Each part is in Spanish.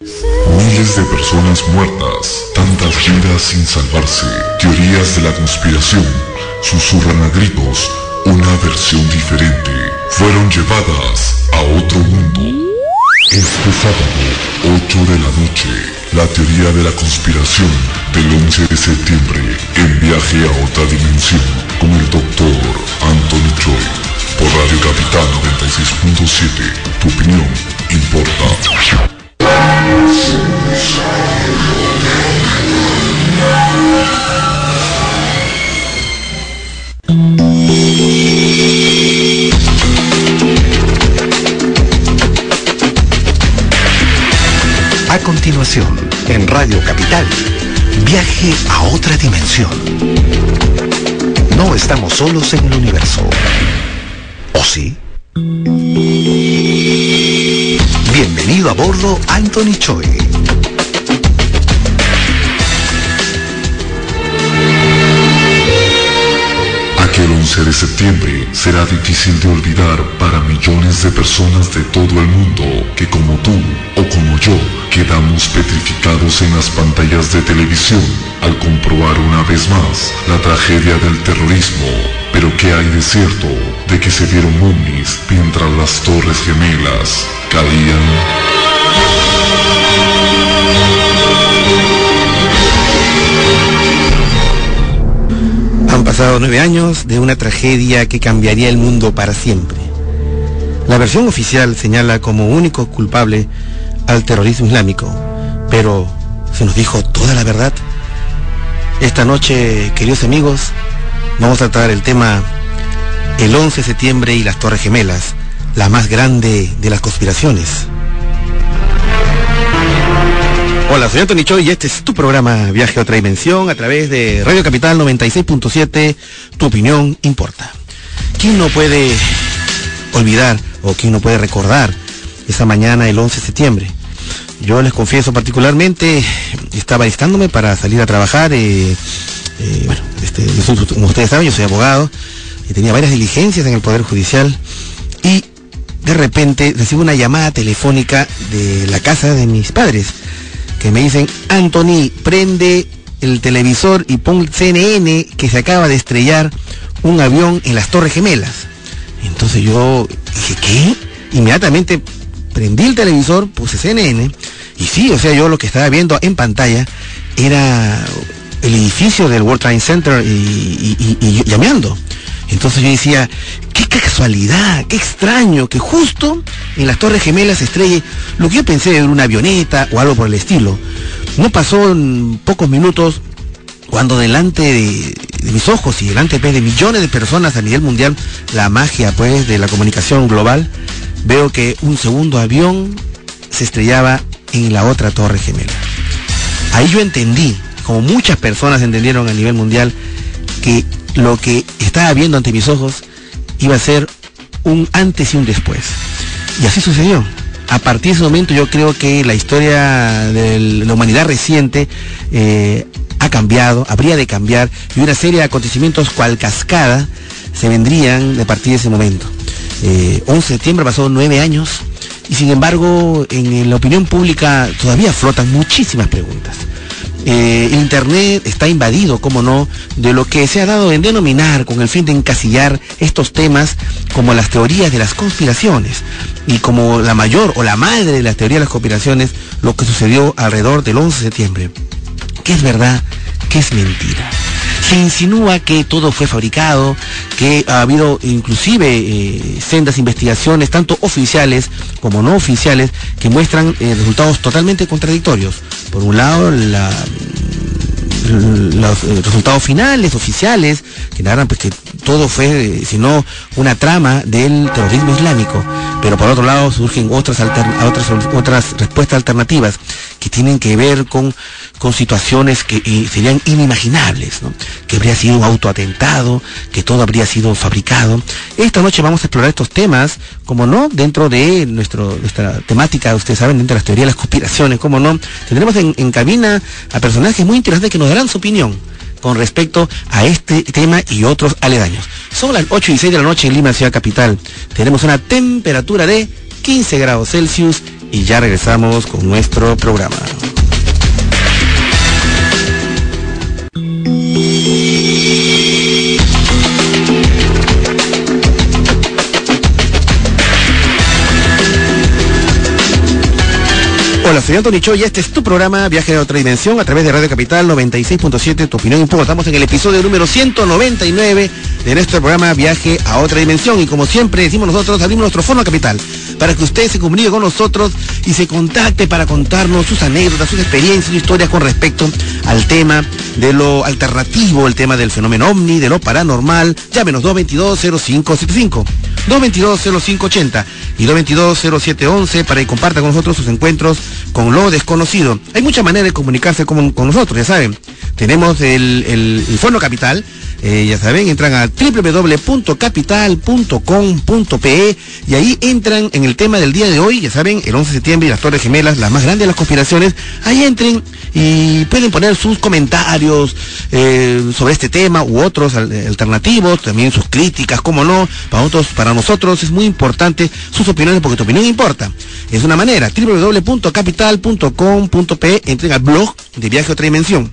Miles de personas muertas, tantas vidas sin salvarse, teorías de la conspiración, susurran a gritos una versión diferente, fueron llevadas a otro mundo. Este sábado, 8 de la noche, la teoría de la conspiración del 11 de septiembre en viaje a otra dimensión con el doctor Anthony Choi por Radio Capital 96.7. Tu opinión importa. A continuación, en Radio Capital, viaje a otra dimensión. No estamos solos en el universo. ¿O sí? Bienvenido a bordo, Anthony Choi. Aquel 11 de septiembre será difícil de olvidar para millones de personas de todo el mundo que como tú o como yo quedamos petrificados en las pantallas de televisión al comprobar una vez más la tragedia del terrorismo. Pero ¿qué hay de cierto de que se vieron ovnis mientras las torres gemelas Han pasado nueve años de una tragedia que cambiaría el mundo para siempre. La versión oficial señala como único culpable al terrorismo islámico, pero ¿se nos dijo toda la verdad? Esta noche, queridos amigos, vamos a tratar el tema el 11 de septiembre y las Torres Gemelas, la más grande de las conspiraciones. Hola, soy Anthony Choi y este es tu programa Viaje a otra dimensión a través de Radio Capital 96.7. Tu opinión importa. ¿Quién no puede olvidar o quién no puede recordar esa mañana del 11 de septiembre? Yo les confieso particularmente, estaba listándome para salir a trabajar. eh, eh, bueno, este, como ustedes saben, yo soy abogado y tenía varias diligencias en el Poder Judicial y de repente recibo una llamada telefónica de la casa de mis padres que me dicen, Anthony, prende el televisor y pon CNN que se acaba de estrellar un avión en las Torres Gemelas. Entonces yo dije, ¿qué? Inmediatamente prendí el televisor, puse CNN y sí, o sea, yo lo que estaba viendo en pantalla era el edificio del World Trade Center y, llameando. Entonces yo decía, qué casualidad, qué extraño que justo en las Torres Gemelas estrelle lo que yo pensé de una avioneta o algo por el estilo. No pasó en pocos minutos cuando delante de, de mis ojos y delante pues, de millones de personas a nivel mundial, la magia pues de la comunicación global, veo que un segundo avión se estrellaba en la otra torre gemela. Ahí yo entendí, como muchas personas entendieron a nivel mundial, que lo que estaba viendo ante mis ojos iba a ser un antes y un después. Y así sucedió. A partir de ese momento yo creo que la historia de la humanidad reciente eh, ha cambiado, habría de cambiar, y una serie de acontecimientos cual cascada se vendrían de partir de ese momento. Eh, 11 de septiembre pasó nueve años y sin embargo en la opinión pública todavía flotan muchísimas preguntas. Eh, Internet está invadido, como no, de lo que se ha dado en denominar con el fin de encasillar estos temas como las teorías de las conspiraciones y como la mayor o la madre de las teorías de las conspiraciones, lo que sucedió alrededor del 11 de septiembre. ¿Qué es verdad? ¿Qué es mentira? Se insinúa que todo fue fabricado, que ha habido inclusive eh, sendas investigaciones, tanto oficiales como no oficiales, que muestran eh, resultados totalmente contradictorios. Por un lado, la, los eh, resultados finales, oficiales, que narran pues que todo fue, eh, sino una trama del terrorismo islámico. Pero por otro lado surgen otras, otras, otras respuestas alternativas que tienen que ver con, con situaciones que eh, serían inimaginables, que habría sido un autoatentado, que todo habría sido fabricado. Esta noche vamos a explorar estos temas, como no, dentro de nuestro, nuestra temática, ustedes saben, dentro de las teorías de las conspiraciones, como no. Tendremos en, en cabina a personajes muy interesantes que nos darán su opinión con respecto a este tema y otros aledaños. Son las 8 y 6 de la noche en Lima, ciudad capital. Tenemos una temperatura de 15 grados Celsius y ya regresamos con nuestro programa. Hola, soy Cho y este es tu programa Viaje a otra dimensión a través de Radio Capital 96.7, tu opinión importa. Estamos en el episodio número 199 de nuestro programa Viaje a otra dimensión y como siempre decimos nosotros, abrimos nuestro fondo capital para que usted se comunique con nosotros y se contacte para contarnos sus anécdotas, sus experiencias, sus historias con respecto al tema de lo alternativo, el tema del fenómeno ovni, de lo paranormal. Llámenos 222-0575, 222-0580 y 222-0711 para que comparta con nosotros sus encuentros con lo desconocido. Hay muchas maneras de comunicarse con, nosotros, ya saben. Tenemos el, el, Fondo Capital, eh, ya saben, entran a www.capital.com.pe y ahí entran en el tema del día de hoy, ya saben, el 11 de septiembre y las Torres Gemelas, la más grande de las conspiraciones, ahí entren y pueden poner sus comentarios eh, sobre este tema u otros alternativos, también sus críticas, como no, para nosotros, para nosotros es muy importante sus opiniones porque tu opinión importa. Es una manera, www.capital.com.pe, entren al blog de Viaje a otra dimensión.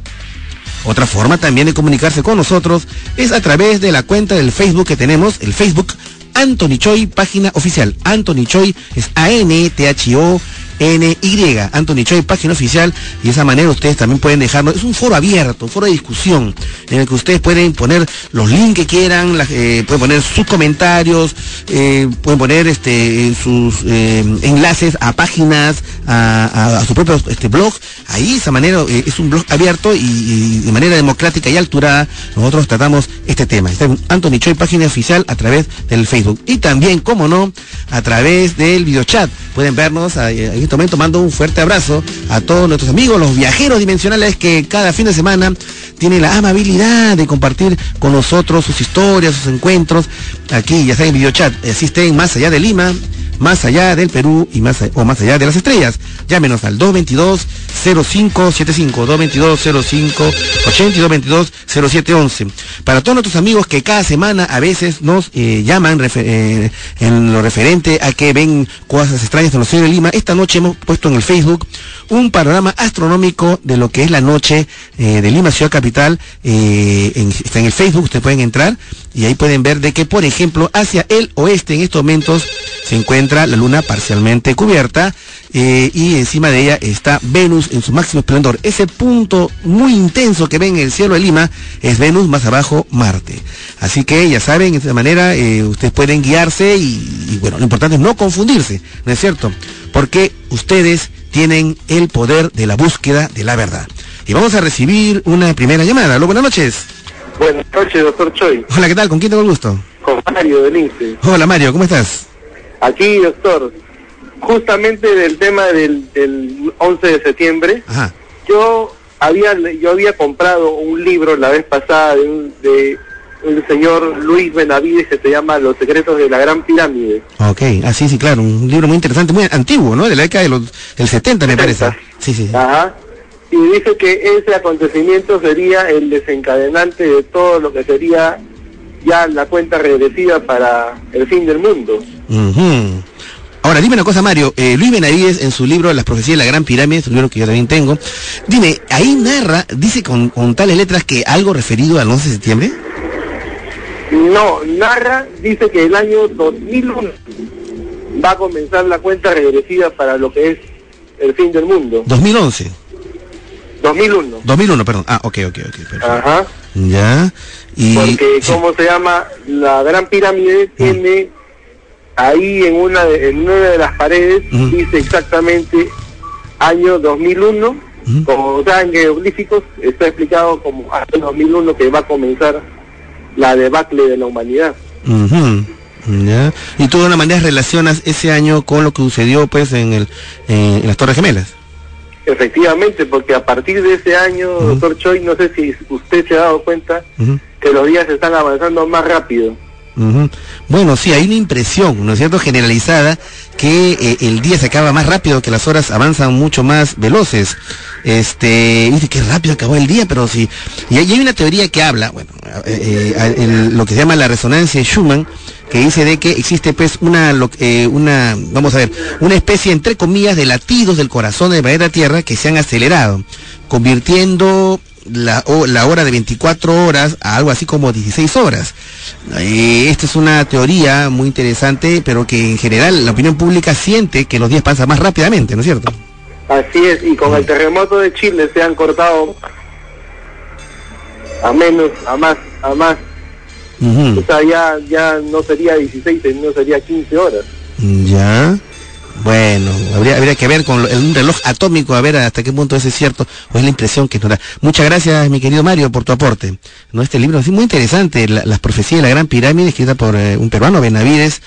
Otra forma también de comunicarse con nosotros es a través de la cuenta del Facebook que tenemos, el Facebook Anthony Choi, página oficial. Anthony Choi es A-N-T-H-O NY, Anthony Choi, página oficial, y de esa manera ustedes también pueden dejarnos, es un foro abierto, un foro de discusión, en el que ustedes pueden poner los links que quieran, eh, pueden poner sus comentarios, eh, pueden poner este sus eh, enlaces a páginas, a, su propio este blog, ahí de esa manera es un blog abierto y, de manera democrática y alturada nosotros tratamos este tema. Está en Anthony Choi, página oficial, a través del Facebook. Y también, como no, a través del videochat. Pueden vernos ahí este momento mando un fuerte abrazo a todos nuestros amigos, los viajeros dimensionales que cada fin de semana tienen la amabilidad de compartir con nosotros sus historias, sus encuentros. Aquí ya saben, en videochat, existen más allá de Lima, más allá del Perú y más, o más allá de las estrellas. Llámenos al 222-0575, 222-0580 y 222-0711. Para todos nuestros amigos que cada semana a veces nos eh, llaman eh, en lo referente a que ven cosas extrañas en los de Lima, esta noche hemos puesto en el Facebook un panorama astronómico de lo que es la noche eh, de Lima, ciudad capital. está en el Facebook, ustedes pueden entrar y ahí pueden ver de que, por ejemplo, hacia el oeste en estos momentos se encuentra la luna parcialmente cubierta eh, y encima de ella está Venus en su máximo esplendor. Ese punto muy intenso que ven en el cielo de Lima es Venus, más abajo Marte. Así que ya saben, de esta manera eh, ustedes pueden guiarse y bueno, lo importante es no confundirse, ¿no es cierto? Porque ustedes tienen el poder de la búsqueda de la verdad. Y vamos a recibir una primera llamada. Hola, buenas noches. Buenas noches, doctor Choi. Hola, ¿qué tal? ¿Con quién tengo el gusto? Con Mario del INSE. Hola, Mario, ¿cómo estás? Aquí, doctor. Justamente del tema del, 11 de septiembre, yo había yo había comprado un libro la vez pasada de un, de un señor Luis Benavides que se llama Los secretos de la Gran Pirámide. Ok, así sí, claro, un libro muy interesante, muy antiguo, ¿no? De la década de los, del 70, me parece. Sí, sí. Ajá y dice que ese acontecimiento sería el desencadenante de todo lo que sería ya la cuenta regresiva para el fin del mundo. Ahora, dime una cosa, Mario. Eh, Luis Benavides, en su libro Las profecías de la Gran Pirámide, es un libro que yo también tengo, dime, ahí narra, dice con, con tales letras que algo referido al 11 de septiembre. No, narra, dice que el año 2001 va a comenzar la cuenta regresiva para lo que es el fin del mundo. 2011. 2001. 2001, perdón. Ah, ok, ok, ok. Ajá. Ya. Y, Porque, ¿cómo se llama? La Gran Pirámide tiene ahí en una de, en una de las paredes, dice exactamente año 2001, como o sea, en geoglíficos está explicado como año 2001 que va a comenzar la debacle de la humanidad. ¿Ya? Y tú de una manera relacionas ese año con lo que sucedió pues en, el, en las Torres Gemelas. Efectivamente, porque a partir de ese año, doctor Choi, no sé si usted se ha dado cuenta que los días están avanzando más rápido. Bueno, sí, hay una impresión, ¿no es cierto?, generalizada que eh, el día se acaba más rápido, que las horas avanzan mucho más veloces. Este, dice que rápido acabó el día, pero sí. Y hay una teoría que habla, bueno, eh, eh, lo que se llama la resonancia de Schumann, que dice de que existe pues una, una, vamos a ver, una especie entre comillas de latidos del corazón del planeta Tierra que se han acelerado, convirtiendo la, la, hora de 24 horas a algo así como 16 horas. Eh, esta es una teoría muy interesante, pero que en general la opinión pública siente que los días pasan más rápidamente, ¿no es cierto? Así es, y con el terremoto de Chile se han cortado a menos, a más, a más. O sea, ya, ya no sería 16, no sería 15 horas. Ya. Bueno, habría, que ver con un reloj atómico, a ver hasta qué punto eso es cierto, o es la impresión que nos da. Muchas gracias, mi querido Mario, por tu aporte. ¿No? Este libro es muy interesante, Las profecías de la Gran Pirámide, escrita por eh, un peruano, Benavides,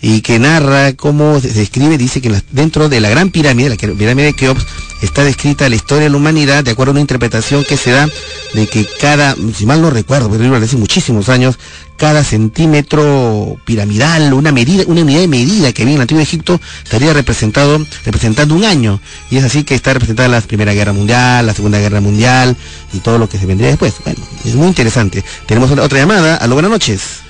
y que narra cómo se describe, dice que dentro de la Gran Pirámide, la pirámide de Keops, está descrita la historia de la humanidad de acuerdo a una interpretación que se da de que cada, si mal no recuerdo, pero el libro hace muchísimos años, cada centímetro piramidal, una medida, una unidad de medida que había en el antiguo Egipto, estaría representado, representando un año. Y es así que está representada la Primera Guerra Mundial, la Segunda Guerra Mundial y todo lo que se vendría después. Bueno, es muy interesante. Tenemos otra llamada. Aló, buenas noches.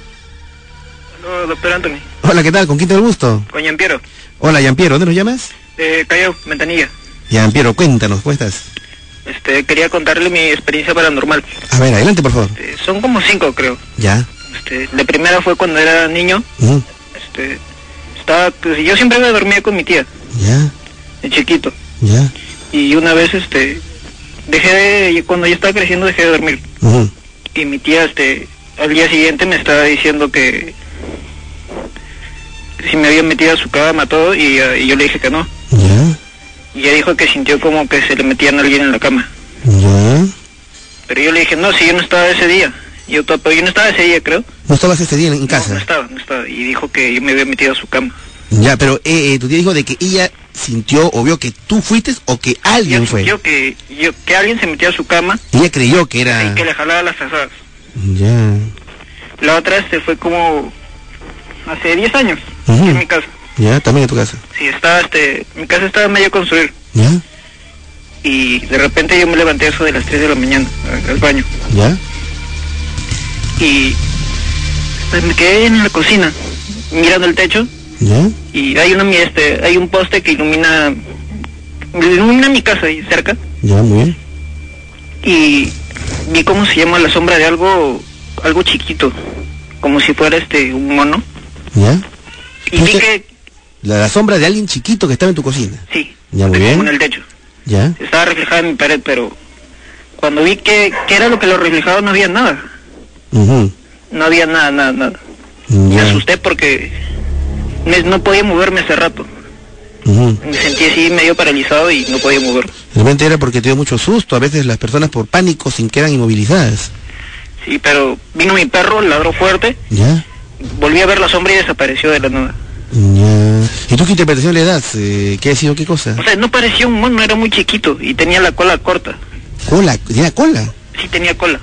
Hola, doctor Anthony. Hola, ¿qué tal? ¿Con quién te gusto? Con Yampiero. Hola, Yampiero. ¿Dónde nos llamas? Eh, Callao, Ventanilla. Yampiero, cuéntanos, ¿cómo estás? Este, quería contarle mi experiencia paranormal. A ver, adelante, por favor. Este, son como cinco, creo. Ya. Este, la primera fue cuando era niño. Este, estaba, pues, yo siempre me dormía con mi tía. Ya. De chiquito. Ya. Y una vez, este, dejé de, cuando yo estaba creciendo dejé de dormir. Y mi tía, este, al día siguiente me estaba diciendo que si me había metido a su cama todo y, y yo le dije que no. Ya. Y ella dijo que sintió como que se le metían a alguien en la cama. Ya. Pero yo le dije, no, si yo no estaba ese día. Yo, pero yo no estaba ese día, creo. ¿No estabas ese día en casa? No, no estaba, no estaba. Y dijo que yo me había metido a su cama. Ya, pero eh, eh tu tía dijo de que ella sintió o vio que tú fuiste o que alguien fue. Sintió que, yo, que alguien se metió a su cama. Y ella creyó que era... Y que le jalaba las asadas. Ya. La otra este fue como hace 10 años en mi casa. Ya, también en tu casa. Sí, estaba este, mi casa estaba medio construir. Ya. Y de repente yo me levanté eso de las 3 de la mañana al baño. Ya y pues me quedé en la cocina mirando el techo. Y hay una este hay un poste que ilumina ilumina mi casa ahí cerca. Ya muy bien. Y vi cómo se llama la sombra de algo algo chiquito como si fuera este un mono. Ya y vi que la, sombra de alguien chiquito que estaba en tu cocina. Sí ya muy bien. en el techo. Ya. Estaba reflejada en mi pared pero cuando vi que, que era lo que lo reflejaba no había nada no había nada, nada, nada. Me asusté porque no podía moverme hace rato. Me sentí así medio paralizado y no podía mover. Realmente era porque te dio mucho susto. A veces las personas por pánico sin quedan inmovilizadas. Sí, pero vino mi perro, ladró fuerte. Ya. Volví a ver la sombra y desapareció de la nada. Ya. ¿Y tú qué interpretación le das? Eh, ¿Qué ha sido qué cosa? O sea, no parecía un mono, era muy chiquito y tenía la cola corta. ¿Cola? ¿Tenía cola? Sí, tenía cola.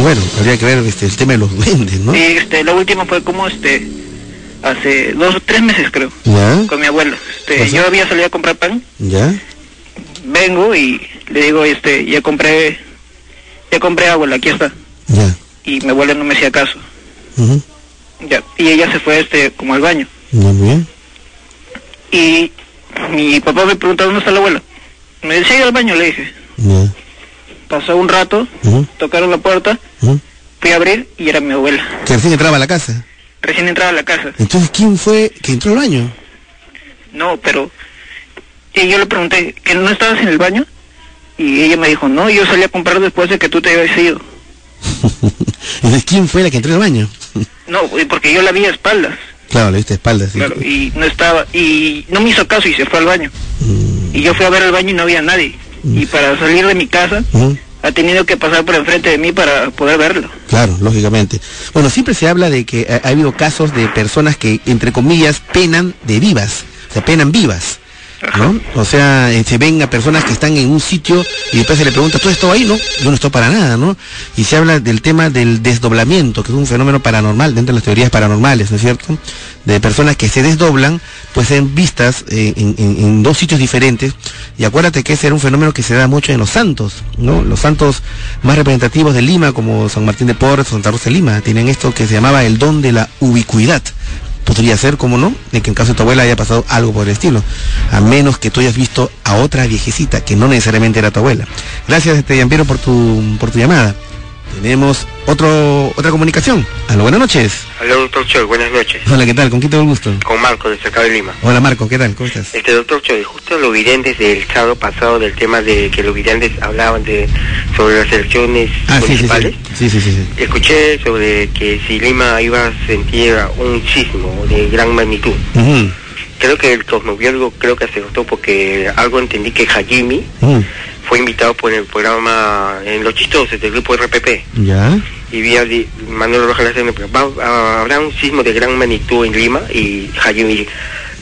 Bueno, habría que ver este, el tema de los duendes, ¿no? Sí, este, la última fue como este, hace dos o tres meses creo, ¿Ya? con mi abuelo. Este, yo había salido a comprar pan. ¿Ya? Vengo y le digo, este, ya compré, ya compré abuela, aquí está. Ya. Y mi abuela no me hacía caso. Ya, y ella se fue este como al baño. Muy bien. Y mi papá me preguntó dónde está la abuela. Me decía al baño, le dije. Ya. Pasó un rato, tocaron la puerta, fui a abrir y era mi abuela. ¿Que recién entraba a la casa? Recién entraba a la casa. Entonces, ¿quién fue que entró al baño? No, pero y yo le pregunté, ¿que no estabas en el baño? Y ella me dijo, no, yo salí a comprar después de que tú te habías ido. Entonces, ¿quién fue la que entró al baño? no, porque yo la vi a espaldas. Claro, la viste espaldas. Claro, y no estaba, y no me hizo caso y se fue al baño. Mm. Y yo fui a ver el baño y no había nadie y para salir de mi casa ha tenido que pasar por enfrente de mí para poder verlo. Claro, lógicamente. Bueno, siempre se habla de que ha, habido casos de personas que, entre comillas, penan de vivas, o sea, penan vivas. ¿No? O sea, se ven a personas que están en un sitio y después se le pregunta, ¿tú estás ahí? No, yo no estoy para nada, ¿no? Y se habla del tema del desdoblamiento, que es un fenómeno paranormal dentro de las teorías paranormales, ¿no es cierto? De personas que se desdoblan, pues en vistas eh, en, dos sitios diferentes. Y acuérdate que ese era un fenómeno que se da mucho en los santos, ¿no? Los santos más representativos de Lima, como San Martín de Porres, Santa Rosa de Lima, tienen esto que se llamaba el don de la ubicuidad podría ser, como no, de que en caso de tu abuela haya pasado algo por el estilo, a menos que tú hayas visto a otra viejecita que no necesariamente era tu abuela. Gracias, este Yampiero, por tu, por tu llamada. Tenemos otro, otra comunicación. Aló, buenas noches. Hola, doctor Choi, buenas noches. Hola, ¿qué tal? ¿Con quién tengo el gusto? Con Marco, de Cercado de Lima. Hola, Marco, ¿qué tal? ¿Cómo estás? Este, doctor Choi, justo los videntes del sábado pasado del tema de que los videntes hablaban de sobre las elecciones ah, municipales. Sí sí, sí Escuché sobre que si Lima iba a sentir un sismo de gran magnitud. Creo que el cosmobiólogo creo que acertó porque algo entendí que Hajimi fue invitado por el programa en Los Chistosos del grupo RPP. Ya. Y vi a Manuel Rojas habrá un sismo de gran magnitud en Lima y Hajimi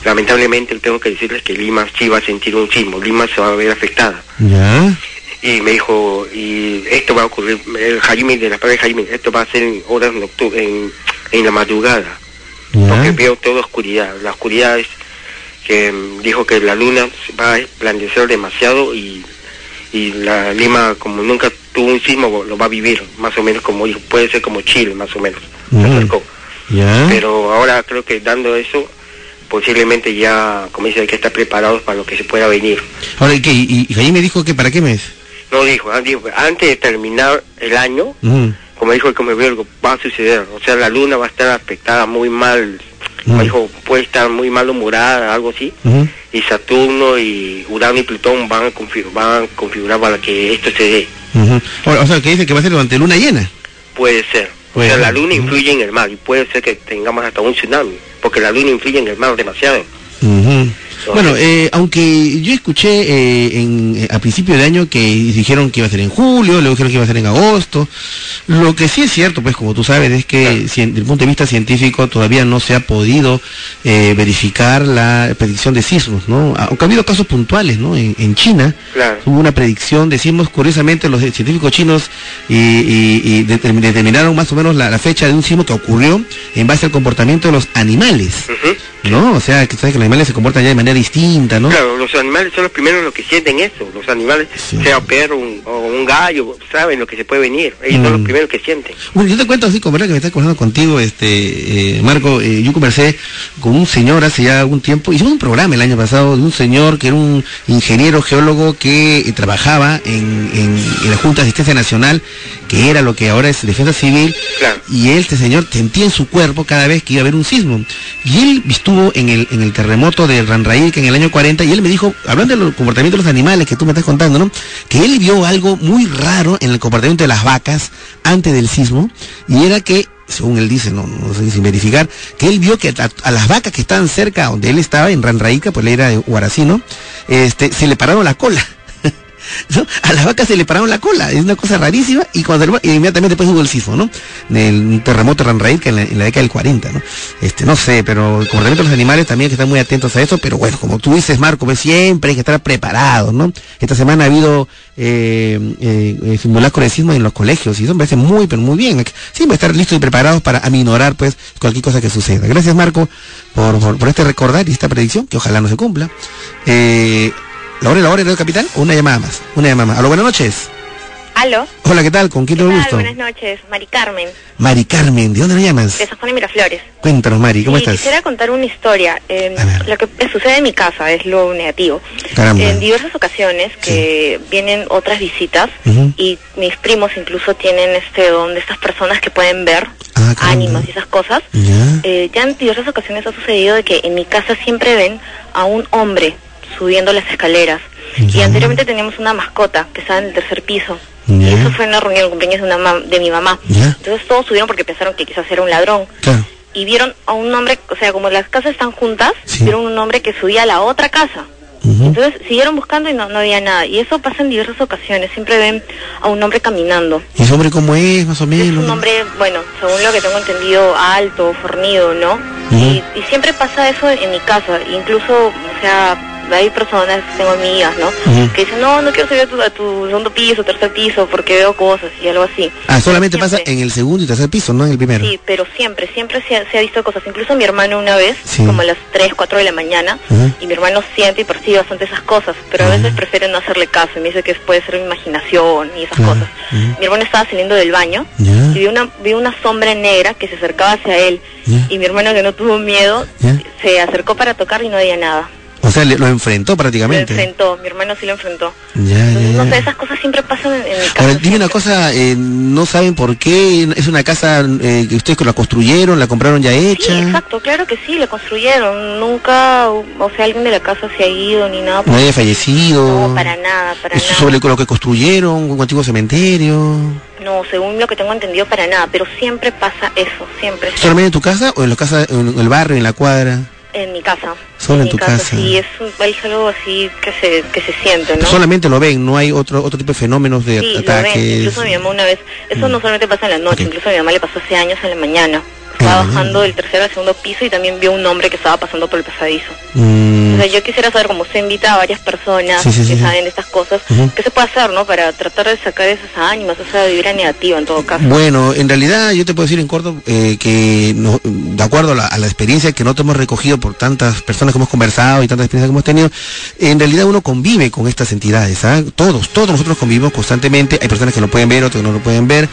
lamentablemente tengo que decirles que Lima sí va a sentir un sismo, Lima se va a ver afectada. Ya. Y me dijo, y esto va a ocurrir, el Jaime de la padre Jaime, esto va a ser en horas nocturnas, en, en la madrugada. Porque veo toda oscuridad. La oscuridad es que mm, dijo que la luna va a esplandecer demasiado y y la Lima como nunca tuvo un sismo lo va a vivir más o menos como puede ser como Chile más o menos pero ahora creo que dando eso posiblemente ya como dice hay que estar preparados para lo que se pueda venir. Ahora y qué y, ahí me dijo que para qué mes no dijo, ah, dijo antes de terminar el año como dijo el algo va a suceder o sea la luna va a estar afectada muy mal como dijo puede estar muy mal humorada algo así y Saturno y Urano y Plutón van a, configurar, configurar para que esto se dé. o, sea, que dice que va a ser durante luna llena. Puede ser. o sea, la luna influye en el mar y puede ser que tengamos hasta un tsunami, porque la luna influye en el mar demasiado. Bueno, eh, aunque yo escuché eh, en, eh, a principio de año que dijeron que iba a ser en julio, luego dijeron que iba a ser en agosto. Lo que sí es cierto, pues como tú sabes, es que desde el punto de vista científico todavía no se ha podido verificar la predicción de sismos, ¿no? Aunque ha habido casos puntuales, ¿no? En, China hubo una predicción de sismos, curiosamente los científicos chinos y, determinaron más o menos la, fecha de un sismo que ocurrió en base al comportamiento de los animales, ¿no? O sea, que sabes que los animales se comportan ya de manera distinta, ¿no? Claro, los animales son los primeros los que sienten eso. Los animales, sea perro o un gallo, saben lo que se puede venir. Ellos son los mm. primeros que sienten. Bueno, yo te cuento así, como verdad que me está acordando contigo, este eh, Marco, eh, yo conversé con un señor hace ya algún tiempo, hicimos un programa el año pasado de un señor que era un ingeniero geólogo que eh, trabajaba en, en, la Junta de Asistencia Nacional, que era lo que ahora es Defensa Civil, y él, este señor, sentía en su cuerpo cada vez que iba a haber un sismo. Y él estuvo en el, en el terremoto de Que en el año 40, y él me dijo, hablando del comportamiento de los animales que tú me estás contando, ¿no? Que él vio algo muy raro en el comportamiento de las vacas antes del sismo, y era que según él dice, no, sin verificar, que él vio que a, las vacas que estaban cerca donde él estaba, en Ranraica, pues él era de Huaracino, este, se le pararon la cola. A las vacas se le pararon la cola, es una cosa rarísima, y cuando inmediatamente después hubo el sismo, ¿no? Del terremoto Ranraí, que en la, década del 40, ¿no? Este, no sé, pero el comportamiento de los animales también hay que estar muy atentos a eso, pero bueno, como tú dices, Marco, pues siempre hay que estar preparados, ¿no? Esta semana ha habido eh, eh, simulacro de sismo en los colegios, y eso me parece muy, pero muy bien. Siempre estar listos y preparados para aminorar, pues, cualquier cosa que suceda. Gracias, Marco, por, por, este recordar y esta predicción, que ojalá no se cumpla. Eh, la hora la hora de Capital, una llamada más. Una llamada más. Aló, buenas noches. Aló. Hola, ¿qué tal? ¿Con quién te gusto? Buenas noches, Mari Carmen. Mari Carmen, ¿de dónde me llamas? De San Juan de Miraflores. Cuéntanos, Mari, ¿cómo estás? Quisiera contar una historia. Eh, lo que sucede en mi casa es lo negativo. Caramba. En diversas ocasiones que vienen otras visitas y mis primos incluso tienen este don de estas personas que pueden ver ah, ánimas y esas cosas. Eh, ya en diversas ocasiones ha sucedido de que en mi casa siempre ven a un hombre subiendo las escaleras. Y anteriormente teníamos una mascota que estaba en el tercer piso. Y eso fue en una reunión de cumpleaños de, una de mi mamá. Entonces todos subieron porque pensaron que quizás era un ladrón. Y vieron a un hombre, o sea, como las casas están juntas, vieron un hombre que subía a la otra casa. Entonces siguieron buscando y no, no había nada. Y eso pasa en diversas ocasiones. Siempre ven a un hombre caminando. ¿Y ese hombre cómo es, más o menos? Es un hombre, bueno, según lo que tengo entendido, alto, fornido, ¿no? y, y, siempre pasa eso en mi casa. Incluso, o sea, hay personas, tengo amigas, ¿no? Que dicen, no, no quiero subir a tu, segundo piso, tercer piso, porque veo cosas y algo así. Ah, solamente pasa en el segundo y tercer piso, no en el primero. Sí, pero siempre, siempre se ha, visto cosas. Incluso mi hermano una vez, como a las 3, 4 de la mañana, y mi hermano siente y percibe bastante esas cosas, pero a veces prefiere no hacerle caso y me dice que puede ser mi imaginación y esas cosas. Mi hermano estaba saliendo del baño y vio una, vio una sombra negra que se acercaba hacia él y mi hermano que no tuvo miedo se acercó para tocar y no había nada. O sea, lo enfrentó prácticamente. Lo enfrentó, mi hermano sí lo enfrentó. Ya, ya, No sé, esas cosas siempre pasan en, mi casa. dime una cosa, eh, ¿no saben por qué? ¿Es una casa eh, que ustedes la construyeron, la compraron ya hecha? Sí, exacto, claro que sí, la construyeron. Nunca, o sea, alguien de la casa se ha ido ni nada. ¿No haya fallecido? No, para nada, para nada. ¿Sobre lo que construyeron, un antiguo cementerio? No, según lo que tengo entendido, para nada, pero siempre pasa eso, siempre. ¿Solamente en tu casa o en la casa, en el barrio, en la cuadra? En mi casa. Solo en, tu casa, Sí, es, algo así que se, que se siente, ¿no? Solamente lo ven, no hay otro otro tipo de fenómenos de sí, ataques. Lo ven. Incluso mi mamá una vez, eso no solamente pasa en la noche, incluso a mi mamá le pasó hace años en la mañana. Estaba bajando del tercer al segundo piso y también vio un hombre que estaba pasando por el pasadizo. Mm. O sea, yo quisiera saber cómo se invita a varias personas que saben de estas cosas, qué se puede hacer, ¿no? Para tratar de sacar esas ánimas, esa vibra negativa en todo caso. Bueno, en realidad yo te puedo decir en corto eh, que de acuerdo a la, experiencia que no te hemos recogido por tantas personas que hemos conversado y tantas experiencias que hemos tenido, en realidad uno convive con estas entidades, ¿ah? Todos, todos nosotros convivimos constantemente, hay personas que lo pueden ver, otros que no lo pueden ver,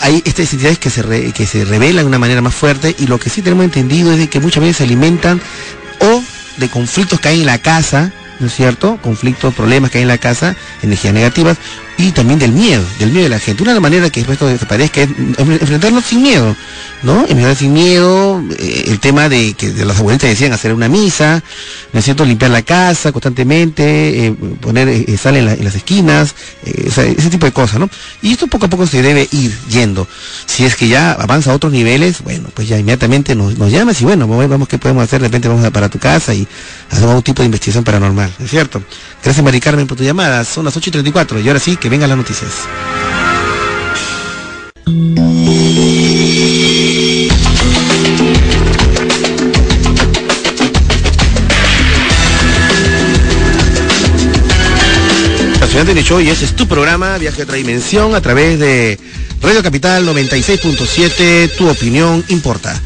hay estas entidades que se, que se revelan de una manera más fuerte y lo que sí tenemos entendido es que muchas veces se alimentan o de conflictos que hay en la casa, ¿no es cierto? Conflictos, problemas que hay en la casa, energías negativas, y también del miedo, del miedo de la gente. Una de las maneras que esto desaparezca es enfrentarnos sin miedo, ¿no? Enfrentar sin miedo, eh, el tema de que de las abuelitas decían hacer una misa, ¿no cierto? Limpiar la casa constantemente, eh, poner eh, sal en, las esquinas, ese tipo de cosas, ¿no? Y esto poco a poco se debe ir yendo. Si es que ya avanza a otros niveles, bueno, pues ya inmediatamente nos, nos llamas y bueno, vamos qué podemos hacer, de repente vamos a para tu casa y hacemos un tipo de investigación paranormal, ¿es cierto? Gracias Mari Carmen por tu llamada, son las 8 y 34 y ahora sí que vengan las noticias. de Nicho y ese es tu programa Viaje a otra dimensión a través de Radio Capital 96.7, tu opinión importa.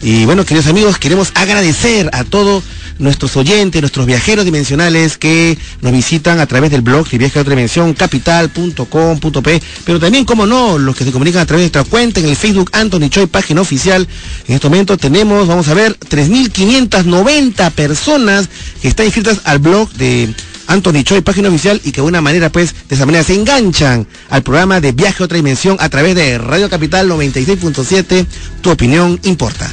Y bueno, queridos amigos, queremos agradecer a todo nuestros oyentes, nuestros viajeros dimensionales que nos visitan a través del blog de Viaje a otra dimensión, capital.com.p, pero también, como no, los que se comunican a través de nuestra cuenta en el Facebook Anthony Choi, página oficial. En este momento tenemos, vamos a ver, 3.590 personas que están inscritas al blog de Anthony Choi, página oficial, y que de una manera, pues, de esa manera se enganchan al programa de Viaje a otra dimensión a través de Radio Capital 96.7. Tu opinión importa.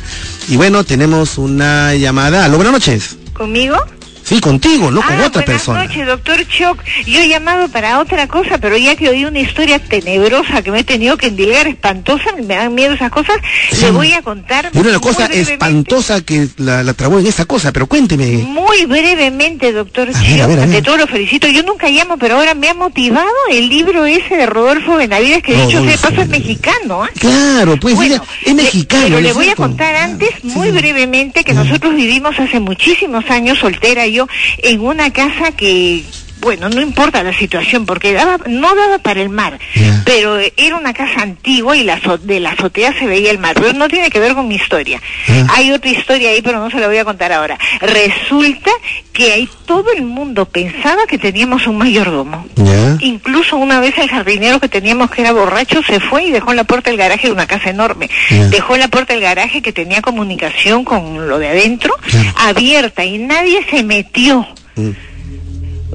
Y bueno, tenemos una llamada. Aló, buenas noches. ¿Conmigo? Sí, contigo, no con ah, otra persona. Buenas noches, doctor Choc. Yo he llamado para otra cosa, pero ya que oí una historia tenebrosa que me he tenido que endilgar, espantosa, me dan miedo esas cosas, le voy a contar. Una cosa espantosa que la, la, trabó en esa cosa, pero cuénteme. Muy brevemente, doctor Choc. De todo lo felicito. Yo nunca llamo, pero ahora me ha motivado el libro ese de Rodolfo Benavides, que dicho sea paso es mexicano. ¿ah? Claro, pues es mexicano. pero le voy a contar antes, muy brevemente, que nosotros vivimos hace muchísimos años soltera y en una casa que bueno, no importa la situación, porque daba, no daba para el mar, pero era una casa antigua y la de la azotea se veía el mar, pero no tiene que ver con mi historia. Hay otra historia ahí, pero no se la voy a contar ahora. Resulta que ahí todo el mundo pensaba que teníamos un mayordomo. Incluso una vez el jardinero que teníamos que era borracho se fue y dejó en la puerta del garaje de una casa enorme. Dejó en la puerta del garaje que tenía comunicación con lo de adentro abierta y nadie se metió. Mm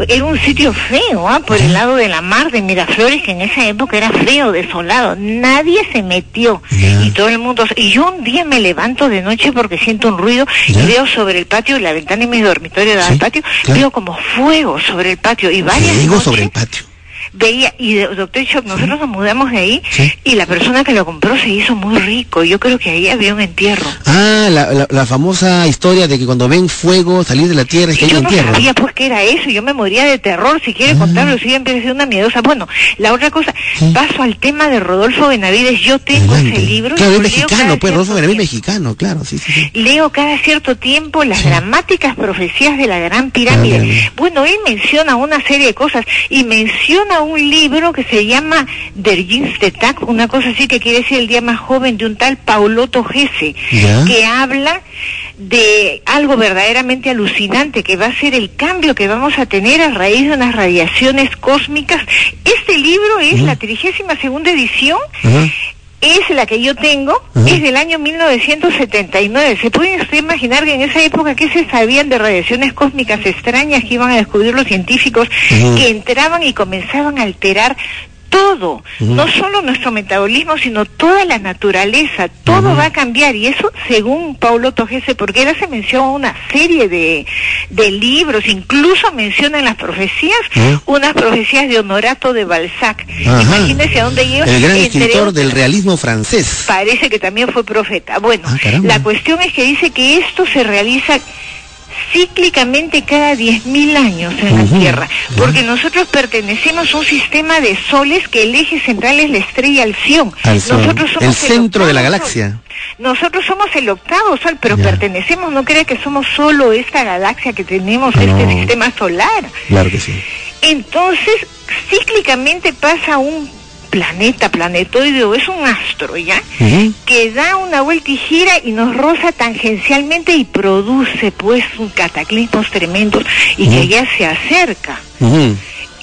era un sitio feo, ¿ah? por el lado de la mar de Miraflores, que en esa época era feo, desolado. Nadie se metió y todo el mundo. Y yo un día me levanto de noche porque siento un ruido y veo sobre el patio, la ventana de mi dormitorio del patio, veo como fuego sobre el patio y varias. Fuego sobre el patio. Veía, y doctor Shock, nosotros nos mudamos de ahí y la persona que lo compró se hizo muy rico. Yo creo que ahí había un entierro. Ah, la, famosa historia de que cuando ven fuego salir de la tierra es que hay un entierro. Yo no sabía pues que era eso, yo me moría de terror. Si quiere ah. contarlo, si empieza a ser una miedosa. Bueno, la otra cosa, paso al tema de Rodolfo Benavides. Yo tengo ese libro. Claro, es mexicano, pues Rodolfo Benavides mexicano, claro, sí, sí, Leo cada cierto tiempo las dramáticas profecías de la Gran Pirámide. bueno, él menciona una serie de cosas y menciona un libro que se llama Der Tag, una cosa así que quiere decir el día más joven de un tal Pauloto Gese, que habla de algo verdaderamente alucinante, que va a ser el cambio que vamos a tener a raíz de unas radiaciones cósmicas. Este libro es la trigésima segunda edición es la que yo tengo, es del año 1979. ¿Se puede usted imaginar que en esa época qué se sabían de radiaciones cósmicas extrañas que iban a descubrir los científicos que entraban y comenzaban a alterar todo, no solo nuestro metabolismo, sino toda la naturaleza, todo va a cambiar. Y eso según Paulo Togese, porque él hace mención a una serie de, de libros, incluso menciona en las profecías unas profecías de Honorato de Balzac. Imagínese a dónde llega. El gran escritor del realismo francés. Parece que también fue profeta. Bueno, ah, la cuestión es que dice que esto se realiza cíclicamente cada 10.000 años en la Tierra, porque nosotros pertenecemos a un sistema de soles que el eje central es la estrella Alción. Nosotros somos el centro de la galaxia. Nosotros somos el octavo sol, pero pertenecemos, no cree que somos solo esta galaxia que tenemos, este sistema solar. Claro que sí. Entonces, cíclicamente pasa un planeta, planetoide es un astro, ¿ya? Que da una vuelta y gira y nos roza tangencialmente y produce pues un cataclismos tremendos y que ya se acerca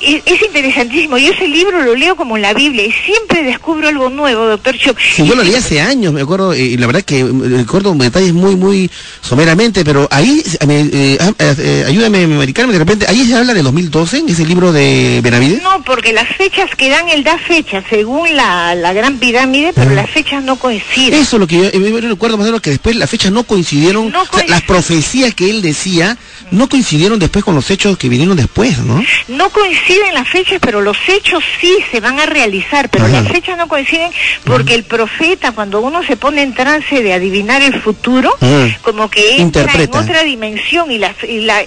es, interesantísimo. Yo ese libro lo leo como la Biblia y siempre descubro algo nuevo, doctor Chuck. Sí, yo lo leí hace años, me acuerdo, y la verdad que recuerdo detalles muy, muy someramente, pero ahí, eh, ah, eh, ayúdame a medicarme de repente, ahí se habla de 2012, ese libro de Benavides. No, porque las fechas que dan, él da fechas según la, la Gran Pirámide, pero las fechas no coinciden. Eso es lo que yo, eh, recuerdo más o menos que después las fechas no coincidieron, las profecías que él decía no coincidieron después con los hechos que vinieron después, ¿no? No coinciden las fechas, pero los hechos sí se van a realizar, pero las fechas no coinciden porque el profeta, cuando uno se pone en trance de adivinar el futuro, como que entra en otra dimensión y la,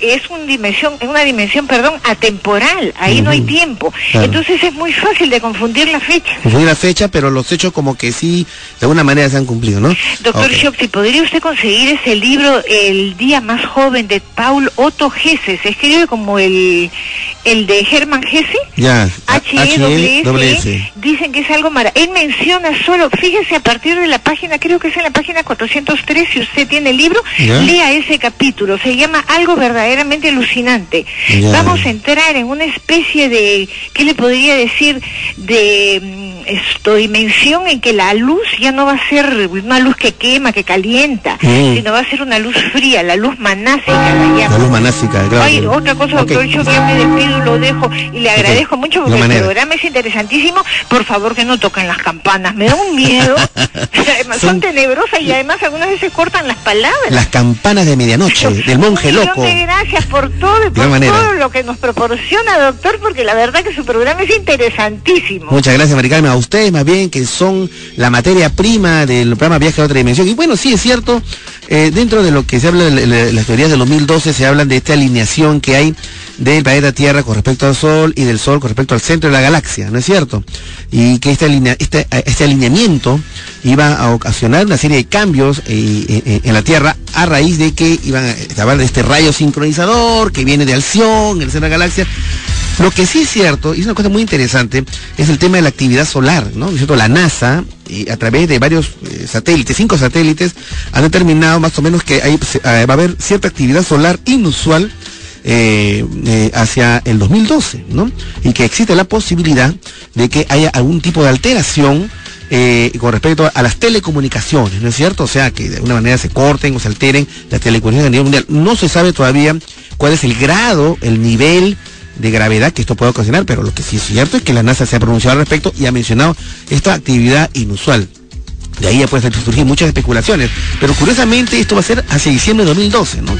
es una dimensión, una dimensión, perdón, atemporal, ahí no hay tiempo. Entonces es muy fácil de confundir la fecha. Confundir la fecha, pero los hechos como que sí, de alguna manera se han cumplido, ¿no? Doctor okay. ¿podría usted conseguir ese libro, El día más joven de Paul Otto Gese, se escribe como el, el de Hermann Hesse. Ya, H -E -S, S. Dicen que es algo maravilloso. Él menciona solo, fíjese a partir de la página, creo que es en la página 403, si usted tiene el libro, lea ese capítulo. Se llama Algo verdaderamente alucinante. Vamos a entrar en una especie de, ¿qué le podría decir? De mm, esto, dimensión en que la luz ya no va a ser una luz que quema, que calienta, mm. sino va a ser una luz fría, la luz manásica. La, luz manásica, claro. Ay, otra cosa, doctor, yo ya me despido, lo dejo y le agradezco mucho porque el programa es interesantísimo. Por favor, que no toquen las campanas, me da un miedo. además son, tenebrosas y además algunas veces cortan las palabras. Las campanas de medianoche, del monje loco. gracias por todo y por todo lo que nos proporciona, doctor, porque la verdad que su programa es interesantísimo. Muchas gracias, Maricarmen a ustedes más bien que son la materia prima del programa Viaje a otra dimensión. Y bueno, sí es cierto, eh, dentro de lo que se habla de, las teorías de 2012 se hablan de esta alineación que hay del planeta Tierra con respecto al Sol y del Sol con respecto al centro de la galaxia, ¿no es cierto? Y que este, este, este alineamiento iba a ocasionar una serie de cambios eh, eh, en la Tierra a raíz de que iban a hablar de este rayo sincronizador que viene de Alción, el centro de la galaxia, lo que sí es cierto, y es una cosa muy interesante, es el tema de la actividad solar, ¿no? cierto? La NASA, a través de varios eh, satélites, cinco satélites, ha determinado más o menos que eh, va a haber cierta actividad solar inusual eh, hacia el 2012, ¿no? Y que existe la posibilidad de que haya algún tipo de alteración con respecto a, las telecomunicaciones, ¿no es cierto? O sea, que de alguna manera se corten o se alteren las telecomunicaciones a nivel mundial. No se sabe todavía cuál es el grado, el nivel de gravedad que esto puede ocasionar, pero lo que sí es cierto es que la NASA se ha pronunciado al respecto y ha mencionado esta actividad inusual. De ahí ya pueden surgir muchas especulaciones. Pero curiosamente esto va a ser hacia diciembre de 2012, ¿no?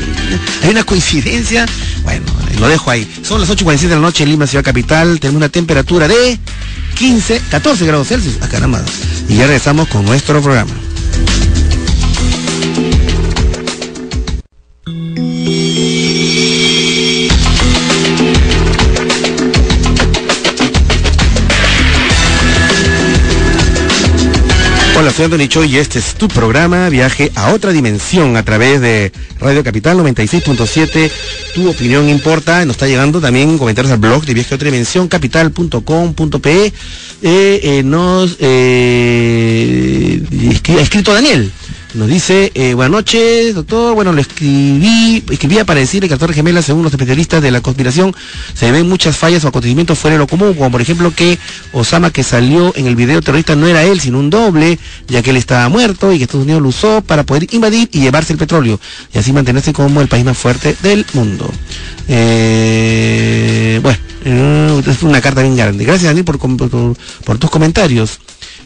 Hay una coincidencia Bueno, lo dejo ahí. Son las 8.47 de la noche en Lima, ciudad capital. Tenemos una temperatura de 15, 14 grados Celsius. Acá nada más. Y ya regresamos con nuestro programa. Soy y este es tu programa Viaje a otra dimensión a través de Radio Capital 96.7. Tu opinión importa. Nos está llegando también comentarios al blog de Viaje a otra dimensión, capital.com.pe. Eh, eh, nos eh, ha escrito Daniel. Nos dice, eh, buenas noches, doctor. Bueno, lo escribí, escribía para decirle que las Torres Gemelas, según los especialistas de la conspiración, se ven muchas fallas o acontecimientos fuera de lo común, como por ejemplo que Osama que salió en el video terrorista no era él, sino un doble, ya que él estaba muerto y que Estados Unidos lo usó para poder invadir y llevarse el petróleo, y así mantenerse como el país más fuerte del mundo. Eh, bueno, eh, es una carta bien grande. Gracias, Daniel, por, por tus comentarios.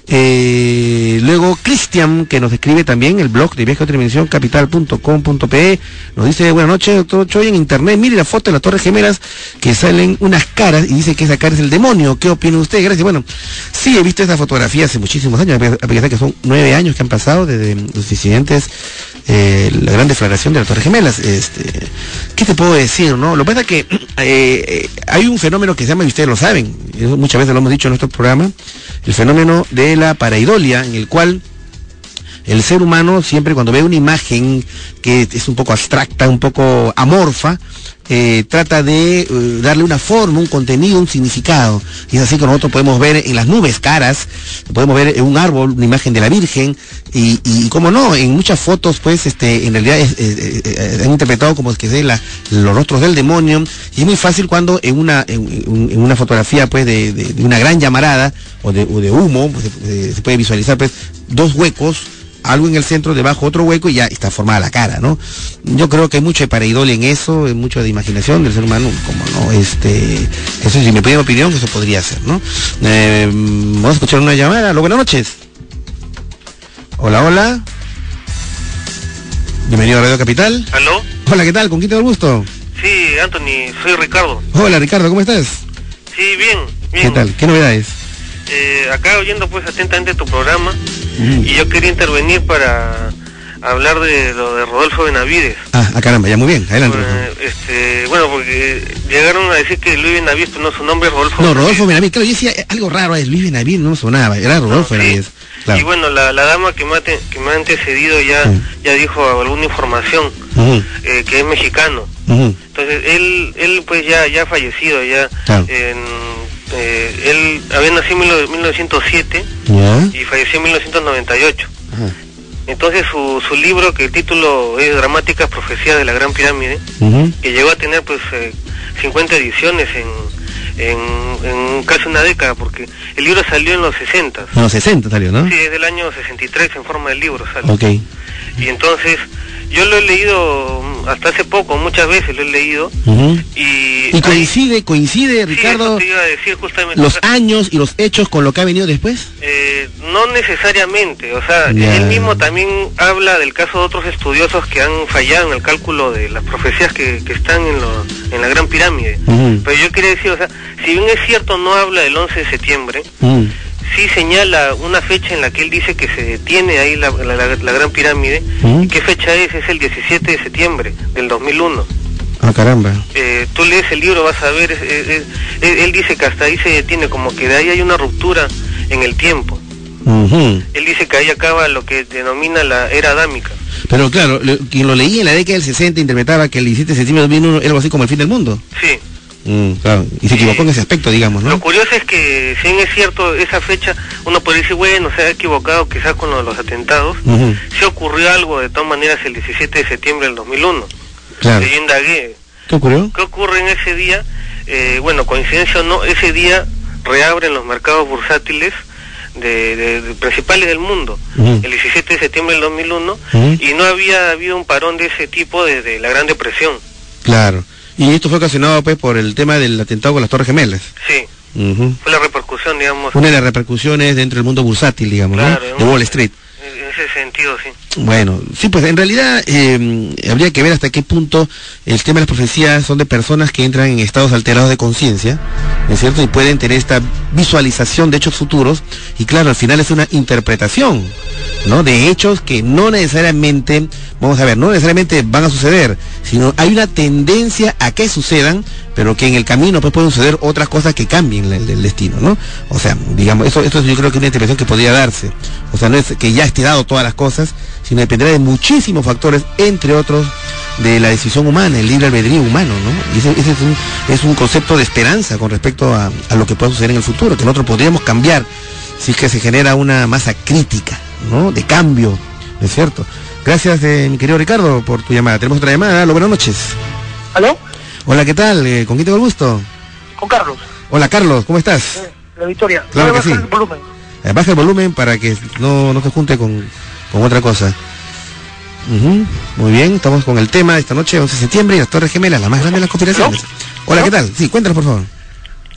Eh, luego Cristian, que nos escribe también el blog de viaje dimensión capital.com.pe, nos dice, buenas noches, doctor Choy, en internet, mire la foto de las Torres Gemelas que salen unas caras y dice que esa cara es el demonio. ¿Qué opina usted? Gracias. Bueno, sí, he visto esa fotografía hace muchísimos años, a pesar de que son nueve años que han pasado desde los incidentes, eh, la gran deflagración de las Torres Gemelas. Este, ¿Qué te puedo decir? no Lo que pasa es que eh, hay un fenómeno que se llama, y ustedes lo saben, muchas veces lo hemos dicho en nuestro programa, el fenómeno de la paraidolia, en el cual el ser humano siempre cuando ve una imagen que es un poco abstracta, un poco amorfa, eh, trata de eh, darle una forma, un contenido, un significado. Y es así que nosotros podemos ver en las nubes caras, podemos ver en un árbol una imagen de la Virgen, y, y como no, en muchas fotos, pues, este, en realidad es, eh, han interpretado como que se los rostros del demonio, y es muy fácil cuando en una, en, una fotografía, pues, de, una gran llamarada, o de, humo, pues, se puede visualizar, pues, dos huecos, algo en el centro, debajo otro hueco y ya está formada la cara, ¿no? Yo creo que hay mucho de pareidolia en eso, hay mucho de imaginación del ser humano, como no, este, eso si me piden opinión, eso podría ser, ¿no? Eh, vamos a escuchar una llamada. Hola, buenas noches. Hola, hola. Bienvenido a Radio Capital. ¿Aló? Hola, ¿qué tal? ¿Con quién te el gusto? Sí, Anthony, soy Ricardo. Hola, Ricardo, ¿cómo estás? Sí, bien, bien. ¿Qué tal? ¿Qué novedades? Eh, acá oyendo pues atentamente tu programa y yo quería intervenir para hablar de lo de Rodolfo Benavides. Ah, ah caramba, ya muy bien, adelante. este, bueno, porque llegaron a decir que Luis Benavides, pero no, su nombre es Rodolfo No, Rodolfo Benavides, claro, yo decía algo raro, es Luis Benavides, no sonaba, era Rodolfo Benavides. Y bueno, la, dama que me, ha que me ha antecedido ya, ya dijo alguna información, eh, que es mexicano. Entonces, él, él pues ya, ya fallecido, ya en eh, él había nacido en 1907 y falleció en 1998. Entonces su, su libro, que el título es Dramáticas Profecías de la Gran Pirámide, que llegó a tener pues 50 eh, ediciones en, en, casi una década, porque el libro salió en los 60. En los 60 salió, ¿no? Sí, es del año 63 en forma de libro sale. Y entonces yo lo he leído hasta hace poco, muchas veces lo he leído. y, coincide, coincide, Ricardo, los años y los hechos con lo que ha venido después. Eh, no necesariamente, o sea, él mismo también habla del caso de otros estudiosos que han fallado en el cálculo de las profecías que, están en, lo, en la Gran Pirámide. Pero yo quería decir, o sea, si bien es cierto no habla del 11 de septiembre, sí señala una fecha en la que él dice que se detiene ahí la, Gran Pirámide. ¿Y qué fecha es? Es el 17 de septiembre del 2001. Ah, caramba. Eh, tú lees el libro, vas a ver, él dice que hasta ahí se detiene, como que de ahí hay una ruptura en el tiempo. Él dice que ahí acaba lo que denomina la era adámica. Pero claro, quien lo leía en la década del 60 interpretaba que el 17 de septiembre del 2001 era algo así como el fin del mundo. Sí. Mm, y se equivocó en ese aspecto, digamos, ¿no? Lo curioso es que, si bien es cierto, esa fecha, uno puede decir, bueno, se ha equivocado quizás con los atentados, se ocurrió algo de todas maneras el 17 de septiembre del 2001. Claro. ¿Qué ocurrió? ¿Qué ocurre en ese día? Eh, bueno, coincidencia o no, ese día reabren los mercados bursátiles de, principales del mundo, el 17 de septiembre del 2001, y no había habido un parón de ese tipo desde la Gran Depresión. Claro. Y esto fue ocasionado pues por el tema del atentado con las Torres Gemelas. Sí. Fue la repercusión, digamos. Una de las repercusiones dentro del mundo bursátil, digamos, ¿no? De Wall Street. En ese sentido, sí. Bueno, sí, pues en realidad eh, habría que ver hasta qué punto el tema de las profecías son de personas que entran en estados alterados de conciencia, ¿es cierto? Y pueden tener esta visualización de hechos futuros, y claro, al final es una interpretación, ¿no? De hechos que no necesariamente, vamos a ver, no necesariamente van a suceder, sino hay una tendencia a que sucedan, pero que en el camino pues pueden suceder otras cosas que cambien el, destino, ¿no? O sea, digamos, eso, esto yo creo que es una intervención que podría darse. O sea, no es que ya esté dado todas las cosas, sino dependerá de muchísimos factores, entre otros de la decisión humana, el libre albedrío humano, ¿no? Y ese, es, un, es, un, concepto de esperanza con respecto a, lo que pueda suceder en el futuro, que nosotros podríamos cambiar si es que se genera una masa crítica, ¿no? De cambio, ¿no es cierto? Gracias, eh, mi querido Ricardo, por tu llamada. Tenemos otra llamada. Hola, buenas noches. ¿Aló? Hola, ¿qué tal? Eh, ¿Con quién tengo el gusto? Con Carlos. Hola, Carlos, ¿cómo estás? Eh, la Victoria. Claro que sí. El volumen. baja el volumen para que no, no se junte con, con otra cosa. Muy bien, estamos con el tema de esta noche, 11 de septiembre, y las Torres Gemelas, la más grande de las conspiraciones. Hola, ¿qué tal? Sí, cuéntanos, por favor.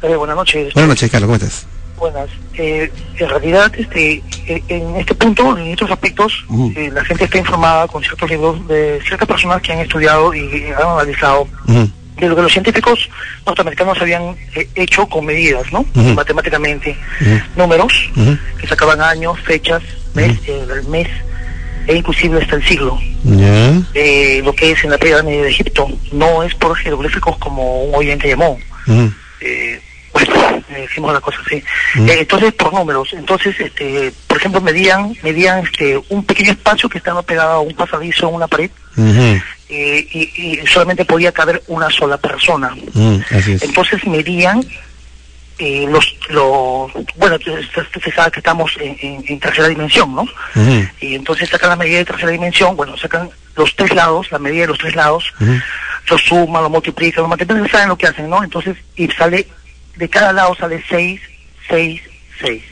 Eh, buenas noches. Buenas noches, Carlos, ¿cómo estás? Buenas. Eh, en realidad, este, eh, en este punto, en estos aspectos, la gente está informada con ciertos libros de ciertas personas que han estudiado y han analizado. De lo que los científicos norteamericanos habían hecho con medidas, ¿no? Matemáticamente, números que sacaban años, fechas, mes, el mes e inclusive hasta el siglo. Eh, lo que es en la pirámide de Egipto. No es por jeroglíficos como un oyente llamó. Eh, decimos la cosa así. Eh, entonces, por números. Entonces, este, por ejemplo, medían, medían este, un pequeño espacio que estaba pegado a un pasadizo en una pared. y, solamente podía caber una sola persona. Entonces medían eh, los, los, bueno, se sabe que estamos en, tercera dimensión, ¿no? Y entonces sacan la medida de tercera dimensión, bueno, sacan los tres lados, la medida de los tres lados, lo suman, lo multiplican, lo multiplican, saben lo que hacen, ¿no? Entonces, y sale, de cada lado sale 6, 6, 6.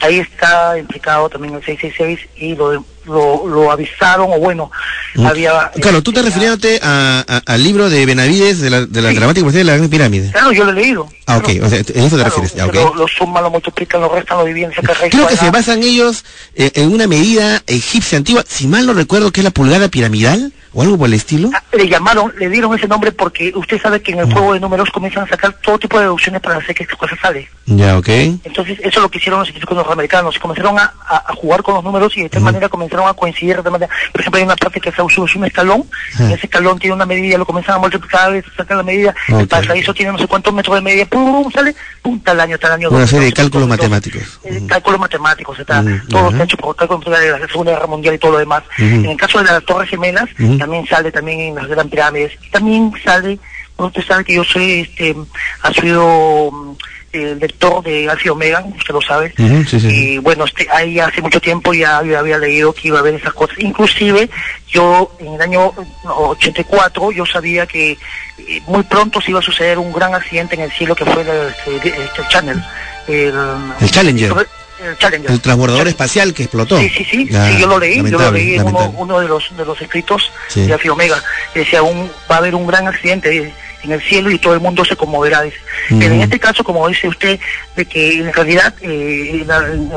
Ahí está implicado también el 666 y lo, lo, lo avisaron, o bueno, mm. había... Claro, tú estás refiriéndote al libro de Benavides de la, de la gramática de la Gran Pirámide. Claro, yo lo he leído. Ah, ok, o sea, ¿en eso te refieres? Ya, okay. lo, suman, lo multiplican, lo restan, lo dividen, Creo que se basan ellos eh, en una medida egipcia antigua, si mal no recuerdo, que es la pulgada piramidal o algo por el estilo? Ah, le llamaron, le dieron ese nombre porque usted sabe que en el mm. juego de números comienzan a sacar todo tipo de deducciones para hacer que esta cosa sale. Ya, ok. Entonces, eso es lo que hicieron los científicos norteamericanos. Comenzaron a, a, jugar con los números y de tal manera comenzaron a coincidir. De manera, por ejemplo, hay una parte que se usó un escalón, y ese escalón tiene una medida, lo comienzan a multiplicar, sacan la medida, el pasadizo tiene no sé cuántos metros de medida, pum, sale, pum, tal año, tal año. Una serie de cálculos matemáticos. Cálculos matemáticos, está, todo está hecho por cálculos de la Segunda Guerra Mundial y todo lo demás. En el caso de las Torres Gemelas, también sale también en las Gran Pirámides. También sale, usted sabe que yo soy, este, ha sido mm, el lector de Alfie Omega, usted lo sabe. Y bueno, este, ahí hace mucho tiempo ya había, leído que iba a haber esas cosas. Inclusive yo en el año 84 yo sabía que eh, muy pronto se iba a suceder un gran accidente en el cielo que fue el, el, Channel. El, el Challenger el transbordador espacial que explotó. Sí, sí, sí, yo lo leí, yo lo leí en uno, de los de los escritos de Alfie Omega. Decía, un, va a haber un gran accidente en el cielo y todo el mundo se conmoverá. Pero en este caso, como dice usted, de que en realidad, eh,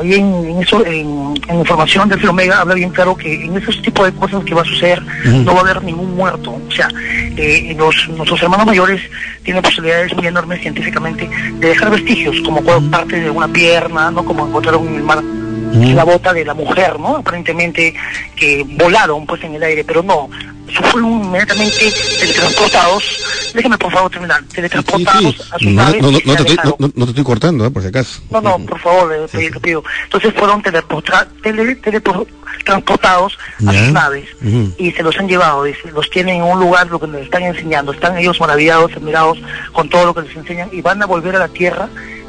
ahí en, eso, en, información de Alfie Omega habla bien claro que en esos tipos de cosas que va a suceder no va a haber ningún muerto. O sea, eh, los, nuestros hermanos mayores tienen posibilidades muy enormes científicamente de dejar vestigios, como parte de una pierna, no como encontraron en el mar la bota de la mujer, ¿no? Aparentemente que volaron pues en el aire, pero no, fueron inmediatamente teletransportados. Déjeme por favor terminar. Teletransportados a sus no, naves. No, no, te estoy, no, te estoy cortando, ¿eh? por si acaso. No, no, por favor, le, pido. Entonces fueron teletransportados a sus naves y se los han llevado, dice, los tienen en un lugar lo que les están enseñando. Están ellos maravillados, admirados con todo lo que les enseñan y van a volver a la Tierra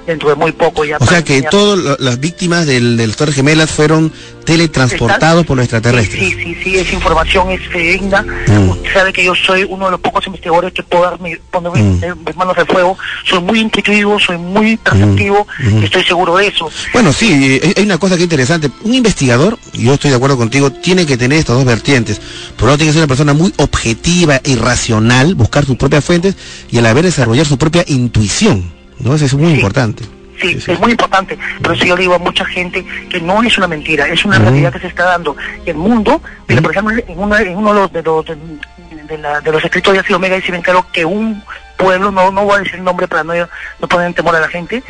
dentro de muy poco ya. O sea que todas las víctimas del, del Torre Gemelas fueron teletransportados por los extraterrestres. Sí, sí, sí, esa información es digna. Mm. Usted sabe que yo soy uno de los pocos investigadores que puedo darme, poner mm. mis manos al fuego. Soy muy intuitivo, soy muy perceptivo, mm. estoy seguro de eso. Bueno, sí, hay una cosa que es interesante. Un investigador, yo estoy de acuerdo contigo, tiene que tener estas dos vertientes. Por lo tiene que ser una persona muy objetiva y racional, buscar sus propias fuentes y a la vez desarrollar su propia intuición. ¿No? Eso es muy importante. Sí, es muy importante. Pero eso yo le digo a mucha gente que no es una mentira, es una realidad que se está dando. El mundo, mira, por ejemplo, en, uno de los, de los, de, los escritos de Ácido Omega dice bien claro que un pueblo, no, no voy a decir el nombre para no, no poner en temor a la gente,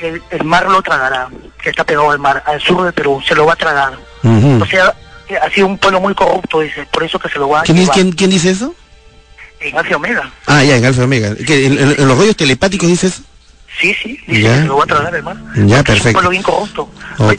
el, mar lo tragará, que está pegado al mar, al sur de Perú, se lo va a tragar. O sea, ha sido un pueblo muy corrupto, dice, por eso que se lo va a ¿Quién, ¿quién, ¿quién dice eso? En Alfa Omega. Ah, ya, en Alfa Omega. ¿Que en, los rollos telepáticos dice eso? Sí, sí, dice que se lo va a tragar el mar. Ya, perfecto. Es un pueblo bien corrupto.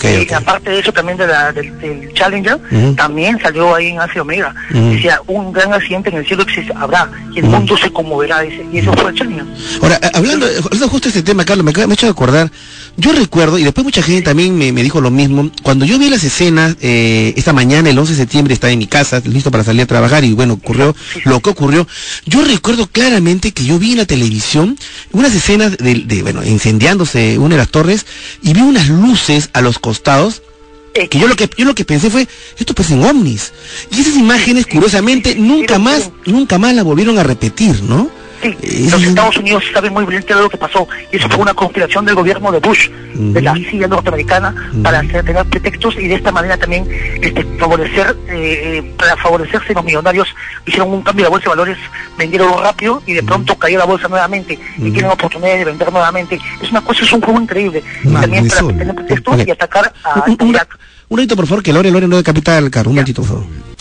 y aparte de eso también de la, del, Challenger, también salió ahí en Alfa Omega. Decía, un gran accidente en el cielo existe, habrá, y el mundo se conmoverá, dice, y eso fue el Challenger. Ahora, hablando, hablando justo de este tema, Carlos, me, me he hecho de acordar yo recuerdo, y después mucha gente también me, dijo lo mismo, cuando yo vi las escenas, eh, esta mañana, el 11 de septiembre, estaba en mi casa, listo para salir a trabajar, y bueno, ocurrió lo que ocurrió. Yo recuerdo claramente que yo vi en la televisión unas escenas de, bueno, incendiándose una de las torres, y vi unas luces a los costados, que yo lo que yo lo que pensé fue esto pues en ovnis. Y esas imágenes curiosamente nunca más nunca más la volvieron a repetir no Sí, los Estados Unidos saben muy bien qué lo que pasó. Y eso fue una conspiración del gobierno de Bush, de la CIA norteamericana, para hacer, tener pretextos y de esta manera también este, favorecer, eh, para favorecerse los millonarios, hicieron un cambio de bolsa de valores, vendieron rápido y de pronto cayó la bolsa nuevamente. Y tienen oportunidad de vender nuevamente. Es una cosa, es un juego increíble. también para tener pretextos y atacar a un, un, un, por favor, que Lore, Lore no de Capital, Caro, un momentito, por favor.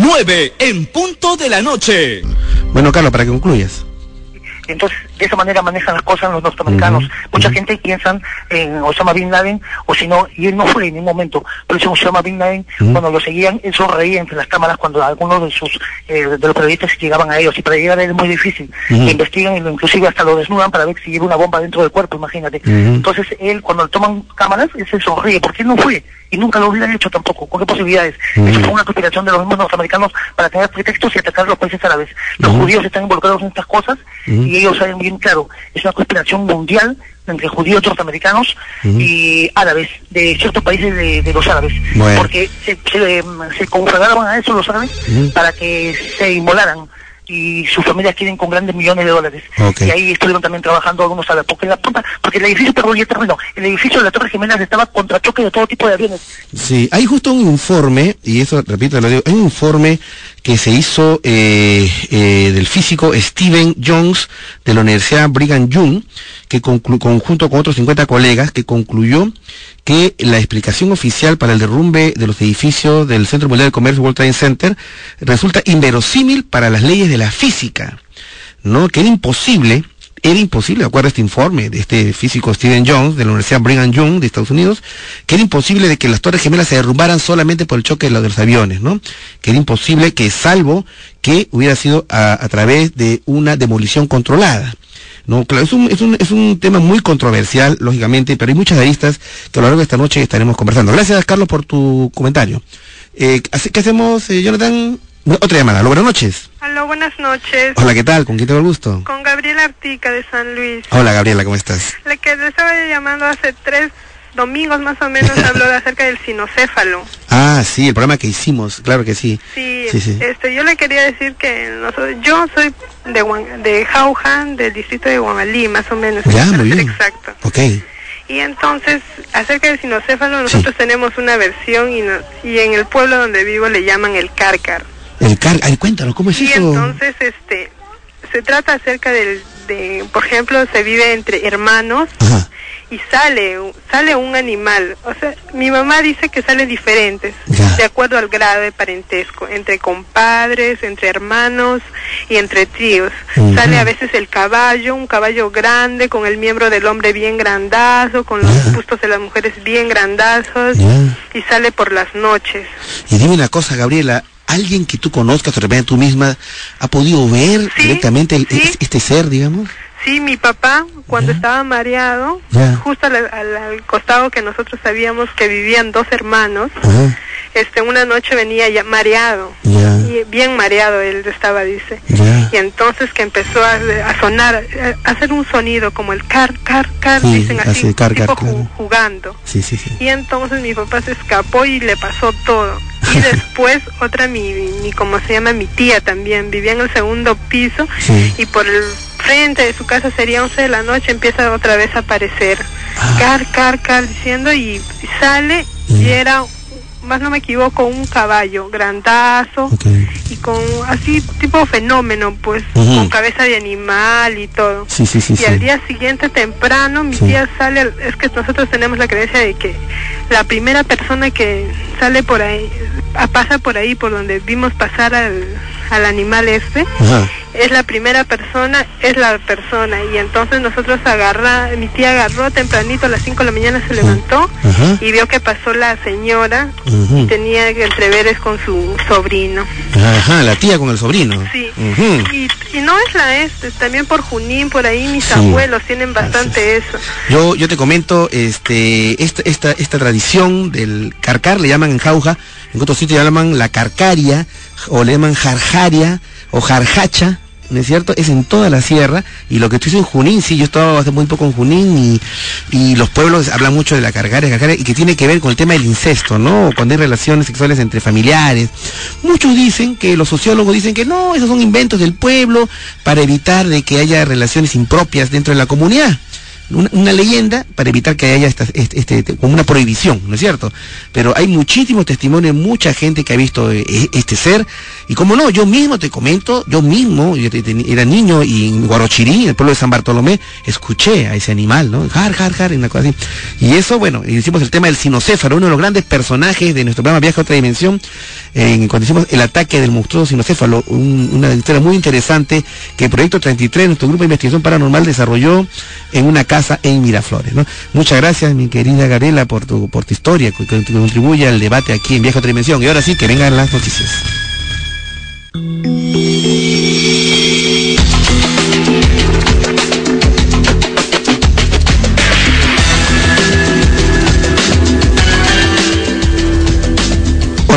9 en punto de la noche. Bueno, Carlos, para que concluyas. Entonces, de esa manera manejan las cosas los norteamericanos. Mucha gente piensa en Osama Bin Laden, o si no, y él no fue en ningún momento, pero ese Osama Bin Laden, cuando lo seguían, él sonreía entre las cámaras cuando algunos de sus eh, de los periodistas llegaban a ellos, y para llegar a él es muy difícil. investigan y lo, inclusive hasta lo desnudan para ver si lleva una bomba dentro del cuerpo, imagínate. Entonces, él, cuando le toman cámaras, él se sonríe, porque él no fue, y nunca lo hubiera hecho tampoco. ¿Con qué posibilidades? Eso fue una conspiración de los mismos norteamericanos para tener pretextos y atacar a los países árabes. Los judíos están involucrados en estas cosas, y ellos saben bien claro, es una conspiración mundial entre judíos norteamericanos y árabes, de ciertos países de, los árabes, porque se, se, a eso los árabes para que se inmolaran y sus familias quieren con grandes millones de dólares. Y ahí estuvieron también trabajando algunos árabes, porque la porque el edificio pero ya terminó, el edificio de la Torre Jiménez estaba contra choque de todo tipo de aviones. Sí, hay justo un informe, y eso repito, lo digo, hay un informe que se hizo eh, eh, del físico Steven Jones de la Universidad Brigham Young, que conjunto con otros 50 colegas, que concluyó que la explicación oficial para el derrumbe de los edificios del Centro Mundial de Comercio World Trade Center resulta inverosímil para las leyes de la física, ¿no? Que era imposible era imposible, de acuerdo a este informe de este físico Steven Jones de la Universidad Brigham Young de Estados Unidos, que era imposible de que las torres gemelas se derrumbaran solamente por el choque de los, aviones, ¿no? Que era imposible que, salvo que hubiera sido a, través de una demolición controlada. No, claro, es un, es, un, es un tema muy controversial, lógicamente, pero hay muchas aristas que a lo largo de esta noche estaremos conversando. Gracias, Carlos, por tu comentario. Eh, ¿Qué hacemos, eh, Jonathan? Otra llamada. buenas noches. Hola, buenas noches. Hola, ¿qué tal? ¿Con quién tengo el gusto? Con Gabriela Artica de San Luis. Hola, Gabriela, ¿cómo estás? Le que le estaba llamando hace tres domingos más o menos habló acerca del sinocéfalo. Ah, sí, el programa que hicimos, claro que sí. Sí, este, yo le quería decir que yo soy de de Jaujan, del distrito de Guamalí, más o menos. Ya, muy bien. Exacto. Ok. Y entonces, acerca del sinocéfalo, nosotros tenemos una versión y, y en el pueblo donde vivo le llaman el cárcar. El car ay, cuéntalo, ¿cómo es y eso? entonces, este, se trata acerca del, de, por ejemplo, se vive entre hermanos y sale, sale un animal. O sea, mi mamá dice que sale diferentes, de acuerdo al grado de parentesco, entre compadres, entre hermanos y entre tíos. Sale a veces el caballo, un caballo grande, con el miembro del hombre bien grandazo, con los bustos de las mujeres bien grandazos, y sale por las noches. Y dime una cosa, Gabriela, alguien que tú conozcas o de repente tú misma ha podido ver directamente este ser, digamos? Sí, mi papá, cuando estaba mareado, justo al, costado que nosotros sabíamos que vivían dos hermanos, este una noche venía ya mareado, y bien mareado él estaba, dice. Y entonces que empezó a, sonar, a hacer un sonido como el car, car, car, dicen así, tipo jugando. Sí, sí, y entonces mi papá se escapó y le pasó todo Y después otra, mi, mi, ¿cómo se llama? Mi tía también, vivía en el segundo piso y por el frente de su casa sería 11 de la noche, empieza otra vez a aparecer. Ah. Car, car, car, diciendo y sale y mm. era más no me equivoco, un caballo grandazo y con así tipo fenómeno, pues con cabeza de animal y todo. y al día siguiente temprano mi tía sale, es que nosotros tenemos la creencia de que la primera persona que sale por ahí, pasa por ahí, por donde vimos pasar al, al animal este, es la primera persona, es la persona. Y entonces nosotros agarra, mi tía agarró tempranito a las 5 de la mañana, se levantó y vio que pasó la señora y tenía entreveres con su sobrino. Ajá, la tía con el sobrino. Sí. y, no es la este, también por Junín, por ahí mis abuelos tienen bastante eso. Yo, yo te comento, este, esta, esta, esta tradición del carcar, le llaman en Jauja, en otros sitios le llaman la carcaria, o le llaman jarjaria, o jarjacha, ¿no es cierto? Es en toda la sierra y lo que estoy en Junín, sí, yo he estado hace muy poco en Junín y, los pueblos hablan mucho de la cargaria, y que tiene que ver con el tema del incesto, ¿no? Cuando hay relaciones sexuales entre familiares. Muchos dicen que los sociólogos dicen que no, esos son inventos del pueblo para evitar de que haya relaciones impropias dentro de la comunidad una, leyenda para evitar que haya esta, este, este, como una prohibición, ¿no es cierto? Pero hay muchísimos testimonios, mucha gente que ha visto eh, e, este ser, y como no, yo mismo te comento, yo mismo, era niño y en Guarochirí, en el pueblo de San Bartolomé, escuché a ese animal, ¿no? Jar, jar, jar, una cosa así. Y eso, bueno, hicimos el tema del sinocéfalo, uno de los grandes personajes de nuestro programa Viaje a otra dimensión, en, cuando hicimos el ataque del monstruoso sinocéfalo, una historia muy interesante que el Proyecto 33, nuestro grupo de investigación paranormal, desarrolló en una casa en Miraflores. Muchas gracias, mi querida Garela, por tu, por tu historia, que, contribuye al debate aquí en Viaje a otra dimensión. Y ahora sí, que vengan las noticias.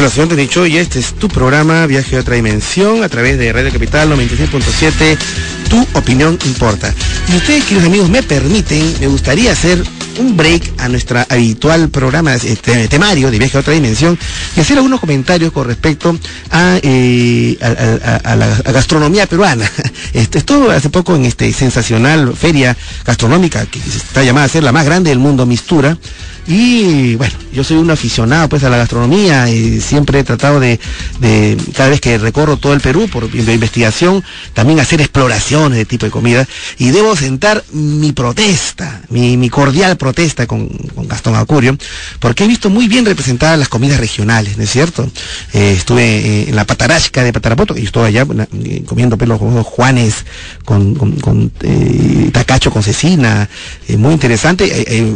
Hola, señor Tenicho, y este es tu programa Viaje a otra dimensión a través de Radio Capital 96.7. Tu opinión importa. Y ustedes, queridos amigos, me permiten, me gustaría hacer un break a nuestra habitual programa este, temario de Viaje a otra dimensión y hacer algunos comentarios con respecto a, eh, la gastronomía peruana. Este, estuvo hace poco en este sensacional feria gastronómica que está llamada a ser la más grande del mundo, Mistura. Y bueno, yo soy un aficionado pues a la gastronomía y siempre he tratado de, cada vez que recorro todo el Perú por investigación, también hacer exploraciones de tipo de comida. Y debo sentar mi protesta, mi, cordial protesta con, Gastón Acurio, porque he visto muy bien representadas las comidas regionales, ¿no es cierto? Eh, estuve eh, en la patarasca de Patarapoto, y estuve allá eh, comiendo pelos Juanes con, con, tacacho con cecina, muy interesante,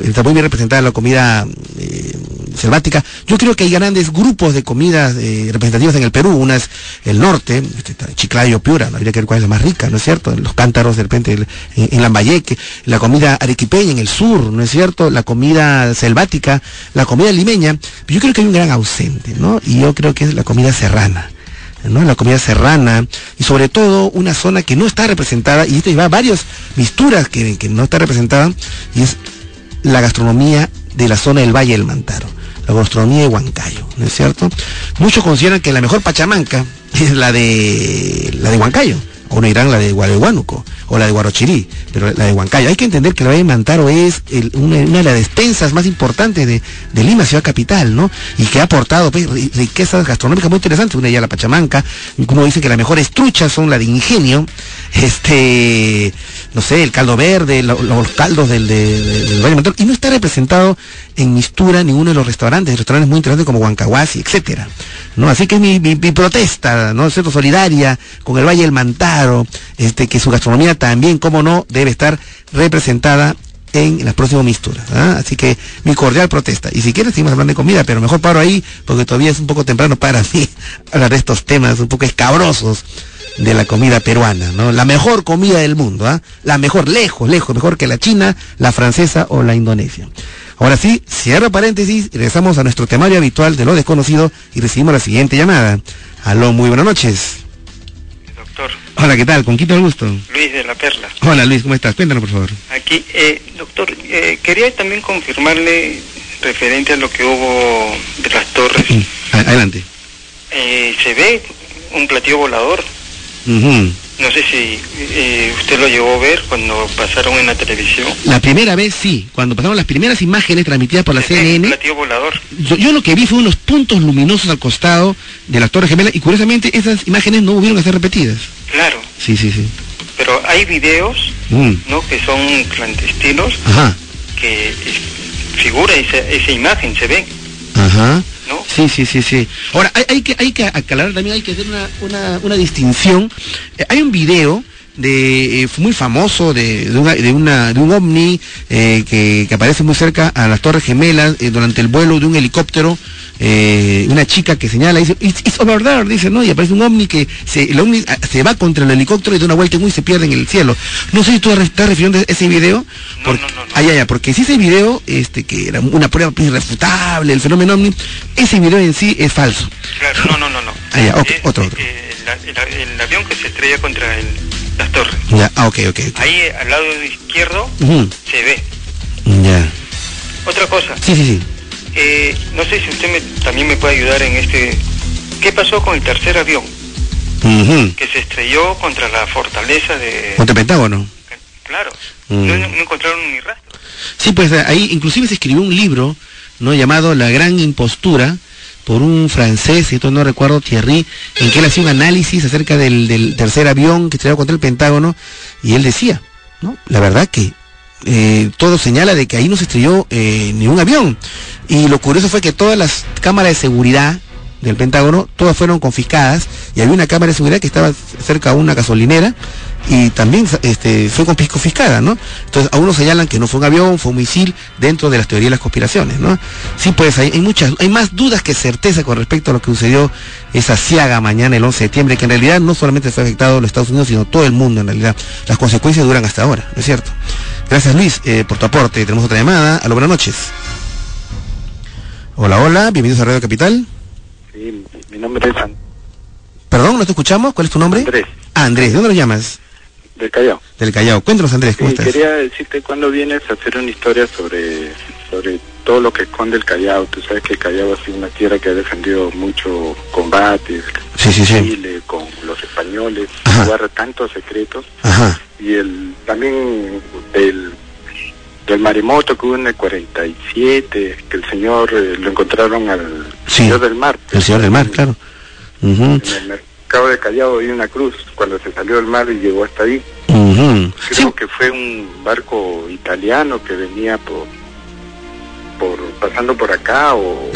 está muy bien representada la comida eh, selvática. Yo creo que hay grandes grupos de comidas eh, representativas en el Perú. Una es el norte, este, Chiclayo, Piura, no habría que ver cuál es la más rica, ¿no es cierto? Los cántaros de repente en, Lambayeque, la comida arequipeña en el sur, ¿no es cierto? La comida selvática, la comida limeña. Yo creo que hay un gran ausente, ¿no? Y yo creo que es la comida serrana. ¿no? la comida serrana y sobre todo una zona que no está representada y esto lleva varias misturas que no está representada y es la gastronomía de la zona del Valle del Mantaro, la gastronomía de Huancayo, ¿no es cierto? Muchos consideran que la mejor pachamanca es la de la de Huancayo, o no irán la de Gualeguánuco o la de Guarochirí, pero la de Huancayo. Hay que entender que la Valle de Mantaro es una, de las despensas más importantes de, Lima, ciudad capital, ¿no? Y que ha aportado pues, riquezas gastronómicas muy interesantes. Una ya la Pachamanca, como dicen que las mejores truchas son la de Ingenio, este, no sé, el caldo verde, los caldos del, del Valle de Mantaro, y no está representado en Mistura ninguno de los restaurantes, restaurantes muy interesantes como Huancahuasi, etcétera. ¿no? Así que es mi, protesta, ¿no? ¿Cierto? Solidaria con el Valle del Mantaro, este, que su gastronomía también, como no, debe estar representada en las próximas misturas. ¿ah? Así que mi cordial protesta. Y si quieres seguimos hablando de comida, pero mejor paro ahí, porque todavía es un poco temprano para mí hablar de estos temas un poco escabrosos de la comida peruana, ¿no? La mejor comida del mundo, ¿ah? La mejor, lejos, lejos, mejor que la china, la francesa o la indonesia. Ahora sí, cierro paréntesis regresamos a nuestro temario habitual de lo desconocido y recibimos la siguiente llamada. Aló, muy buenas noches. Hola, ¿qué tal? ¿Con quién el gusto? Luis de la Perla. Hola Luis, ¿cómo estás? Cuéntanos, por favor. Aquí, eh, doctor, eh, quería también confirmarle referente a lo que hubo de las torres. Mm, adelante. Eh, se ve un platillo volador. No sé si eh, usted lo llegó a ver cuando pasaron en la televisión. La primera vez sí, cuando pasaron las primeras imágenes transmitidas por la CNN. platillo volador. Yo, lo que vi fue unos puntos luminosos al costado de las Torres Gemelas y curiosamente esas imágenes no hubieron que ser repetidas. Claro. Sí, sí, sí. Pero hay videos, mm. ¿no? Que son clandestinos, Ajá. que figura esa, esa imagen, se ve. Ajá. Sí, sí, sí, sí. Ahora, hay, que, hay que aclarar también, hay que hacer una, una, distinción. Eh, hay un video de eh, muy famoso de, de, una, de, una, de un ovni eh, que, aparece muy cerca a las Torres Gemelas durante el vuelo de un helicóptero eh, una chica que señala, dice, it's, over there, dice, ¿no? Y aparece un ovni que se, el ovni ah, se va contra el helicóptero y da una vuelta y se pierde en el cielo. No sé si tú estás refiriendo a ese video. No, no, no, no. porque si ese video, este, que era una prueba irrefutable, el fenómeno ovni, ese video en sí es falso. Claro, no, no, no, no. Ah, otro, otro. Eh, el, avión que se estrella contra el, las torres. Ya, ah, ok, ok. Ahí al lado izquierdo se ve. Ya. Otra cosa. Sí, sí, sí. Eh, no sé si usted también me puede ayudar en este... ¿Qué pasó con el tercer avión? Que se estrelló contra la fortaleza de... Contra Pentágono. Claro. Mm. No, encontraron ni rastro. Sí, pues ahí inclusive se escribió un libro, ¿no? Llamado La Gran Impostura, por un francés, y no recuerdo, Thierry, en que él hacía un análisis acerca del, tercer avión que estrelló contra el Pentágono, y él decía. La verdad que eh, todo señala de que ahí no se estrelló eh, ni un avión. Y lo curioso fue que todas las cámaras de seguridad del Pentágono, todas fueron confiscadas y había una cámara de seguridad que estaba cerca a una gasolinera y también este, fue confiscada, ¿no? Entonces, a uno señalan que no fue un avión, fue un misil dentro de las teorías de las conspiraciones, ¿no? Sí, pues hay, muchas, hay más dudas que certeza con respecto a lo que sucedió esa ciaga mañana, el 11 de septiembre, que en realidad no solamente fue afectado los Estados Unidos, sino todo el mundo, en realidad. Las consecuencias duran hasta ahora, ¿no es cierto? Gracias, Luis, eh, por tu aporte. Tenemos otra llamada. A lo buenas noches. Hola, hola, bienvenidos a Radio Capital. Sí, mi nombre es Andrés. Perdón, ¿no te escuchamos? ¿Cuál es tu nombre? Andrés. Ah, Andrés, ¿de dónde lo llamas? Del Callao. Del Callao. Cuéntanos, Andrés, ¿cómo estás? Quería decirte cuándo vienes a hacer una historia sobre, sobre todo lo que esconde el Callao. Tú sabes que el Callao ha sido una tierra que ha defendido mucho combates, sí, sí, Chile, con los españoles, guarda tantos secretos. Ajá. Y el también el del maremoto que hubo en el 47, que el señor eh, lo encontraron al Señor del Mar. El Señor del Mar, claro. En el mercado de Callao hay una cruz cuando se salió del mar y llegó hasta ahí. Creo que fue un barco italiano que venía por, por pasando por acá o,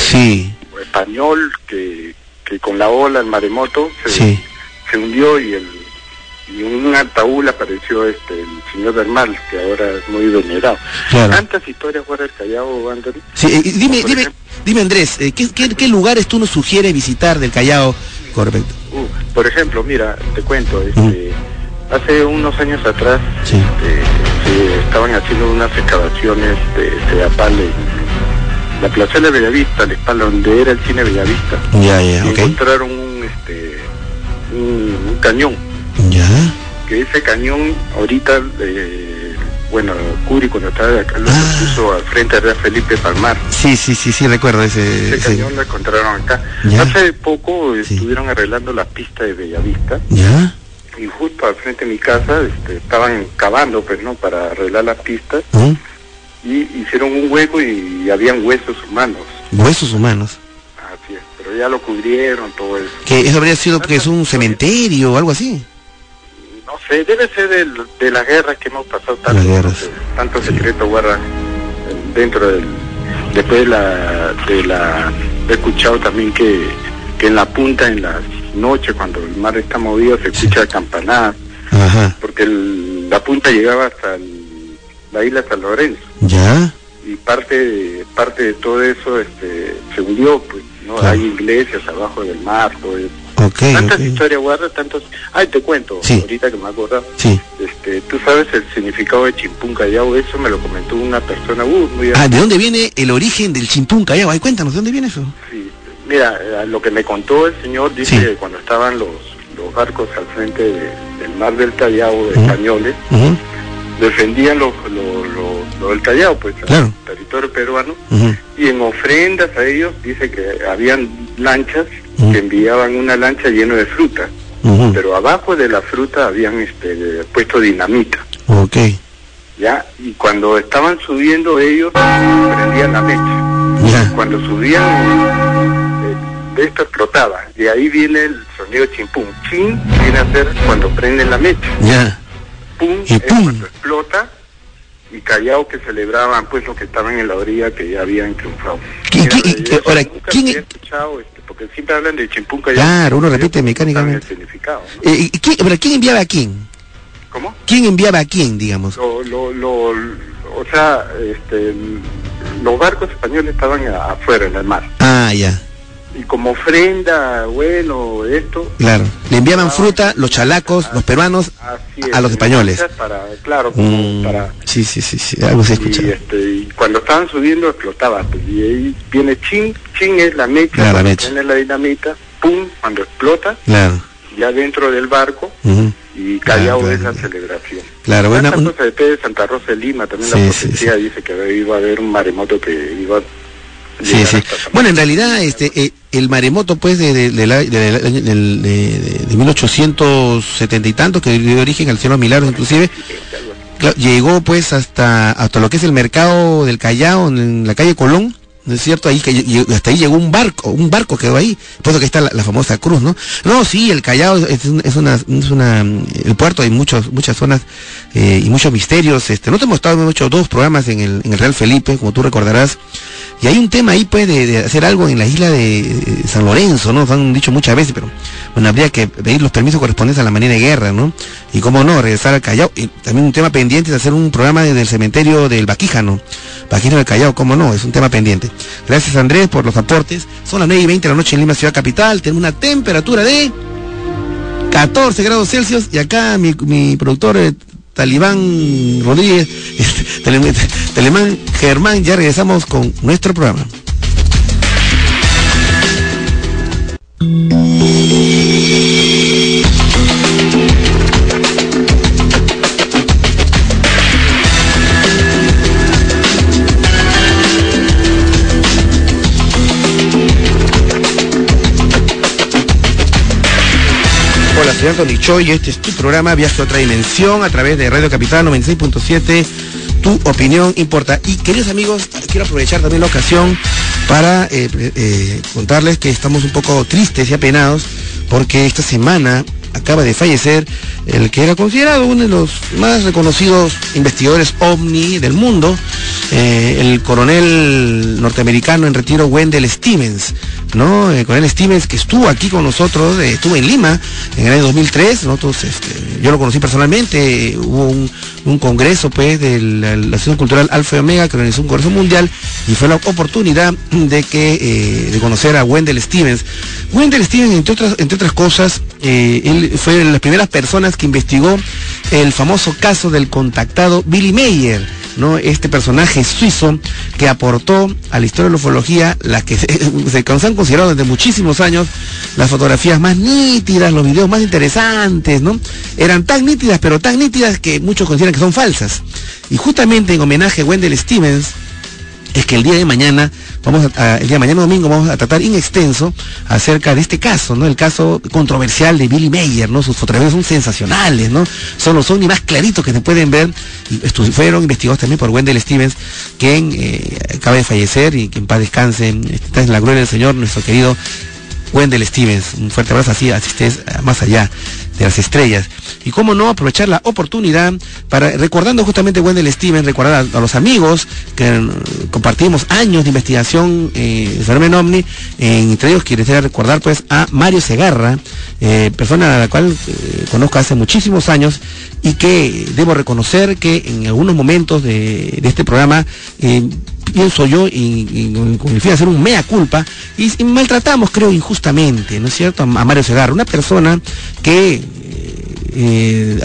español que, que con la ola, el maremoto, se, se hundió y el y en un ataúd apareció este el señor del mal que ahora es muy venerado. Tantas historias fuera del Callao Andrés sí, eh, dime dime dime Andrés eh, ¿qué, qué, lugares tú nos sugieres visitar del Callao correcto uh, por ejemplo mira te cuento este hace unos años atrás este, estaban haciendo unas excavaciones de Sedapal en la plaza de Bellavista la espalda donde era el cine Bellavista. Ya ya encontraron un este un cañón ya. Que ese cañón ahorita, eh, bueno, Curi cuando estaba acá lo ah. puso al frente de Felipe Palmar. Sí, sí, sí, sí, recuerdo ese. Ese cañón lo encontraron acá. Hace poco estuvieron arreglando la pista de Bellavista. Ya. Y justo al frente de mi casa este, estaban cavando, pues, ¿no? Para arreglar las pistas. ¿Mm? Y hicieron un hueco y habían huesos humanos. ¿Huesos humanos? Así es, pero ya lo cubrieron, todo eso. ¿Que eso habría sido porque es un cementerio o algo así? No sé, debe ser de las guerras que hemos pasado tanto, tanto secreto guerra dentro del después de la de la he escuchado también que, que en la punta en las noches cuando el mar está movido se escucha campanar porque la punta llegaba hasta la isla San Lorenzo. Ya y parte parte de todo eso este se hundió pues no hay iglesias abajo del mar todo eso tantas historias guarda, tantos... Ay, te cuento, ahorita que me acuerdo. Sí. Este, Tú sabes el significado de chimpún callao, eso me lo comentó una persona uh, muy... Ah, ¿de dónde viene el origen del chimpún callao? Ay, cuéntanos, ¿de dónde viene eso? Sí, mira, eh, lo que me contó el señor dice que cuando estaban los, los barcos al frente del mar del Callao de españoles, defendían lo, lo, del Callao, pues, el territorio peruano, y en ofrendas a ellos dice que habían lanchas que enviaban una lancha llena de fruta, pero abajo de la fruta habían este, puesto dinamita. Ok. ¿Ya? Y cuando estaban subiendo ellos, prendían la mecha. Cuando subían, eh, esto explotaba. De ahí viene el sonido chimpum. Chin viene a ser cuando prenden la mecha. Ya. Pum y pum. cuando explota y Callao que celebraban pues los que estaban en la orilla que ya habían triunfado. ¿Quién, ahora, ¿quién escuchado, este, porque siempre hablan de Chimpún. Claro, uno repite mecánicamente. significado, eh, ¿quién, ¿quién, enviaba a quién? ¿Cómo? ¿Quién enviaba a quién, digamos? Lo, lo, lo, o sea, este, los barcos españoles estaban afuera en el mar. Ah, ya y como ofrenda, bueno, esto. Claro, le enviaban ah, fruta los chalacos, los peruanos, a los españoles. Para, claro, mm, para... Sí, sí, sí, sí, algo se escucha. Y, este, y cuando estaban subiendo explotaba, pues, y ahí viene chin, chin es la mecha, la mecha. tiene la dinamita, pum, cuando explota, claro. ya dentro del barco, y Callao claro, la celebración. Claro, bueno. cosa de Santa Rosa de Lima, también la profecía dice que iba a haber un maremoto que iba a Sí, sí. Bueno, en realidad, este, eh, el maremoto, pues, de, de, de, de, 1870 y tantos, que dio origen al cielo Milagros, inclusive, llegó, pues, hasta, hasta lo que es el mercado del Callao, en la calle Colón, ¿no es cierto? Ahí que hasta ahí llegó un barco, un barco quedó ahí, por eso que está la, famosa cruz, ¿no? No, sí, el Callao es, una, es una, el puerto hay muchos, muchas zonas eh, y muchos misterios. Este, no te hemos estado hemos hecho dos programas en el, en el Real Felipe, como tú recordarás, y hay un tema ahí, pues, de, hacer algo en la isla de San Lorenzo, ¿no? Nos han dicho muchas veces, pero bueno, habría que pedir los permisos correspondientes a la manera de guerra, ¿no? Y cómo no, regresar al Callao. Y también un tema pendiente es hacer un programa desde el cementerio del Baquíjano. Baquíjano del Callao, cómo no, es un tema pendiente. Gracias Andrés por los aportes. Son las 9 y 20 de la noche en Lima, ciudad capital. Tenemos una temperatura de 14 grados Celsius y acá mi, productor eh, Talibán Rodríguez, este, Telemán Germán, ya regresamos con nuestro programa. Soy Anthony Choi y este es tu programa Viaje a otra dimensión a través de Radio Capital 96.7. Tu opinión importa. Y queridos amigos, quiero aprovechar también la ocasión para eh, eh, contarles que estamos un poco tristes y apenados porque esta semana acaba de fallecer el que era considerado uno de los más reconocidos investigadores ovni del mundo, eh, el coronel norteamericano en retiro Wendell Stevens. ¿no? Eh, con Stevens, que estuvo aquí con nosotros, eh, estuvo en Lima en el año 2003, nosotros, este, yo lo conocí personalmente, hubo un, congreso pues de la, Asociación Cultural Alfa y Omega que organizó un congreso mundial y fue la oportunidad de que eh, de conocer a Wendell Stevens. Wendell Stevens, entre otras, entre otras cosas, él fue de las primeras personas que investigó el famoso caso del contactado Billy Mayer ¿no? Este personaje suizo que aportó a la historia de la ufología las que se, se han considerado desde muchísimos años las fotografías más nítidas, los videos más interesantes, ¿no? Eran tan nítidas, pero tan nítidas que muchos consideran que son falsas. Y justamente en homenaje a Wendell Stevens, es que el día de mañana, vamos a, el día de mañana domingo vamos a tratar in extenso acerca de este caso, ¿no? El caso controversial de Billy Mayer, ¿no? Sus fotografías son sensacionales, ¿no? Son los ovnis más claritos que se pueden ver. Y fueron investigados también por Wendell Stevens, quien eh, acaba de fallecer y que en paz descanse. Está en la gloria del Señor, nuestro querido Wendell Stevens. Un fuerte abrazo así, así estés más allá de las estrellas. Y cómo no aprovechar la oportunidad para, recordando justamente Wendell Stevens, recordar a, los amigos que eh, compartimos años de investigación eh, fenómeno OVNI, entre ellos quisiera recordar pues a Mario Segarra, eh, persona a la cual eh, conozco hace muchísimos años y que debo reconocer que en algunos momentos de, este programa pienso yo y, con el fin de hacer un mea culpa y, maltratamos creo injustamente, ¿no es cierto?, a, Mario Segarra, una persona que eh,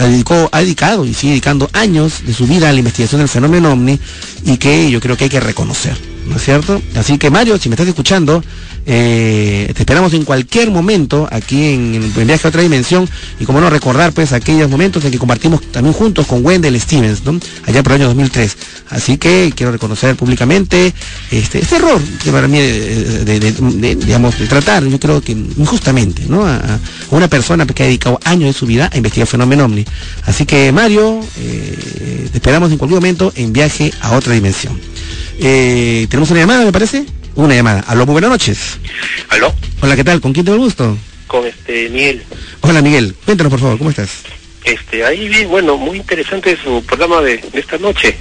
ha dedicado y sigue dedicando años de su vida a la investigación del fenómeno ovni y que yo creo que hay que reconocer. ¿no es cierto? Así que Mario, si me estás escuchando, eh, te esperamos en cualquier momento aquí en, Viaje a otra dimensión y como no recordar pues aquellos momentos en que compartimos también juntos con Wendell Stevens, ¿no? Allá por el año 2003. Así que quiero reconocer públicamente este, este error que para mí de, digamos, de tratar, yo creo que injustamente, ¿no? A, una persona que ha dedicado años de su vida a investigar fenómeno OVNI. Así que Mario, eh, te esperamos en cualquier momento en Viaje a otra dimensión. Eh, ¿Tenemos una llamada, me parece? Una llamada. Aló, muy buenas noches. Aló. Hola, ¿qué tal? ¿Con quién tengo el gusto? Con este, Miguel. Hola, Miguel. Cuéntanos, por favor, ¿cómo estás? Este, ahí bien, bueno, muy interesante su programa de, esta noche.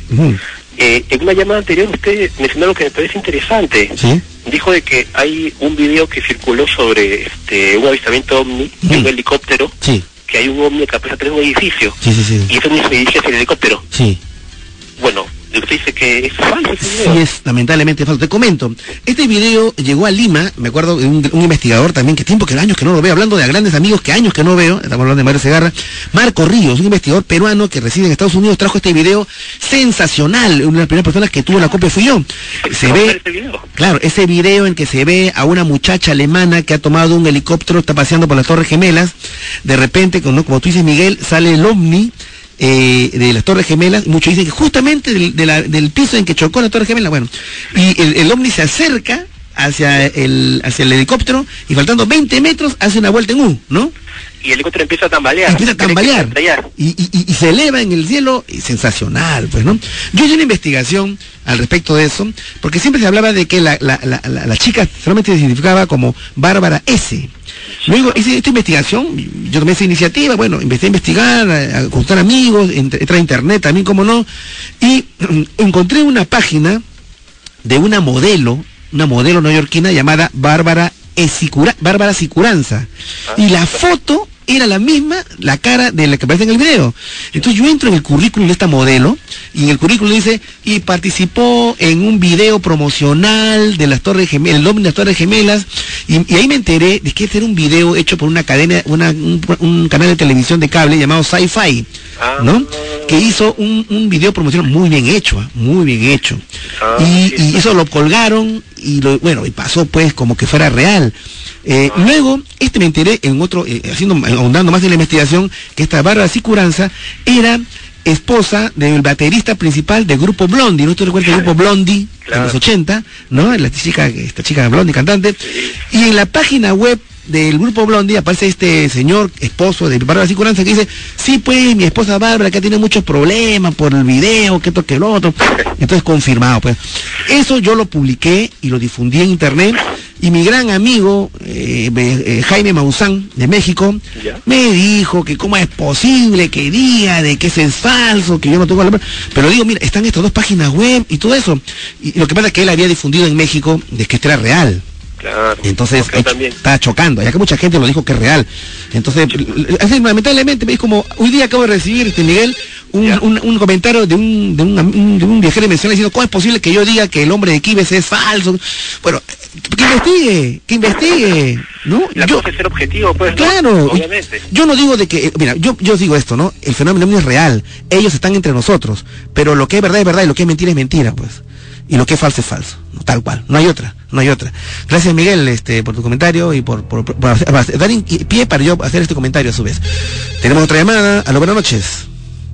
Eh, en una llamada anterior usted mencionó lo que me parece interesante. ¿Sí? Dijo de que hay un video que circuló sobre este un avistamiento ovni de un helicóptero. Sí. Que hay un ovni que aparece atrás de un edificio. Sí, sí, sí. Y ese ovni se dirige hacia el helicóptero. Sí. Bueno, usted dice que es falso Sí, es lamentablemente falso. Te comento, este video llegó a Lima, me acuerdo de un, investigador también, que tiempo, que años que no lo veo, hablando de grandes amigos, que años que no veo, estamos hablando de Mario Segarra, Marco Ríos, un investigador peruano que reside en Estados Unidos, trajo este video sensacional, una de las primeras personas que tuvo la copia fui yo. Se ve, claro, ese video en que se ve a una muchacha alemana que ha tomado un helicóptero, está paseando por las Torres Gemelas, de repente, como, como tú dices Miguel, sale el ovni, eh, de las Torres Gemelas, muchos dicen que justamente del, piso en que chocó la Torre Gemela, bueno, y el, el ovni se acerca hacia el, hacia el helicóptero y faltando 20 metros hace una vuelta en U, ¿no? Y el helicóptero empieza a tambalear. Empieza a tambalear. Y, y, se eleva en el cielo, y sensacional, pues, ¿no? Yo hice una investigación al respecto de eso, porque siempre se hablaba de que la, la, la, la chica solamente se identificaba como Bárbara S. Luego hice esta investigación, yo tomé esa iniciativa, bueno, empecé a investigar, a, contar amigos, entré a internet también, como no, y encontré una página de una modelo, una modelo neoyorquina llamada Bárbara Bárbara Sicuranza. Y la foto era la misma, la cara de la que aparece en el video. Entonces yo entro en el currículum de esta modelo y en el currículum dice, y participó en un video promocional de las Torres Gemelas, el de las Torres Gemelas, y, ahí me enteré de que este era un video hecho por una cadena, una, un, canal de televisión de cable llamado Sci-Fi, ¿no? Ah. Que hizo un, un video promocional muy bien hecho, ¿ah? muy bien hecho. Ah, y, y, eso lo colgaron y bueno, y pasó pues como que fuera real. Eh, luego, este me enteré en otro, eh, haciendo, ahondando más en la investigación, que esta Bárbara Sicuranza era esposa del baterista principal del grupo Blondie, ¿no? ¿Tú recuerdas el grupo Blondie de los 80, ¿no? La chica, esta chica Blondie cantante. Y en la página web del grupo Blondie aparece este señor esposo de Bárbara Sicuranza que dice, sí pues mi esposa Bárbara que tiene muchos problemas por el video, que esto, que lo otro. Entonces confirmado pues. Eso yo lo publiqué y lo difundí en internet y mi gran amigo eh, eh, Jaime Maussan de México me dijo que cómo es posible que diga de que es falso, que yo no tengo la... Pero digo, mira, están estas dos páginas web y todo eso. Y lo que pasa es que él había difundido en México de que esto era real. Entonces está chocando, ya que mucha gente lo dijo que es real. Entonces, así, lamentablemente me dijo como, hoy día acabo de recibir, este Miguel, un, comentario de un, de un, de un viajero mencional diciendo, ¿cómo es posible que yo diga que el hombre de Kibes es falso? Bueno, que investigue, que investigue, ¿no? yo, que ser objetivo, pues, claro, obviamente. Yo no digo de que, mira, yo, yo digo esto, ¿no? El fenómeno es real, ellos están entre nosotros, pero lo que es verdad es verdad y lo que es mentira es mentira, pues y lo que es falso es falso, tal cual, no hay otra, no hay otra. Gracias Miguel este, por tu comentario y por, por, dar pie para yo hacer este comentario a su vez. Tenemos otra llamada, a lo buenas noches.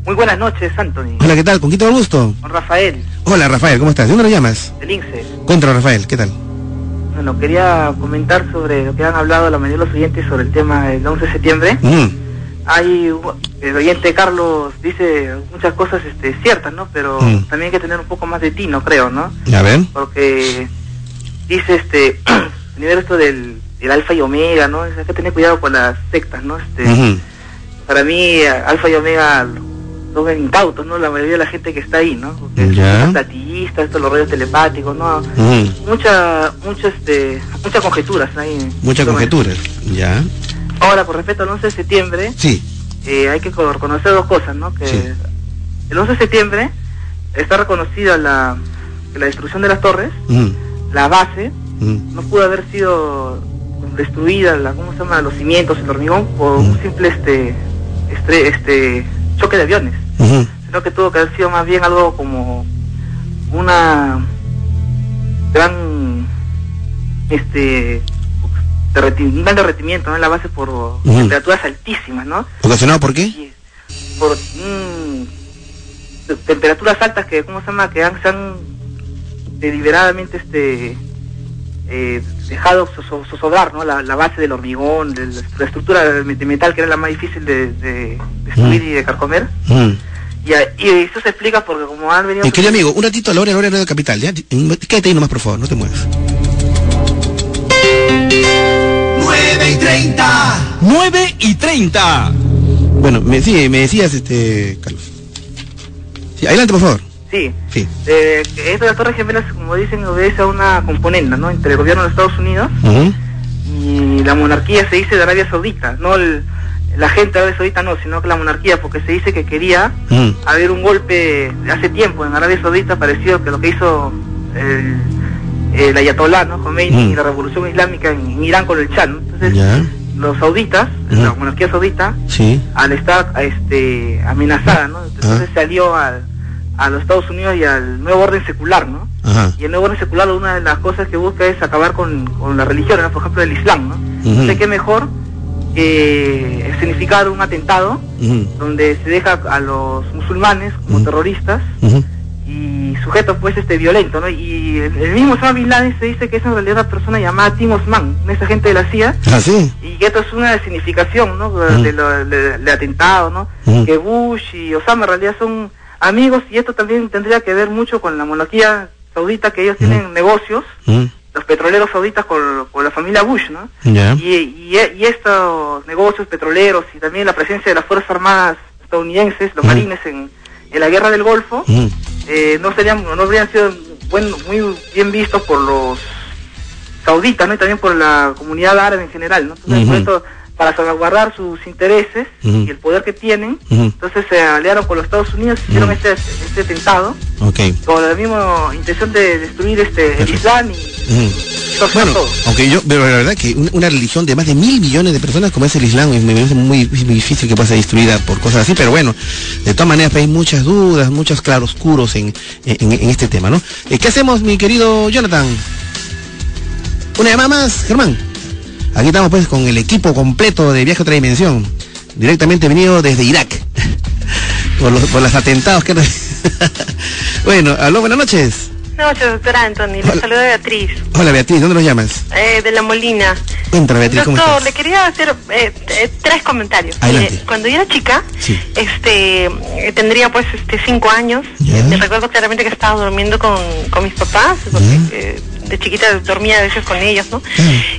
Muy buenas noches, Anthony. Hola, ¿qué tal? ¿Con quién te gusto? Con Rafael. Hola, Rafael, ¿cómo estás? ¿De dónde lo llamas? Del INSE. Contra, Rafael, ¿qué tal? Bueno, quería comentar sobre lo que han hablado la mayoría de los oyentes sobre el tema del 11 de septiembre. Mm hay el oyente Carlos dice muchas cosas este, ciertas, ¿no? Pero mm. también hay que tener un poco más de tino, creo, ¿no? A ver. Porque dice este nivel esto del, alfa y omega, ¿no? Hay que tener cuidado con las sectas, ¿no? Este, Para mí alfa y omega son incautos, ¿no? La mayoría de la gente que está ahí, ¿no? Porque ya. son esto los rollos telepáticos, ¿no? Mucha, mucha, este, muchas conjeturas ahí. Muchas conjeturas, ya. Ahora, con respecto al 11 de septiembre, sí. Eh, hay que reconocer dos cosas, ¿no? Que el 11 de septiembre está reconocida la, la destrucción de las torres, la base, no pudo haber sido destruida, la, ¿cómo se llama? Los cimientos, el hormigón, por un simple este, este, este choque de aviones, sino que tuvo que haber sido más bien algo como una gran este un gran derretimiento en la base por temperaturas altísimas, ¿no? ¿Ocasionado por qué? Por temperaturas altas que, ¿cómo se llama? Que han, se han deliberadamente este eh, dejado zozobrar ¿no? La, base del hormigón, de la, estructura de metal que era la más difícil de, destruir y de carcomer. Y, eso se explica porque como han venido... Mi querido amigo, un ratito a la hora, a la hora de capital, ¿ya? Quédate ahí nomás, por favor, no te muevas. 9 y 30. 9 y 30. Bueno, me, sí, me decías, este, Carlos. Sí, adelante, por favor. Sí. sí. Eh, esto de las Torres Gemelas, como dicen, obedece a una componenda, ¿no? Entre el gobierno de Estados Unidos y la monarquía se dice de Arabia Saudita, no la gente de Arabia Saudita no, sino que la monarquía, porque se dice que quería haber un golpe hace tiempo en Arabia Saudita parecido que lo que hizo el, el Ayatollah, ¿no? Khomeini y la revolución islámica en, Irán con el Shah, Entonces, los sauditas, la monarquía saudita, al estar este, amenazada, ¿no? Entonces ah. salió al a los Estados Unidos y al nuevo orden secular, ¿no? Y el nuevo orden secular una de las cosas que busca es acabar con, con la religión, por ejemplo el Islam, ¿no? Sé que mejor que significar un atentado donde se deja a los musulmanes como terroristas y sujetos pues este violento, ¿no? Y el, mismo Osama Bin Laden se dice que es en realidad una persona llamada Tim Osman, esa gente de la CIA. ¿Ah, sí? Y que esto es una significación, ¿no? De, de, atentado, ¿no? Que Bush y Osama en realidad son amigos y esto también tendría que ver mucho con la monarquía saudita, que ellos tienen negocios, los petroleros sauditas con, la familia Bush, ¿no? Y, y, estos negocios petroleros y también la presencia de las Fuerzas Armadas estadounidenses, los marines en, en, la guerra del Golfo, eh, no serían, no habrían sido bueno, muy bien vistos por los sauditas, ¿no? Y también por la comunidad árabe en general, ¿no? Entonces, para salvaguardar sus intereses y el poder que tienen. Entonces se aliaron con los Estados Unidos hicieron este, este atentado con la misma intención de destruir este el Islam y bueno, aunque yo, pero la verdad que una, religión de más de mil millones de personas como es el Islam, me parece muy, difícil que pase destruida por cosas así, pero bueno, de todas maneras hay muchas dudas, muchos claroscuros en, en, este tema, ¿no? Eh, ¿Qué hacemos, mi querido Jonathan? Una llamada más, Germán. Aquí estamos pues con el equipo completo de Viaje a otra dimensión, directamente venido desde Irak, por, los, por los atentados que... bueno, aló, buenas noches. Buenas noches, doctora Anthony. Le saluda Beatriz. Hola, Beatriz. ¿Dónde nos llamas? Eh, de La Molina. Cuéntame, Beatriz, Doctor, ¿cómo le quería hacer eh, eh, tres comentarios. cuando yo era chica, este, tendría pues este cinco años. Me recuerdo claramente que estaba durmiendo con, con mis papás, porque de chiquita dormía a veces con ellos, ¿no?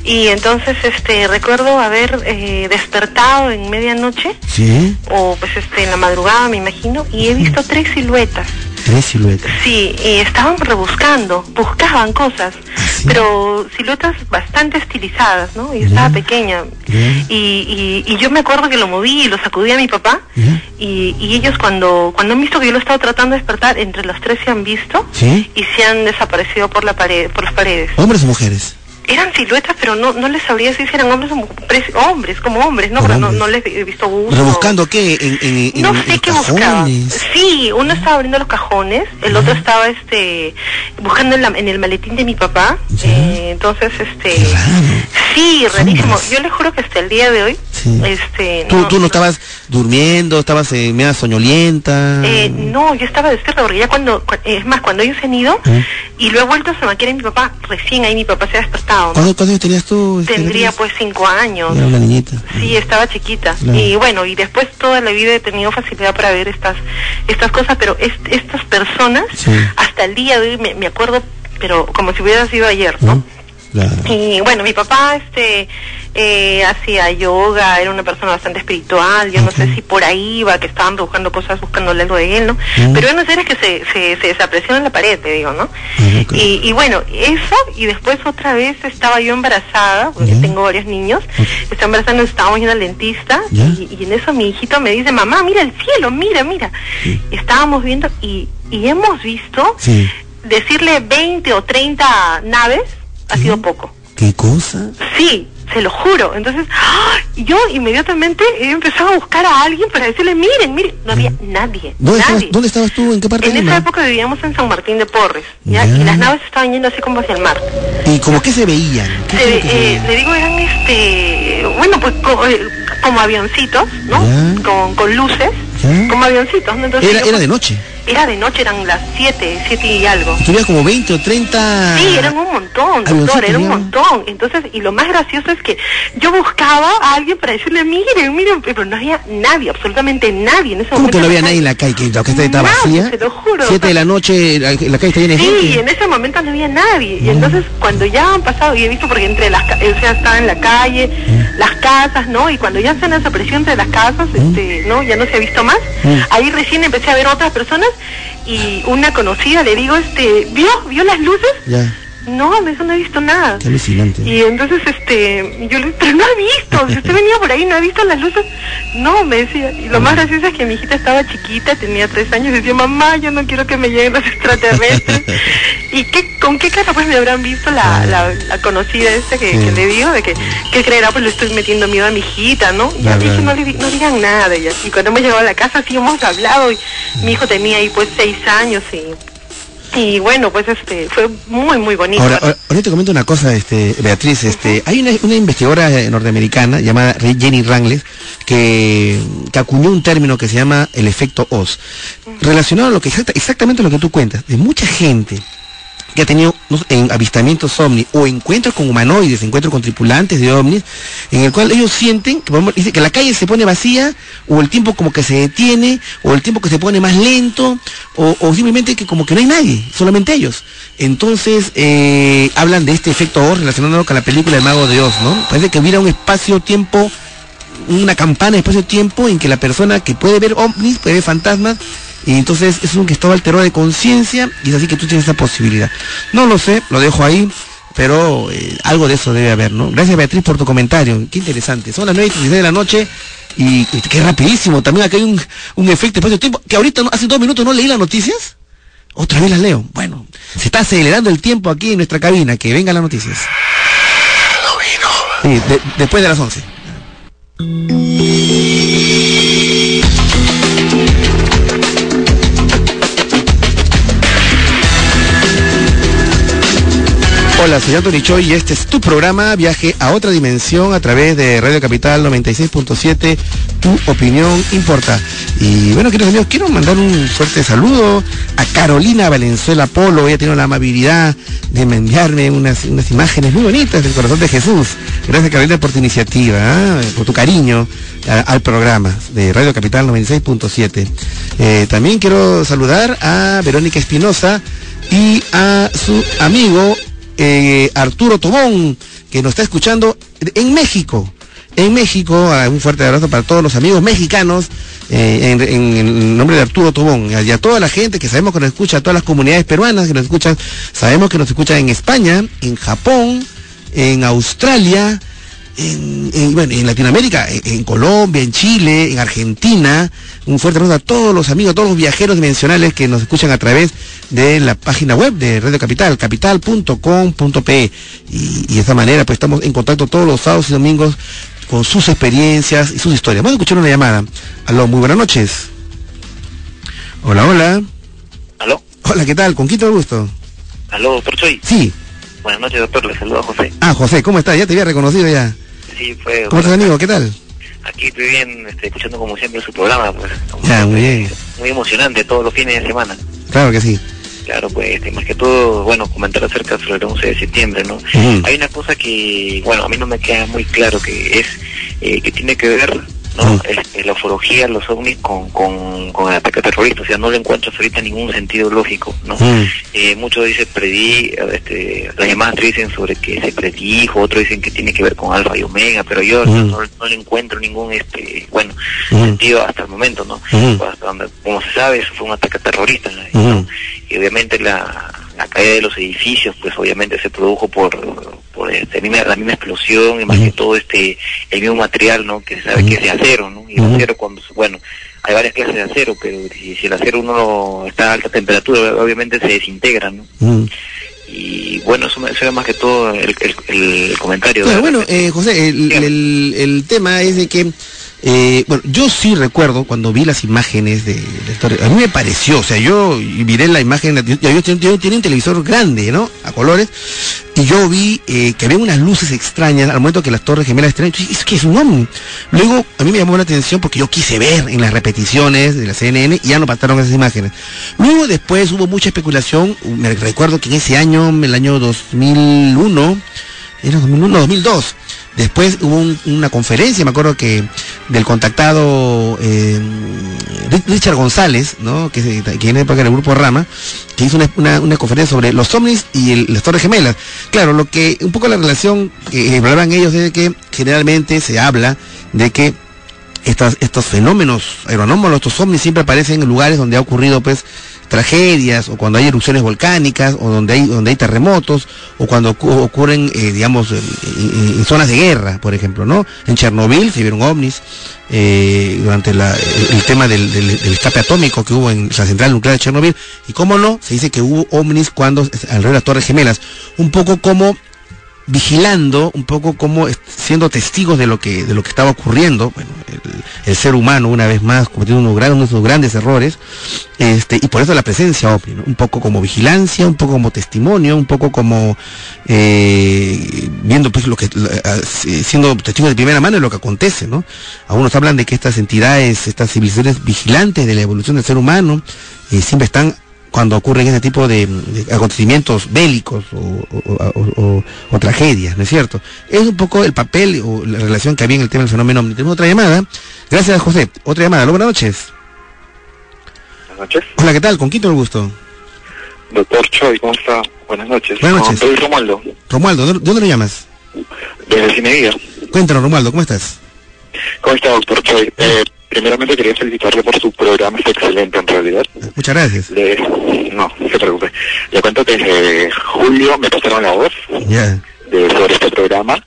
Y entonces, este, recuerdo haber eh, despertado en medianoche, ¿Sí? o pues este, en la madrugada, me imagino, y he visto tres siluetas. Tres siluetas. Sí, y estaban rebuscando, buscaban cosas, ¿Ah, pero siluetas bastante estilizadas, ¿no? Y estaba pequeña. Y, y, yo me acuerdo que lo moví y lo sacudí a mi papá, y, y, ellos cuando, cuando han visto que yo lo estaba tratando de despertar, entre los tres se han visto y se han desaparecido por la pared, por las paredes. ¿Hombres o mujeres? Eran siluetas, pero no, no les sabría decir si eran hombres o hombres, como hombres, ¿no? Pero no, no, les he visto gusto. ¿Rebuscando qué? ¿En, en, no sé qué buscaba. Sí, uno estaba abriendo los cajones, el otro estaba este buscando en, la, en el maletín de mi papá. Eh, entonces, este... Sí, rarísimo. Yo le juro que hasta el día de hoy, este... ¿Tú no, ¿Tú no estabas durmiendo, estabas eh, media soñolienta? Eh, no, yo estaba despierta porque ya cuando, es más, cuando ellos han ido y lo he vuelto a maquillar mi papá, recién ahí mi papá se ha despertado ¿Cuántos años tenías tú? Tendría pues cinco años. Era una niñita. Sí, estaba chiquita. Y bueno, y después toda la vida he tenido facilidad para ver estas estas cosas, pero estas personas, hasta el día de hoy me, acuerdo, pero como si hubiera sido ayer, ¿no? Y bueno, mi papá este eh, hacía yoga, era una persona bastante espiritual, yo no sé si por ahí iba, que estaban buscando cosas, buscándole algo de él, ¿no? Pero yo no sé, que se, se, se desapareció en la pared, te digo, ¿no? y, y, bueno, eso, y después otra vez estaba yo embarazada, porque tengo varios niños, estaba embarazada, estábamos yendo al dentista, y, y, en eso mi hijito me dice, mamá, mira el cielo, mira, mira. Estábamos viendo, y, y hemos visto, decirle 20 o 30 naves, ha sido poco. ¿Qué cosa? Sí, se lo juro. Entonces, ¡ah! yo inmediatamente he empezado a buscar a alguien para decirle, miren, miren, no había nadie. ¿Dónde, nadie. Estabas, ¿Dónde estabas tú? ¿En qué parte En esa época vivíamos en San Martín de Porres, ¿ya? y las naves estaban yendo así como hacia el mar. ¿Y como qué se veían? ¿Qué eh, le digo, eran este, bueno, pues eh, como, avioncitos, ¿no? Con, con luces, como avioncitos. ¿no? Entonces, era, era de noche. Era de noche, eran las 7, 7 y algo. ¿Tuvieras como 20 o 30? Sí, eran un montón, doctor, era un montón. Entonces, y lo más gracioso es que yo buscaba a alguien para decirle, miren, miren, pero no había nadie, absolutamente nadie en ese ¿Cómo que no había nadie en la calle? ¿Que la calle estaba vacía? lo juro. 7 de la noche, la, calle está llena de sí, gente. Sí, en ese momento no había nadie. Y entonces, cuando ya han pasado, y he visto porque entre las, o sea, estaba en la calle, las casas, ¿no? Y cuando ya se han desaparecido entre las casas, este, ¿no? Ya no se ha visto más. Ahí recién empecé a ver otras personas y una conocida le digo, este, ¿vio? ¿Vio las luces? No, eso no he visto nada. Qué alucinante. Y entonces, este, yo le pero no ha visto, si usted venía por ahí, no ha visto las luces. No, me decía. Y lo más gracioso es que mi hijita estaba chiquita, tenía tres años, y decía, mamá, yo no quiero que me lleguen los extraterrestres. ¿Y qué, con qué cara pues me habrán visto la, la, conocida esta que, le digo? De que, ¿qué creerá? Pues le estoy metiendo miedo a mi hijita, ¿no? Y yo dije, no, le, no digan nada. Y, y cuando hemos llegado a la casa, sí hemos hablado, y mi hijo tenía ahí pues seis años, y y bueno, pues este fue muy muy bonito. Ahora, ahora te comento una cosa, este Beatriz, este hay una, investigadora norteamericana llamada Jenny Rangles que, que, acuñó un término que se llama el efecto Oz, relacionado a lo que exactamente lo que tú cuentas, de mucha gente que ha tenido en avistamientos ovnis o encuentros con humanoides, encuentros con tripulantes de ovnis, en el cual ellos sienten que, dice que la calle se pone vacía, o el tiempo como que se detiene, o el tiempo que se pone más lento, o, simplemente que como que no hay nadie, solamente ellos. Entonces, eh, hablan de este efecto O relacionándolo con la película El Mago de Oz, ¿no? Parece que hubiera un espacio-tiempo, una campana de espacio-tiempo en que la persona que puede ver ovnis, puede ver fantasmas, y entonces es un estado alterado de conciencia y es así que tú tienes esa posibilidad. No lo sé, lo dejo ahí, pero eh, algo de eso debe haber, ¿no? Gracias Beatriz por tu comentario, qué interesante. Son las 9 y de la noche y, qué rapidísimo. También acá hay un, un efecto de tiempo que ahorita, hace dos minutos no leí las noticias. Otra vez las leo. Bueno, se está acelerando el tiempo aquí en nuestra cabina. Que vengan las noticias. Sí, después de las 11. Hola, soy Antonio Choy y este es tu programa Viaje a otra dimensión a través de Radio Capital 96.7. Tu opinión importa. Y bueno, queridos amigos, quiero mandar un fuerte saludo a Carolina Valenzuela Polo. Ella tiene la amabilidad de enviarme unas, unas imágenes muy bonitas del corazón de Jesús. Gracias Carolina por tu iniciativa, ¿ah? por tu cariño al programa de Radio Capital 96.7. Eh, también quiero saludar a Verónica Espinosa y a su amigo eh, Arturo Tobón, que nos está escuchando en México. En México, ah, un fuerte abrazo para todos los amigos mexicanos, eh, en, nombre de Arturo Tobón, y a toda la gente que sabemos que nos escucha, a todas las comunidades peruanas que nos escuchan, sabemos que nos escuchan en España, en Japón, en Australia, en, bueno, en Latinoamérica, en, Colombia, en Chile, en Argentina. Un fuerte abrazo a todos los amigos, a todos los viajeros dimensionales que nos escuchan a través de la página web de Radio Capital, capital.com.pe. Y, y de esta manera, pues estamos en contacto todos los sábados y domingos con sus experiencias y sus historias. Vamos a escuchar una llamada. Aló, muy buenas noches. Hola, hola. Aló. Hola, ¿qué tal? ¿Con quién te gusto? Aló, doctor Choy. Sí. Buenas noches, doctor. Le saludo a José. Ah, José, ¿cómo estás? Ya te había reconocido ya. Sí, fue... ¿Cómo estás, amigo? ¿Qué tal? Aquí estoy bien, este, escuchando como siempre su programa, pues. Ya, muy bien. Muy emocionante todos los fines de semana. Claro que sí. Claro, pues, este, más que todo, bueno, comentar acerca sobre el 11 de septiembre, ¿no? Hay una cosa que, bueno, a mí no me queda muy claro, que es, eh, que tiene que ver ¿no? Este, la ufología, los ovnis con, con, con, el ataque terrorista, o sea, no le encuentro ahorita ningún sentido lógico, ¿no? Eh, muchos dicen predí, este, las llamadas dicen sobre que se predijo, otros dicen que tiene que ver con alfa y omega, pero yo no, le encuentro ningún, este, bueno, sentido hasta el momento, ¿no? hasta donde, como se sabe, eso fue un ataque terrorista, y obviamente la la caída de los edificios, pues obviamente se produjo por, por este, la misma explosión y más que todo este el mismo material, ¿no? Que se sabe que es de acero, ¿no? Y el acero cuando, bueno, hay varias clases de acero, pero si, el acero uno está a alta temperatura, obviamente se desintegra, ¿no? y bueno, eso, me, más que todo el, comentario. bueno, eh, José, el, el, tema es de que eh, bueno, yo sí recuerdo cuando vi las imágenes de, de, a mí me pareció, o sea, yo miré la imagen, yo, yo, tenía un televisor grande, ¿no? A colores, y yo vi eh, que había unas luces extrañas al momento que las torres gemelas extrañas, es que es un hombre. Luego, a mí me llamó la atención porque yo quise ver en las repeticiones de la CNN y ya no pasaron esas imágenes. Luego después hubo mucha especulación, me recuerdo que en ese año, el año 2001, era 2001, 2002, Después hubo una conferencia, me acuerdo que del contactado eh, Richard González, ¿no? que, que en época del grupo Rama, que hizo una, conferencia sobre los ovnis y las Torres Gemelas. Claro, lo que un poco la relación que hablaban ellos es de que generalmente se habla de que estas, estos fenómenos aeronómalos, estos ovnis siempre aparecen en lugares donde ha ocurrido pues tragedias o cuando hay erupciones volcánicas o donde hay donde hay terremotos o cuando ocurren eh, digamos en, zonas de guerra por ejemplo no en Chernobyl se vieron ovnis eh, durante el, tema del, escape atómico que hubo en la central nuclear de Chernobyl y cómo no se dice que hubo ovnis cuando alrededor de las torres gemelas. Un poco como vigilando un poco como siendo testigos de lo que de lo que estaba ocurriendo bueno el, ser humano una vez más cometiendo unos, grandes, unos grandes errores este y por eso la presencia un poco como vigilancia un poco como testimonio un poco como eh, viendo pues lo que siendo testigos de primera mano de lo que acontece no algunos hablan de que estas entidades estas civilizaciones vigilantes de la evolución del ser humano eh, siempre están cuando ocurren ese tipo de, acontecimientos bélicos o, tragedias, ¿no es cierto? Es un poco el papel o la relación que había en el tema del fenómeno Tenemos otra llamada. Gracias, José. Otra llamada. buenas noches. Buenas noches. Hola, ¿qué tal? ¿Con quién te gusto? Doctor Choi, ¿cómo está? Buenas noches. Buenas noches. Soy Romualdo. Romualdo, ¿de dónde lo llamas? Desde Cineguía. Cuéntanos, Romualdo, ¿cómo estás? ¿Cómo está, doctor Choi? Eh, primeramente quería felicitarle por su programa, es excelente en realidad. Muchas gracias. no, no se preocupe. Le cuento que desde julio me pasaron la voz de, sobre este programa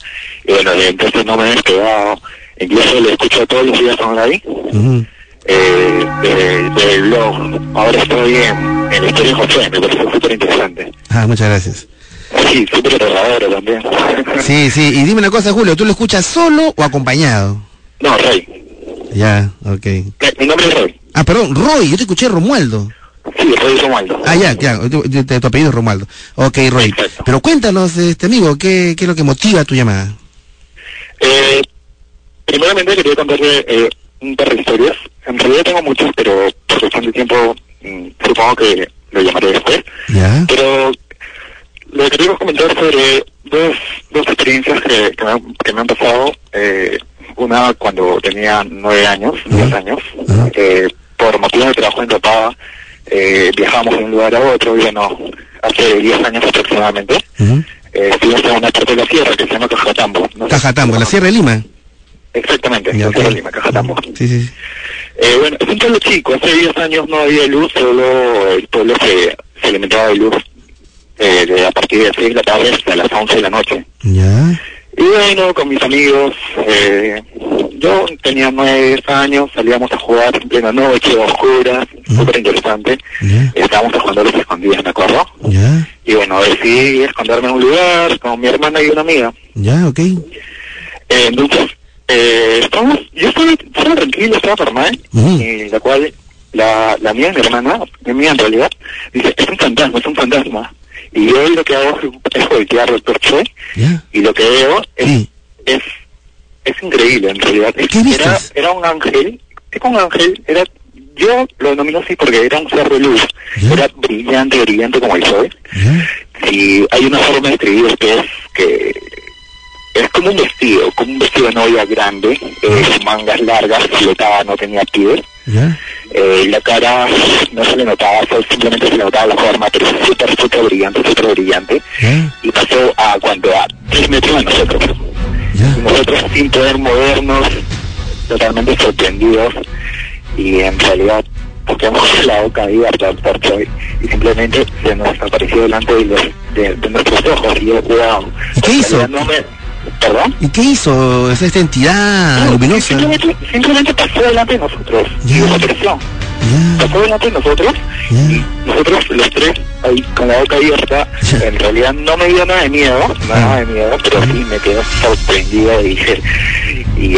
y bueno, entonces no me he quedado, incluso lo escucho todos los días online. Uh eh, del blog. Ahora estoy en, en la historia de José, me parece súper interesante. Ah, muchas gracias. Sí, súper aterradora también. sí, sí, y dime una cosa, Julio, ¿tú lo escuchas solo o acompañado? No, Rey. Ya, ok. Mi nombre es Roy. Ah, perdón, Roy, yo te escuché Romualdo. Sí, Roy Romualdo. Ah, ya, ya, tu, tu, apellido es Romualdo. Ok, Roy. Pero cuéntanos, este amigo, ¿qué, ¿qué es lo que motiva tu llamada? Eh, primeramente quería contarle eh, un par de historias. En realidad tengo muchas, pero por cuestión de tiempo mm, supongo que lo llamaré después. ¿Ya? Pero le quería comentar sobre dos, dos experiencias que, que, me, han, que me han pasado. Eh, una cuando tenía nueve años, diez años, eh, por motivos de trabajo en Topaba, eh, viajábamos de un lugar a otro, y no, hace diez años aproximadamente, eh, estuvimos en una parte de la sierra que se llama Cajatambo. Cajatambo, la Sierra de Lima. Exactamente, la Sierra de Lima, Cajatambo. Sí, sí. Eh, bueno, es un pueblo chico, hace diez años no había luz, solo el pueblo se, se alimentaba de luz eh, de a partir de las 6 de la tarde hasta las 11 de la noche. Ya. Y bueno, con mis amigos, eh, yo tenía nueve años, salíamos a jugar en plena noche, oscuras, súper interesante. Estábamos jugando a los escondidas, ¿me acuerdo? Y bueno, decidí esconderme en un lugar con mi hermana y una amiga. Ya, ok. Eh, entonces, eh, estamos, yo estaba, estaba tranquilo, estaba normal, y la cual, la, la mía, mi hermana, mi mía en realidad, dice, es un fantasma, es un fantasma. Y yo lo que hago es voltear el torche y lo que veo es, es, es increíble en realidad. era, era un ángel, era un ángel, era yo lo denomino así porque era un ser de luz, era brillante, brillante como el sol. Y hay una forma de escribir que es que es como un vestido, como un vestido de novia grande, eh, mangas largas, flotaba, no tenía pies. Eh, la cara no se le notaba, simplemente se le notaba la forma, pero es súper, súper brillante, súper brillante. Y pasó a cuando a tres metros de nosotros. Y nosotros sin poder movernos, totalmente sorprendidos. Y en realidad porque hemos la boca abierta al torcho y simplemente se nos apareció delante de, los, de, nuestros ojos y yo, wow. ¿Y qué hizo? ¿Perdón? ¿Y qué hizo esa entidad luminosa? Simplemente, pasó delante de nosotros. Y nos apareció. Pasó delante de nosotros Y nosotros los tres, ahí con la boca abierta, en realidad no me dio nada de miedo, nada de miedo, pero sí me quedé sorprendido y dije, y,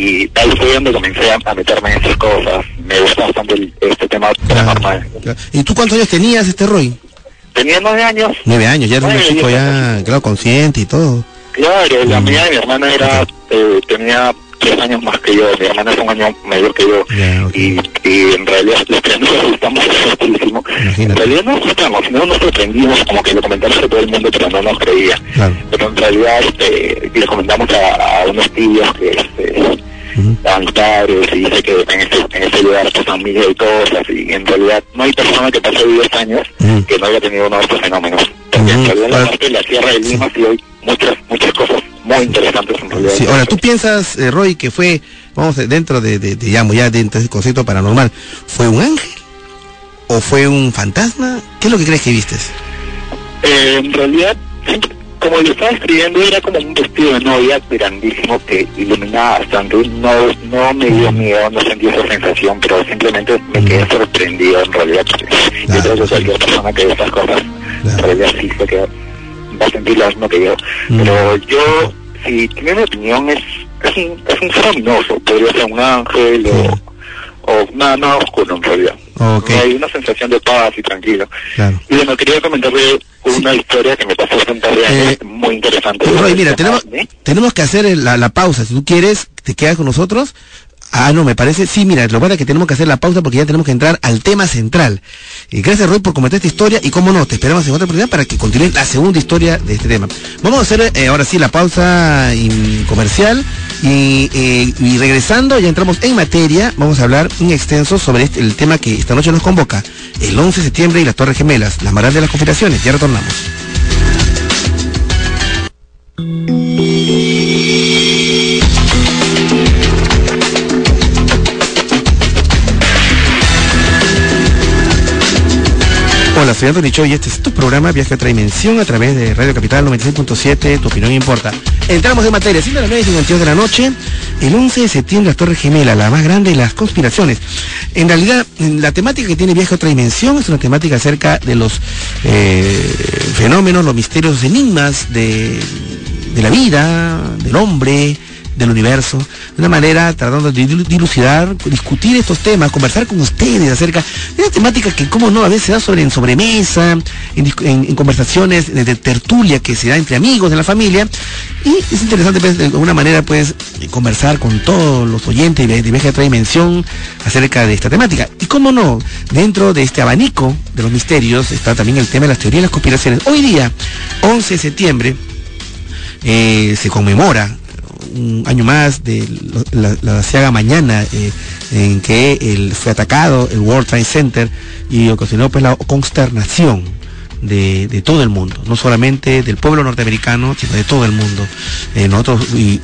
y, ahí fue donde comencé a, meterme en esas cosas. Me gusta bastante este tema paranormal. ¿Y tú cuántos años tenías, este Roy? Tenía nueve años. Nueve años, ya era un chico ya, claro, consciente y todo. Claro, la mía de mi hermana era, eh, tenía tres años más que yo, mi hermana es un año mayor que yo, y, y, en realidad los tres nos asustamos muchísimo. En realidad no nos asustamos, no nos sorprendimos, como que lo comentamos a todo el mundo, pero no nos creía. Pero en realidad este, le comentamos a, unos tíos que este, uh padres y dice que en este, en este lugar pasan miles de cosas y en realidad no hay persona que pase 10 años que no haya tenido uno de estos fenómenos. Porque en realidad la parte de la Sierra de Lima sí. hay muchas, muchas cosas muy interesantes en realidad. Sí, ahora, ¿tú piensas, eh, Roy, que fue, vamos, dentro de, de, digamos, ya dentro del concepto paranormal, fue un ángel? ¿O fue un fantasma? ¿Qué es lo que crees que viste? Eh, en realidad, como lo estaba escribiendo, era como un vestido de novia grandísimo que iluminaba bastante. No, no me dio miedo, no sentí esa sensación, pero simplemente me quedé sorprendido en realidad. Yo creo que cualquier persona que ve estas cosas, en realidad sí se queda lo mismo que yo. Pero yo, si tiene mi opinión, es, es, un, es un ser ominoso, podría ser un ángel o, o nada, nada oscuro en realidad. Hay una sensación de paz y tranquilo. Y bueno, quería comentarle una historia que me pasó frente a eh, muy interesante. mira, tenemos, tenemos que hacer la, la pausa. Si tú quieres, te quedas con nosotros Ah, no, me parece, sí, mira, lo bueno es que tenemos que hacer la pausa porque ya tenemos que entrar al tema central. Y gracias Roy por comentar esta historia y cómo no, te esperamos en otra oportunidad para que continúe la segunda historia de este tema. Vamos a hacer eh, ahora sí la pausa comercial eh, y, regresando ya entramos en materia, vamos a hablar en extenso sobre este, el tema que esta noche nos convoca, el 11 de septiembre y las Torres Gemelas, la moral de las confederaciones. Ya retornamos. Hola, soy Antonio Choy y este es tu programa Viaje a otra dimensión a través de Radio Capital 96.7, tu opinión importa. Entramos en materia, siendo las 9 y de la noche, el 11 de septiembre la Torre Gemela, la más grande de las conspiraciones. En realidad, la temática que tiene Viaje a otra dimensión es una temática acerca de los eh, fenómenos, los misterios, enigmas de la vida, del hombre, del universo, de una manera tratando de dilucidar, discutir estos temas, conversar con ustedes acerca de una temática que, como no, a veces se da sobre en sobremesa, en, conversaciones de, tertulia que se da entre amigos de la familia, y es interesante, pues, de alguna manera, pues, conversar con todos los oyentes de, de otra dimensión acerca de esta temática. Y cómo no, dentro de este abanico de los misterios está también el tema de las teorías y las conspiraciones. Hoy día, 11 de septiembre, eh, se conmemora un año más de la, la mañana eh, en que el, fue atacado el World Trade Center y ocasionó pues la consternación de, todo el mundo, no solamente del pueblo norteamericano, sino de todo el mundo. Eh, nosotros, y,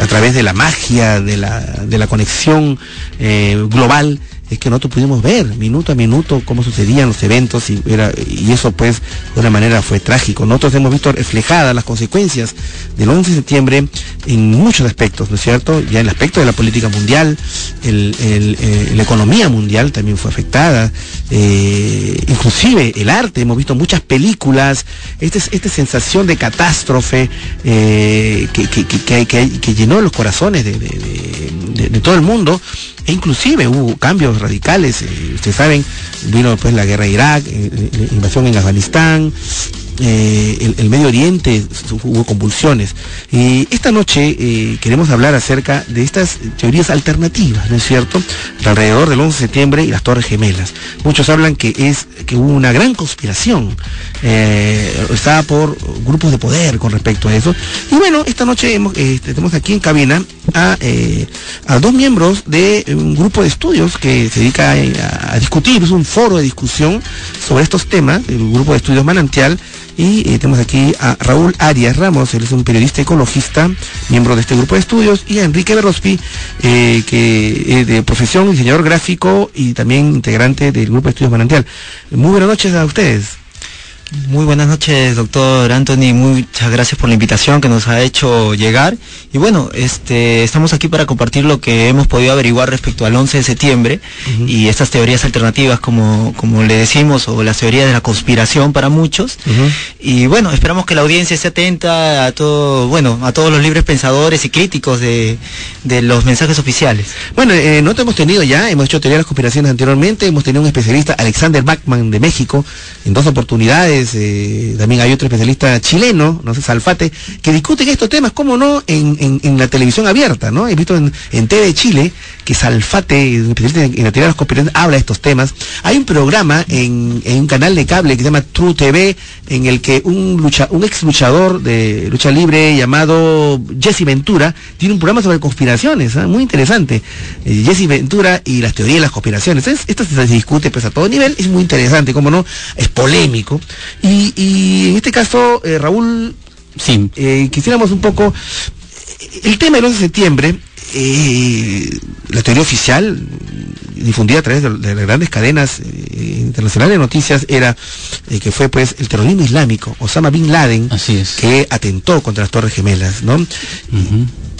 a través de la magia, de la, de la conexión eh, global, es que nosotros pudimos ver minuto a minuto cómo sucedían los eventos y, era, y eso pues de una manera fue trágico. Nosotros hemos visto reflejadas las consecuencias del 11 de septiembre en muchos aspectos, ¿no es cierto? Ya en el aspecto de la política mundial, el, eh, la economía mundial también fue afectada, eh, inclusive el arte, hemos visto muchas películas, esta, esta sensación de catástrofe eh, que, que, que, que, llenó los corazones de, de todo el mundo e inclusive hubo cambios radicales, eh, ustedes saben, vino después la guerra de Irak, eh, eh, la invasión en Afganistán, eh, el, Medio Oriente hubo convulsiones. Y esta noche eh, queremos hablar acerca de estas teorías alternativas, ¿no es cierto? Alrededor del 11 de septiembre y las Torres Gemelas. Muchos hablan que es que hubo una gran conspiración, eh, estaba por grupos de poder con respecto a eso. Y bueno, esta noche hemos, tenemos aquí en cabina a, a, dos miembros de un grupo de estudios que se dedica a, a discutir, es un foro de discusión sobre estos temas, el grupo de estudios Manantial, y eh, tenemos aquí a Raúl Arias Ramos, él es un periodista ecologista, miembro de este grupo de estudios, y a Enrique Berrospi, eh, que es de profesión diseñador gráfico y también integrante del grupo de estudios Manantial. Muy buenas noches a ustedes. Muy buenas noches, doctor Anthony. Muchas gracias por la invitación que nos ha hecho llegar. Y bueno, este, estamos aquí para compartir lo que hemos podido averiguar respecto al 11 de septiembre y estas teorías alternativas, como, como le decimos, o las teorías de la conspiración para muchos. Y bueno, esperamos que la audiencia esté atenta a todo, bueno, a todos los libres pensadores y críticos de, los mensajes oficiales. Bueno, eh, no te hemos tenido ya, hemos hecho teoría de las conspiraciones anteriormente, hemos tenido un especialista, Alexander Bachman de México, en dos oportunidades eh, también hay otro especialista chileno, no sé, Salfate, que discuten estos temas, cómo no, en, la televisión abierta, ¿no? He visto en, en TV Chile que Salfate, especialista en, la teoría de los conspiraciones, habla de estos temas. Hay un programa en, un canal de cable que se llama True TV, en el que un, lucha, un ex luchador de lucha libre llamado Jesse Ventura tiene un programa sobre conspiraciones, ¿ah? muy interesante. Eh, Jesse Ventura y las teorías de las conspiraciones. esto se, discute pues a todo nivel, es muy interesante, cómo no, es polémico. Y, en este caso, eh, Raúl, sí. Eh, quisiéramos un poco, el tema del 11 de septiembre, eh, la teoría oficial difundida a través de, las grandes cadenas internacionales de noticias era que fue pues el terrorismo islámico, Osama Bin Laden, que atentó contra las Torres Gemelas, ¿no?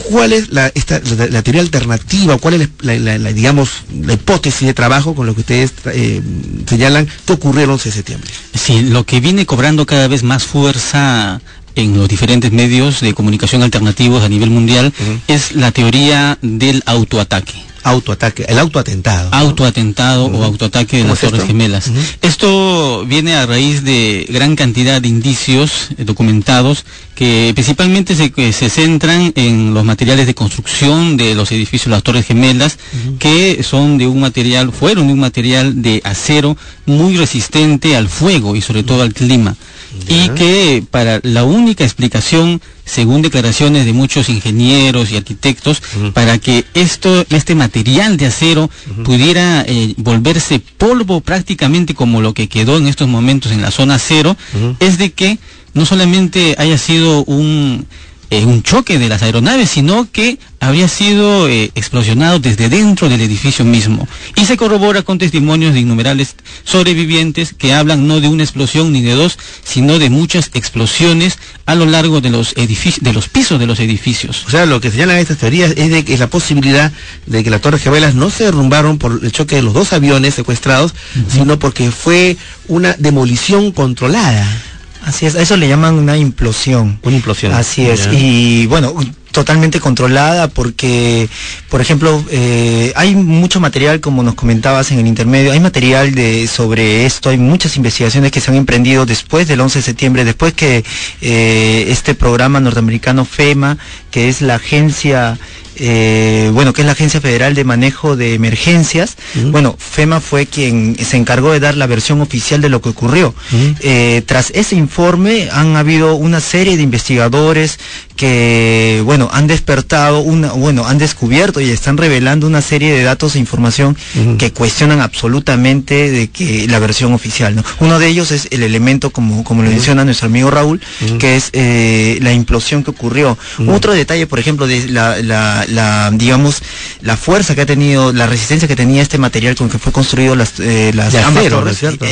¿Cuál es la, teoría alternativa? ¿Cuál es la, digamos, la hipótesis de trabajo con lo que ustedes eh, señalan que ocurrió el 11 de septiembre? Sí, lo que viene cobrando cada vez más fuerza en los diferentes medios de comunicación alternativos a nivel mundial es la teoría del autoataque. Autoataque, el autoatentado. Autoatentado o autoataque de las Torres Gemelas. Esto viene a raíz de gran cantidad de indicios eh, documentados que principalmente se, se, centran en los materiales de construcción de los edificios de las Torres Gemelas, que son de un material, fueron de un material de acero muy resistente al fuego y sobre todo al clima y que para la única explicación, según declaraciones de muchos ingenieros y arquitectos, para que esto, este material de acero pudiera eh, volverse polvo prácticamente como lo que quedó en estos momentos en la zona cero, es de que no solamente haya sido un eh, un choque de las aeronaves, sino que habría sido eh, explosionado desde dentro del edificio mismo. Y se corrobora con testimonios de innumerables sobrevivientes que hablan no de una explosión ni de dos, sino de muchas explosiones a lo largo de los de los pisos de los edificios. O sea, lo que señalan estas teorías es de que es la posibilidad de que las Torres Gemelas no se derrumbaron por el choque de los dos aviones secuestrados, sino porque fue una demolición controlada. Así es, a eso le llaman una implosión. Una implosión. Así es. Y bueno, totalmente controlada porque, por ejemplo, eh, hay mucho material, como nos comentabas en el intermedio, hay material de, sobre esto, hay muchas investigaciones que se han emprendido después del 11 de septiembre, después que eh, este programa norteamericano FEMA, que es la agencia eh, bueno, que es la Agencia Federal de Manejo de Emergencias. Bueno, FEMA fue quien se encargó de dar la versión oficial de lo que ocurrió. Eh, tras ese informe han habido una serie de investigadores que, bueno, han despertado, una, bueno, han descubierto y están revelando una serie de datos e información que cuestionan absolutamente de que la versión oficial, ¿no? Uno de ellos es el elemento, como, como lo menciona nuestro amigo Raúl, que es eh, la implosión que ocurrió. Otro detalle, por ejemplo, de la la, digamos, la fuerza que ha tenido, la resistencia que tenía este material con que fue construido las, eh, las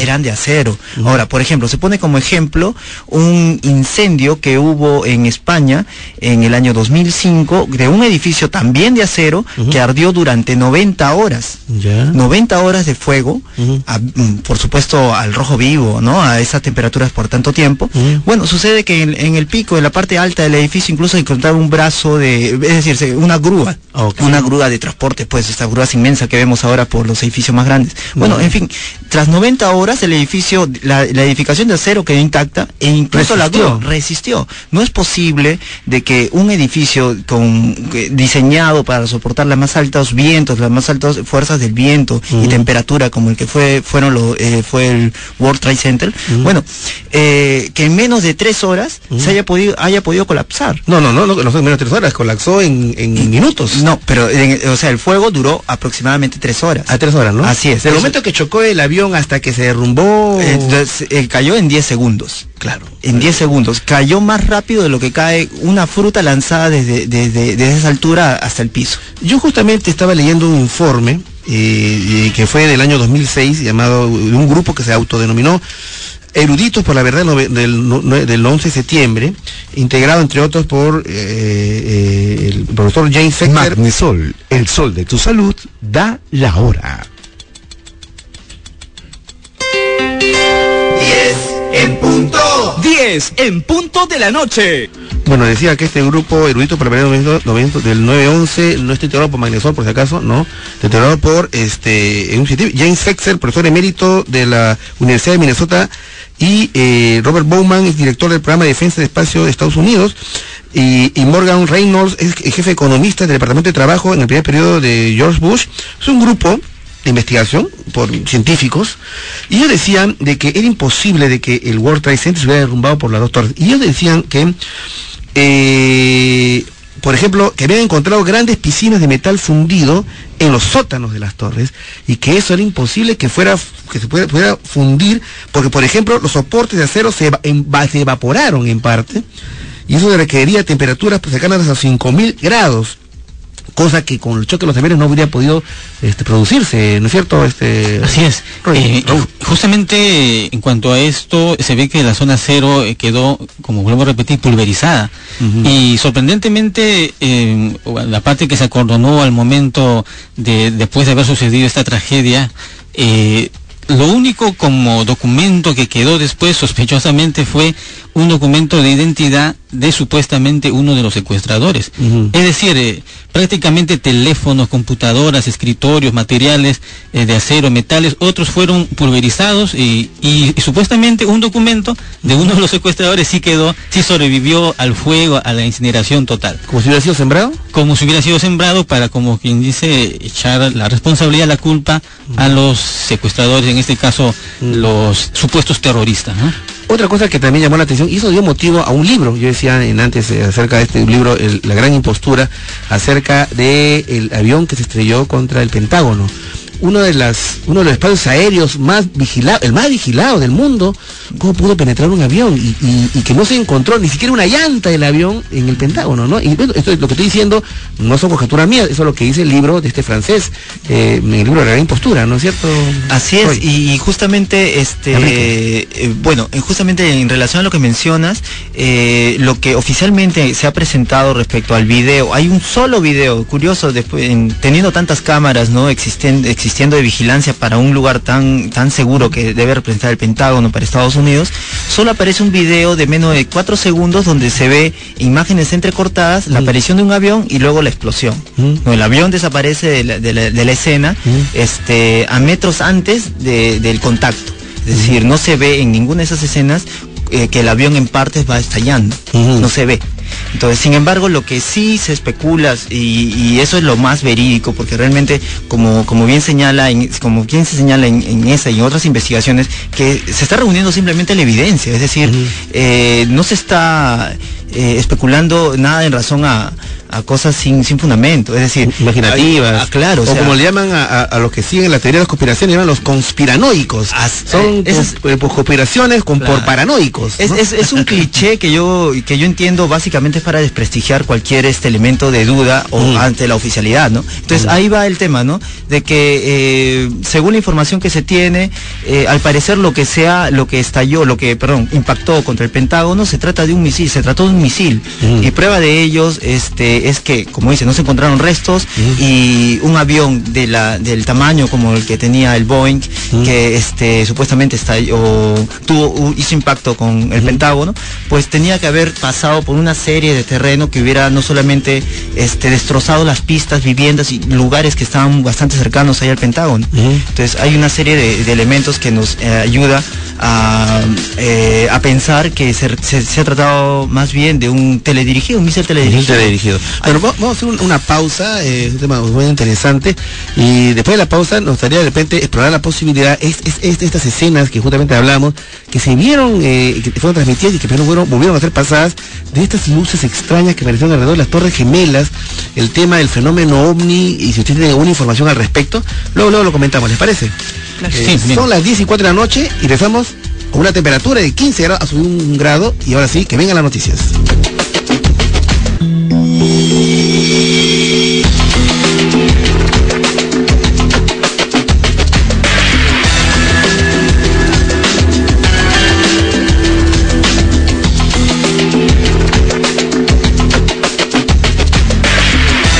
eran de acero. Ahora, por ejemplo, se pone como ejemplo un incendio que hubo en España en el año 2005 de un edificio también de acero que ardió durante 90 horas. 90 horas de fuego, mm, por supuesto al rojo vivo, ¿no? A esas temperaturas por tanto tiempo. Bueno, sucede que en, el pico, en la parte alta del edificio, incluso encontraron un brazo de, es decir, una grúa, una grúa de transporte, pues esta grúa inmensa que vemos ahora por los edificios más grandes. Bueno, en fin, tras 90 horas el edificio, la, edificación de acero quedó intacta e incluso la grúa resistió. No es posible de que un edificio con, diseñado para soportar las más altos vientos, las más altas fuerzas del viento y temperatura como el que fue fueron lo, eh, fue el World Trade Center, bueno, eh, que en menos de tres horas se haya podido haya podido colapsar. No, no, no, no, no, menos de tres horas, colapsó en, en minutos. No, pero, o sea, el fuego duró aproximadamente tres horas. A ah, tres horas, ¿no? Así es. Del momento que chocó el avión hasta que se derrumbó. Eh, cayó en 10 segundos. Claro. En 10 segundos. Cayó más rápido de lo que cae una fruta lanzada desde, desde, esa altura hasta el piso. Yo justamente estaba leyendo un informe eh, que fue del año 2006, llamado de un grupo que se autodenominó Eruditos por la Verdad del, del 11 de septiembre, integrado entre otros por eh, eh, el profesor James Secker. Magnesol, el sol de tu salud, da la hora. 10 en punto. 10 en punto de la noche. Bueno, decía que este grupo erudito para el del 911 no está integrado por Magnesol, por si acaso, no. Está integrado por este, un James Sexer, profesor emérito de la Universidad de Minnesota, y eh, Robert Bowman es director del programa de defensa de espacio de Estados Unidos. Y, Morgan Reynolds es jefe economista del Departamento de Trabajo en el primer periodo de George Bush. Es un grupo investigación por científicos y ellos decían de que era imposible de que el World Trade Center se hubiera derrumbado por las dos torres. Y ellos decían que eh, por ejemplo, que habían encontrado grandes piscinas de metal fundido en los sótanos de las torres y que eso era imposible que fuera que se pudiera, fundir porque por ejemplo los soportes de acero se, se evaporaron en parte y eso requeriría temperaturas cercanas a 5000 grados cosa que con el choque de los aviones no habría podido este, producirse, ¿no es cierto? Este, Así es. Eh, justamente en cuanto a esto, se ve que la zona cero eh, quedó, como vuelvo a repetir, pulverizada. Y sorprendentemente, eh, la parte que se acordonó al momento de, después de haber sucedido esta tragedia, lo único como documento que quedó después sospechosamente fue un documento de identidad de supuestamente uno de los secuestradores. Es decir, eh, prácticamente teléfonos, computadoras, escritorios, materiales eh, de acero, metales, otros fueron pulverizados y, supuestamente un documento de uno de los secuestradores sí quedó, sí sobrevivió al fuego, a la incineración total. ¿Como si hubiera sido sembrado? Como si hubiera sido sembrado para, como quien dice, echar la responsabilidad, la culpa a los secuestradores, en este caso los supuestos terroristas. Otra cosa que también llamó la atención, y eso dio motivo a un libro, yo decía en antes eh, acerca de este libro, La gran impostura, acerca del avión que se estrelló contra el Pentágono uno de las uno de los espacios aéreos más vigilados, el más vigilado del mundo, cómo pudo penetrar un avión y, que no se encontró ni siquiera una llanta del avión en el Pentágono, ¿no? Y esto es lo que estoy diciendo, no son conjeturas mías, eso es lo que dice el libro de este francés, eh, el libro de la gran impostura, ¿no es cierto? Así es, y, justamente este eh, bueno, justamente en relación a lo que mencionas, eh, lo que oficialmente se ha presentado respecto al video, hay un solo video, curioso, después, teniendo tantas cámaras, ¿no? Existen, existen existiendo de vigilancia para un lugar tan, tan seguro que debe representar el Pentágono para Estados Unidos, solo aparece un video de menos de cuatro segundos donde se ve imágenes entrecortadas, la mm. aparición de un avión y luego la explosión. Mm. el avión desaparece de la, escena mm. este, a metros antes del contacto. Es decir, no se ve en ninguna de esas escenas eh, que el avión en partes va estallando. No se ve. Entonces, sin embargo, lo que sí se especula, y, eso es lo más verídico, porque realmente, como, como bien señala, como bien se señala en, esa y en otras investigaciones, que se está reuniendo simplemente la evidencia, es decir, eh, no se está eh, especulando nada en razón a, a cosas sin, sin fundamento, es decir, imaginativas. Ah, claro, o, como le llaman a, a, los que siguen la teoría de las conspiraciones, llaman los conspiranoicos. Son esas, pues, conspiraciones con por paranoicos. Es, es, un cliché que yo, que yo entiendo básicamente es para desprestigiar cualquier este elemento de duda o mm. ante la oficialidad, ¿no? Entonces mm. ahí va el tema, ¿no? De que eh, según la información que se tiene, eh, al parecer lo que sea, lo que estalló, lo que, perdón, impactó contra el Pentágono, se trata de un misil, se trató de un misil. Mm. Y prueba de ellos, este es que, como dice, no se encontraron restos y un avión de la, del tamaño como el que tenía el Boeing, que este, supuestamente estalló, tuvo, hizo impacto con el Pentágono, pues tenía que haber pasado por una serie de terreno que hubiera no solamente este, destrozado las pistas, viviendas y lugares que estaban bastante cercanos ahí al Pentágono. Entonces hay una serie de, elementos que nos eh, ayuda a, eh, a, pensar que se, se, ha tratado más bien de un teledirigido, un misil teledirigido. Bueno, vamos a hacer una pausa, eh, es un tema muy interesante, y después de la pausa nos gustaría de repente explorar la posibilidad, es, es, estas escenas que justamente hablamos, que se vieron, eh, que fueron transmitidas y que fueron, volvieron a ser pasadas, de estas luces extrañas que aparecieron alrededor de las Torres Gemelas, el tema del fenómeno ovni, y si usted tiene alguna información al respecto, luego, luego lo comentamos, ¿les parece? Eh, son las 10 y 4 de la noche y rezamos con una temperatura de 15 grados, ha subido un grado y ahora sí, que vengan las noticias.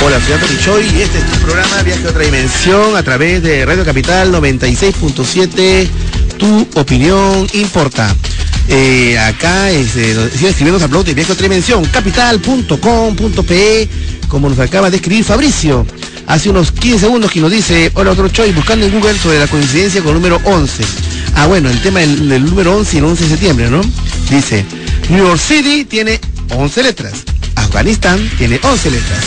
Hola, soy Antonio y este es tu programa Viaje a otra dimensión a través de Radio Capital 96.7 tu opinión importa. Eh, acá es, eh, escribiendo a blog de Viaje otra dimensión, capital.com.pe, como nos acaba de escribir Fabricio. Hace unos 15 segundos que nos dice, hola otro Choi, buscando en Google sobre la coincidencia con el número 11. Ah, bueno, el tema del, del número 11 y el 11 de septiembre, ¿no? Dice, New York City tiene 11 letras. Afganistán tiene 11 letras.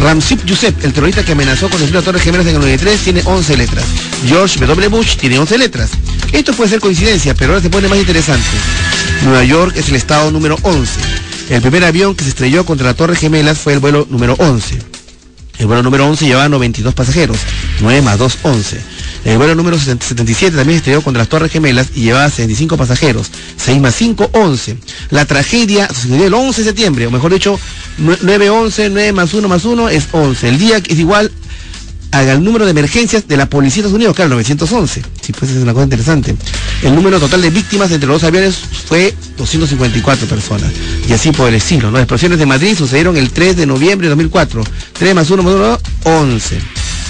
Ramsip Youssef, el terrorista que amenazó con destruir las Torres Gemelas en el 93, tiene 11 letras. George W. Bush tiene 11 letras. Esto puede ser coincidencia, pero ahora se pone más interesante. Nueva York es el estado número 11. El primer avión que se estrelló contra las Torres Gemelas fue el vuelo número 11. El vuelo número 11 llevaba 92 pasajeros, 9 más 2, 11. El vuelo número 77 también estrelló contra las Torres Gemelas y llevaba 65 pasajeros. 6 más 5, 11. La tragedia sucedió el 11 de septiembre, o mejor dicho, 9, 11, 9 más 1 más 1 es 11. El día es igual al número de emergencias de la Policía de Estados Unidos, claro, 911. Sí, pues es una cosa interesante. El número total de víctimas entre los dos aviones fue 254 personas. Y así por el estilo. Las explosiones de Madrid sucedieron el 3 de noviembre de 2004. 3 más 1 más 1, 11.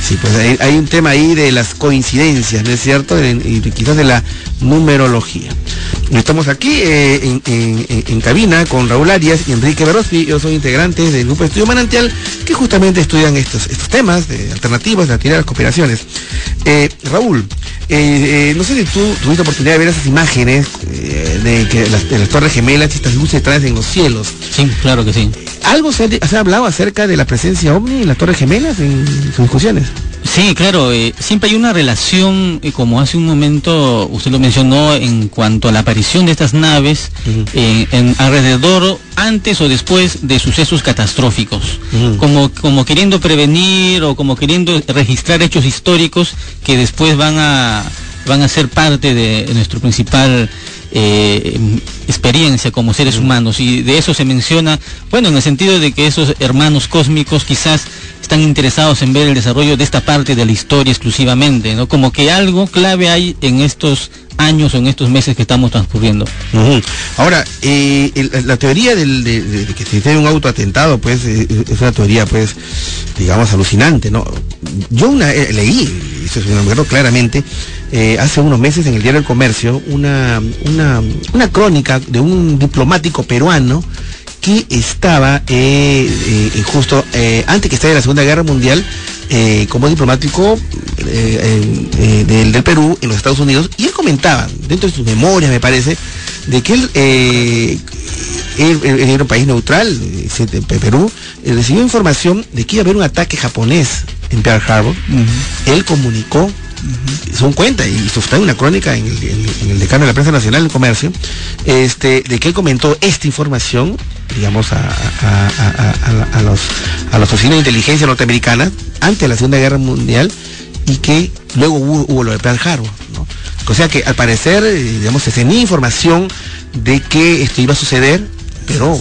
Sí, pues hay, un tema ahí de las coincidencias, ¿no es cierto? Y quizás de la numerología. Estamos aquí eh, en, cabina con Raúl Arias y Enrique Berospi. Yo soy integrante del grupo de estudio Manantial que justamente estudian estos, estos temas de alternativas, de la teoría las cooperaciones. Eh, Raúl, eh, no sé si tú tuviste oportunidad de ver esas imágenes de, que las torres gemelas y estas luces traen en los cielos. Sí, claro que sí. ¿Algo se ha, hablado acerca de la presencia ovni en las Torres Gemelas en sus discusiones? Sí, claro, eh, siempre hay una relación, eh, como hace un momento usted lo mencionó, en cuanto a la aparición de estas naves eh, en, alrededor, antes o después de sucesos catastróficos, como, como queriendo prevenir o como queriendo registrar hechos históricos que después van a, van a ser parte de nuestro principal eh, experiencia como seres humanos y de eso se menciona, bueno, en el sentido de que esos hermanos cósmicos quizás están interesados en ver el desarrollo de esta parte de la historia exclusivamente, ¿no? Como que algo clave hay en estos años o en estos meses que estamos transcurriendo. Ahora, eh, la teoría de, que se tiene un autoatentado, pues, eh, es una teoría, pues, digamos, alucinante, ¿no? Yo una, leí, eso es un número claramente, eh, hace unos meses en el diario El Comercio una, una, crónica de un diplomático peruano que estaba eh, eh, justo antes que estallara la Segunda Guerra Mundial como diplomático del, del, Perú en los Estados Unidos y él comentaba, dentro de sus memorias me parece, de que él, era un país neutral, Perú, recibió información de que iba a haber un ataque japonés en Pearl Harbor. Él comunicó son cuenta y está en una crónica en el, decano de la prensa nacional del comercio, este, de que él comentó esta información, digamos, a, los, a los oficinas de inteligencia norteamericanas ante la Segunda Guerra Mundial y que luego hubo, lo de Pearl Harbor. O sea que al parecer, eh, digamos, se tenía información de que esto iba a suceder, pero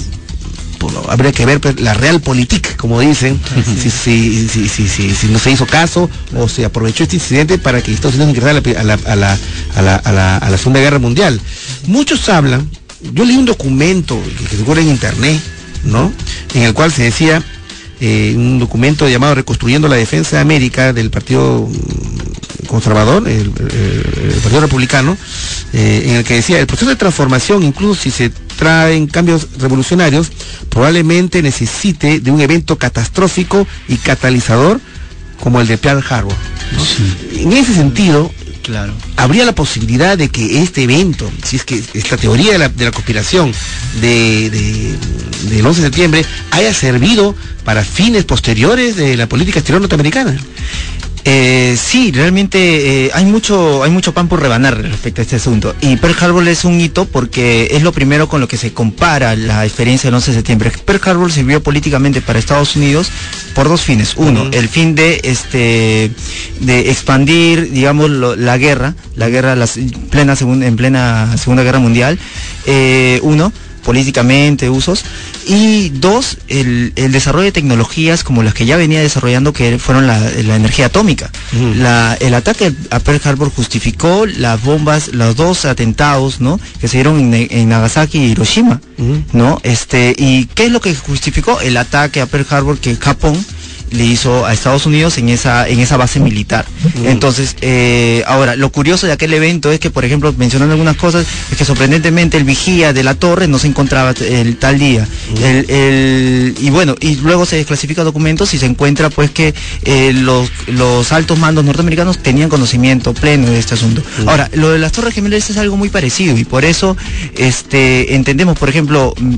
habría que ver pues, la realpolitik, como dicen, si, si, si, si, no se hizo caso o se aprovechó este incidente para que Estados Unidos ingresara a la, a la, a la, a la, Segunda Guerra Mundial. Muchos hablan, yo leí un documento que figura en internet, ¿no? En el cual se decía, eh, un documento llamado Reconstruyendo la Defensa de América del Partido Conservador, el, Partido Republicano, eh, en el que decía, el proceso de transformación, incluso si se traen cambios revolucionarios, probablemente necesite de un evento catastrófico y catalizador como el de Pearl Harbor. En ese sentido, claro. habría la posibilidad de que este evento, si es que esta teoría de la, conspiración de, del 11 de septiembre haya servido para fines posteriores de la política exterior norteamericana. Eh, sí, realmente eh, hay mucho hay mucho pan por rebanar respecto a este asunto. Y Pearl Harbor es un hito porque es lo primero con lo que se compara la experiencia del 11 de septiembre. Pearl Harbor sirvió políticamente para Estados Unidos por dos fines. Uno, el fin de este de expandir, digamos, la guerra, la guerra las, plena en plena Segunda Guerra Mundial. Eh, uno políticamente, usos. Y dos, el, desarrollo de tecnologías como las que ya venía desarrollando, que fueron la, energía atómica. el ataque a Pearl Harbor justificó las bombas, los dos atentados, ¿no? Que se dieron en, Nagasaki y Hiroshima, ¿no? Este, ¿y qué es lo que justificó? El ataque a Pearl Harbor que Japón le hizo a Estados Unidos en esa, en esa base militar. Entonces, eh, ahora, lo curioso de aquel evento es que, por ejemplo, mencionando algunas cosas, es que sorprendentemente el vigía de la torre no se encontraba el tal día. y bueno, y luego se desclasifica documentos y se encuentra pues que eh, los, los altos mandos norteamericanos tenían conocimiento pleno de este asunto. Ahora, lo de las torres gemelas es algo muy parecido y por eso este, entendemos, por ejemplo, mm,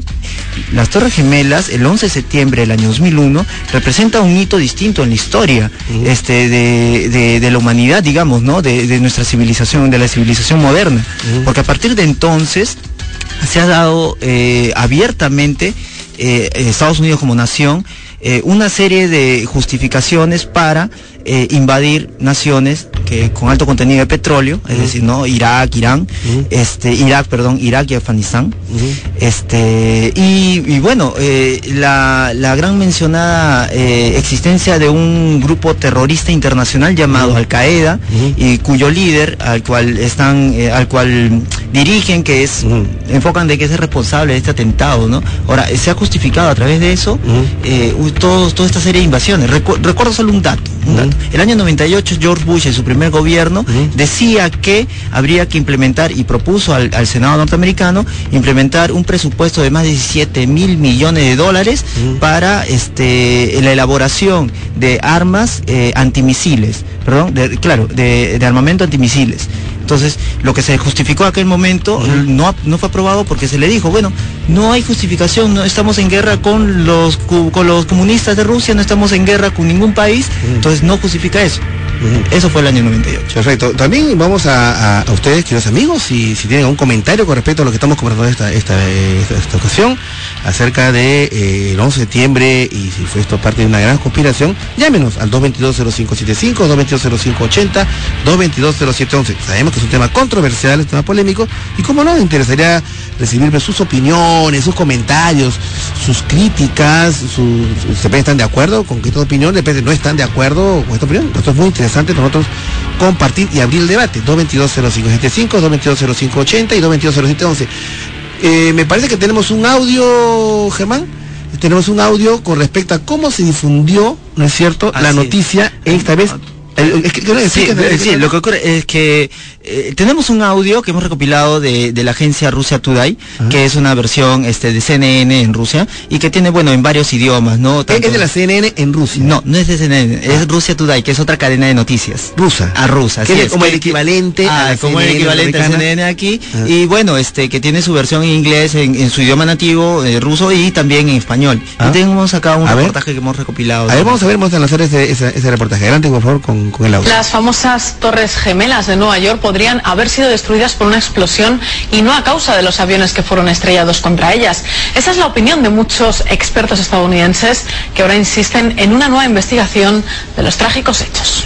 las torres gemelas, el 11 de septiembre del año 2001, representa un hito distinto en la historia este, de, la humanidad, digamos, ¿no? De, nuestra civilización, de la civilización moderna. Porque a partir de entonces se ha dado eh, abiertamente eh, Estados Unidos como nación eh, una serie de justificaciones para eh, invadir naciones que con alto contenido de petróleo, es decir, no Irak, Irán, este Irak, perdón, Irak y Afganistán, este y, bueno eh, la, gran mencionada existencia de un grupo terrorista internacional llamado Al Qaeda y cuyo líder al cual están al cual dirigen que es enfocan de que es el responsable de este atentado, ¿no? Ahora se ha justificado a través de eso toda esta serie de invasiones. recuerdo solo un dato, El año 98 George Bush en su primer gobierno decía que habría que implementar y propuso al, Senado norteamericano implementar un presupuesto de más de 17 mil millones de dólares para este, la elaboración de armas eh, antimisiles, perdón, claro, de, de armamento antimisiles. Entonces, lo que se justificó en aquel momento no, no fue aprobado porque se le dijo, bueno, no hay justificación, no estamos en guerra con los, con los comunistas de Rusia, no estamos en guerra con ningún país, entonces no justifica eso. Eso fue el año 98. Perfecto. También vamos a, ustedes, queridos amigos, si, si tienen algún comentario con respecto a lo que estamos conversando esta, esta, esta, ocasión, acerca de eh, el 11 de septiembre y si fue esto parte de una gran conspiración, llámenos al 222-0575, 222-0580, 222-0711. Sabemos que es un tema controversial, es un tema polémico, y como no, me interesaría recibirme sus opiniones, sus comentarios, sus críticas, sus, están de acuerdo con esta opinión, depende, no están de acuerdo con esta opinión. Esto es muy nosotros compartir y abrir el debate. 222-0575, 222-0580 y 222-0711. Eh, me parece que tenemos un audio, Germán. Tenemos un audio con respecto a cómo se difundió, ¿no es cierto?, la noticia esta vez sí, lo que ocurre es que eh, tenemos un audio que hemos recopilado de, la agencia Rusia Today, que es una versión este, de CNN en Rusia y que tiene, bueno, en varios idiomas, ¿no? ¿Es de la CNN en Rusia? No, no es de CNN, es Rusia Today, que es otra cadena de noticias. Rusa. A rusa, que es, como el equivalente a como el equivalente a CNN aquí y bueno, este que tiene su versión en inglés, en, su idioma nativo, eh, ruso y también en español. Y tenemos acá un reportaje que hemos recopilado. A ver, vamos a ver, vamos a lanzar ese, ese, reportaje. Adelante, por favor, con, con el audio. Las famosas Torres Gemelas de Nueva York podrían haber sido destruidas por una explosión y no a causa de los aviones que fueron estrellados contra ellas. Esa es la opinión de muchos expertos estadounidenses que ahora insisten en una nueva investigación de los trágicos hechos.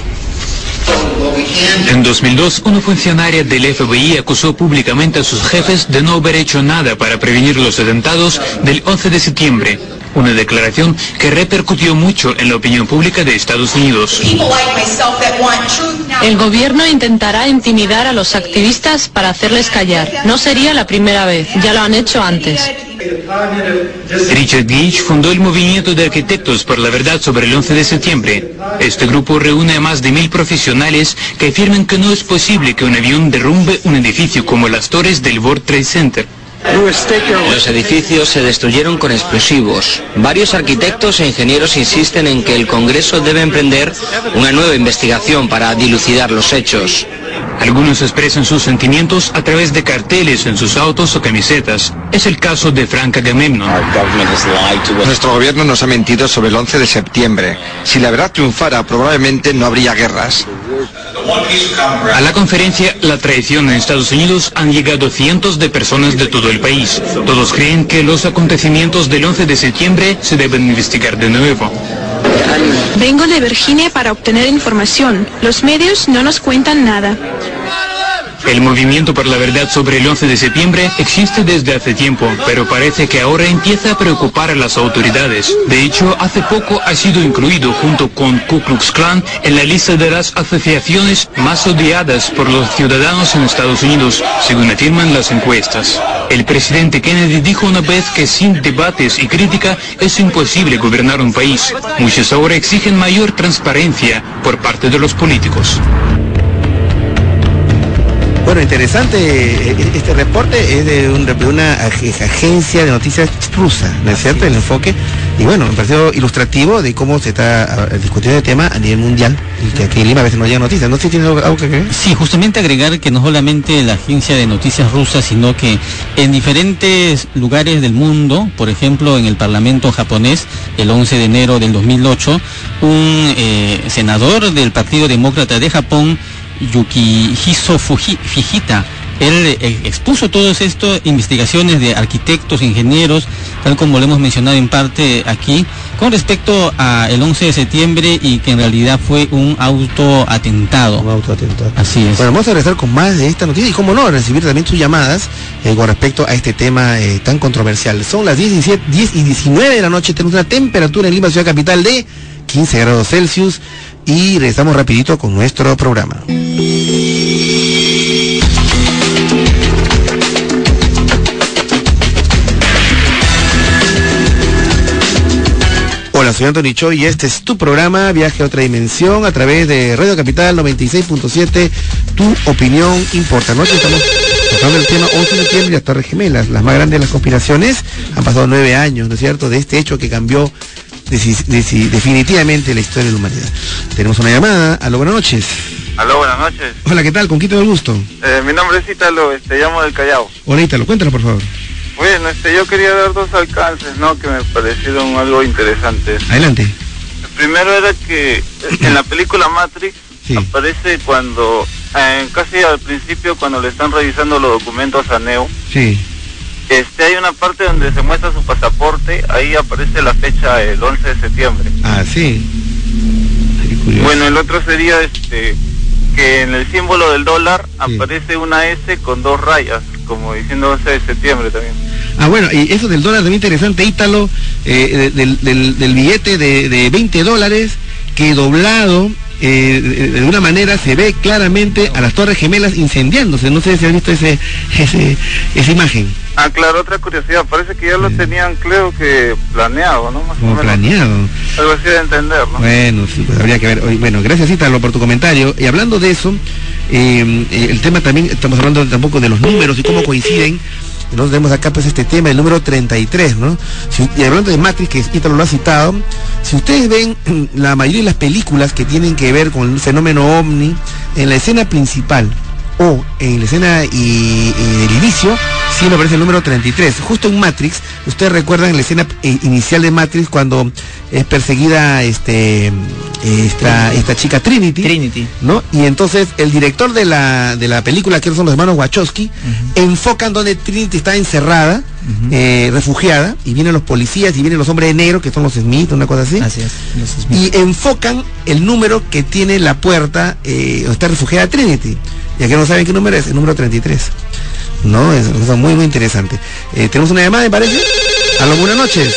En 2002, una funcionaria del FBI acusó públicamente a sus jefes de no haber hecho nada para prevenir los atentados del 11 de septiembre una declaración que repercutió mucho en la opinión pública de Estados Unidos. El gobierno intentará intimidar a los activistas para hacerles callar. No sería la primera vez, ya lo han hecho antes. Richard Gage fundó el Movimiento de Arquitectos por la Verdad sobre el 11 de septiembre. Este grupo reúne a más de mil profesionales que afirman que no es posible que un avión derrumbe un edificio como las torres del World Trade Center. Los edificios se destruyeron con explosivos. Varios arquitectos e ingenieros insisten en que el Congreso debe emprender una nueva investigación para dilucidar los hechos. Algunos expresan sus sentimientos a través de carteles en sus autos o camisetas. Es el caso de Frank Agamemnon. Nuestro gobierno nos ha mentido sobre el 11 de septiembre. Si la verdad triunfara, probablemente no habría guerras. A la conferencia La traición en Estados Unidos han llegado cientos de personas de todo el país. Todos creen que los acontecimientos del 11 de septiembre se deben investigar de nuevo. Vengo de Virginia para obtener información. Los medios no nos cuentan nada. El movimiento por la verdad sobre el 11 de septiembre existe desde hace tiempo, pero parece que ahora empieza a preocupar a las autoridades. De hecho, hace poco ha sido incluido junto con Ku Klux Klan en la lista de las asociaciones más odiadas por los ciudadanos en Estados Unidos, según afirman las encuestas. El presidente Kennedy dijo una vez que sin debates y crítica es imposible gobernar un país. Muchos ahora exigen mayor transparencia por parte de los políticos. Bueno, interesante eh, este reporte es de, una agencia de noticias rusa, ¿no es cierto? El enfoque. Y bueno, me pareció ilustrativo de cómo se está ah, discutiendo el tema a nivel mundial y que aquí en Lima a veces no llegan noticias. No sé tiene algo que. Sí, justamente agregar que no solamente la agencia de noticias rusa, sino que en diferentes lugares del mundo, por ejemplo en el Parlamento japonés, el 11 de enero del 2008, un eh, senador del Partido Demócrata de Japón Yukihisa Fujita. Él eh, expuso todas estas investigaciones de arquitectos, ingenieros, tal como lo hemos mencionado en parte aquí, con respecto al 11 de septiembre y que en realidad fue un autoatentado. Un autoatentado. Así es. Bueno, vamos a regresar con más de esta noticia y, como no, recibir también sus llamadas eh, con respecto a este tema eh, tan controversial. Son las 10 y, 10 y 19 de la noche, tenemos una temperatura en Lima, ciudad capital, de 15 grados Celsius y regresamos rapidito con nuestro programa. Hola, soy Antonio Choi y este es tu programa Viaje a otra dimensión a través de Radio Capital 96.7. Tu opinión importa. Noche estamos tratando el tema 11 de septiembre y las Torres Gemelas, las más grandes de las conspiraciones. Han pasado nueve años, ¿no es cierto?, de este hecho que cambió definitivamente la historia de la humanidad. Tenemos una llamada. Aló, buenas noches. Aló, buenas noches. Hola, ¿qué tal? ¿Con quién te el gusto? Eh, mi nombre es Ítalo, este, llamo del Callao. Hola, Ítalo, cuéntalo, por favor. Bueno, este, yo quería dar dos alcances, ¿no? Que me parecieron algo interesantes. Adelante. El primero era que en la película Matrix aparece cuando, eh, casi al principio, cuando le están revisando los documentos a Neo. Sí este, hay una parte donde se muestra su pasaporte, ahí aparece la fecha el 11 de septiembre. Ah, sí. Bueno, el otro sería este que en el símbolo del dólar aparece una S con dos rayas, como diciendo 11 de septiembre también. Ah, bueno, y eso del dólar también interesante, Ítalo, eh, del, del, billete de, de 20 dólares que doblado eh, de alguna manera se ve claramente a las Torres Gemelas incendiándose. No sé si han visto ese, ese, esa imagen. Ah, claro, otra curiosidad. Parece que ya lo tenían, creo que planeado, ¿no? Más Como planeado. Algo así de entender, ¿no? Bueno, sí, pues habría que ver. Bueno, gracias, Ítalo, por tu comentario. Y hablando de eso, eh, el tema también, estamos hablando tampoco de los números y cómo coinciden nosotros tenemos acá pues este tema, el número 33, ¿no? y hablando de Matrix, que Ítalo lo ha citado, si ustedes ven la mayoría de las películas que tienen que ver con el fenómeno ovni, en la escena principal o en la escena y, del inicio, siempre aparece el número 33. Justo en Matrix, ustedes recuerdan la escena eh, inicial de Matrix cuando es perseguida este esta, esta chica Trinity, Trinity, ¿no? Y entonces el director de la, de la película, que son los hermanos Wachowski, enfocan donde Trinity está encerrada, eh, refugiada, y vienen los policías y vienen los hombres de negro, que son los Smith, una cosa así. Así es, Y enfocan el número que tiene la puerta eh, donde está refugiada Trinity. Y aquí no saben qué número es, el número 33. ¿no? Es muy, muy interesante. Eh, tenemos una llamada, me parece. Aló, buenas noches.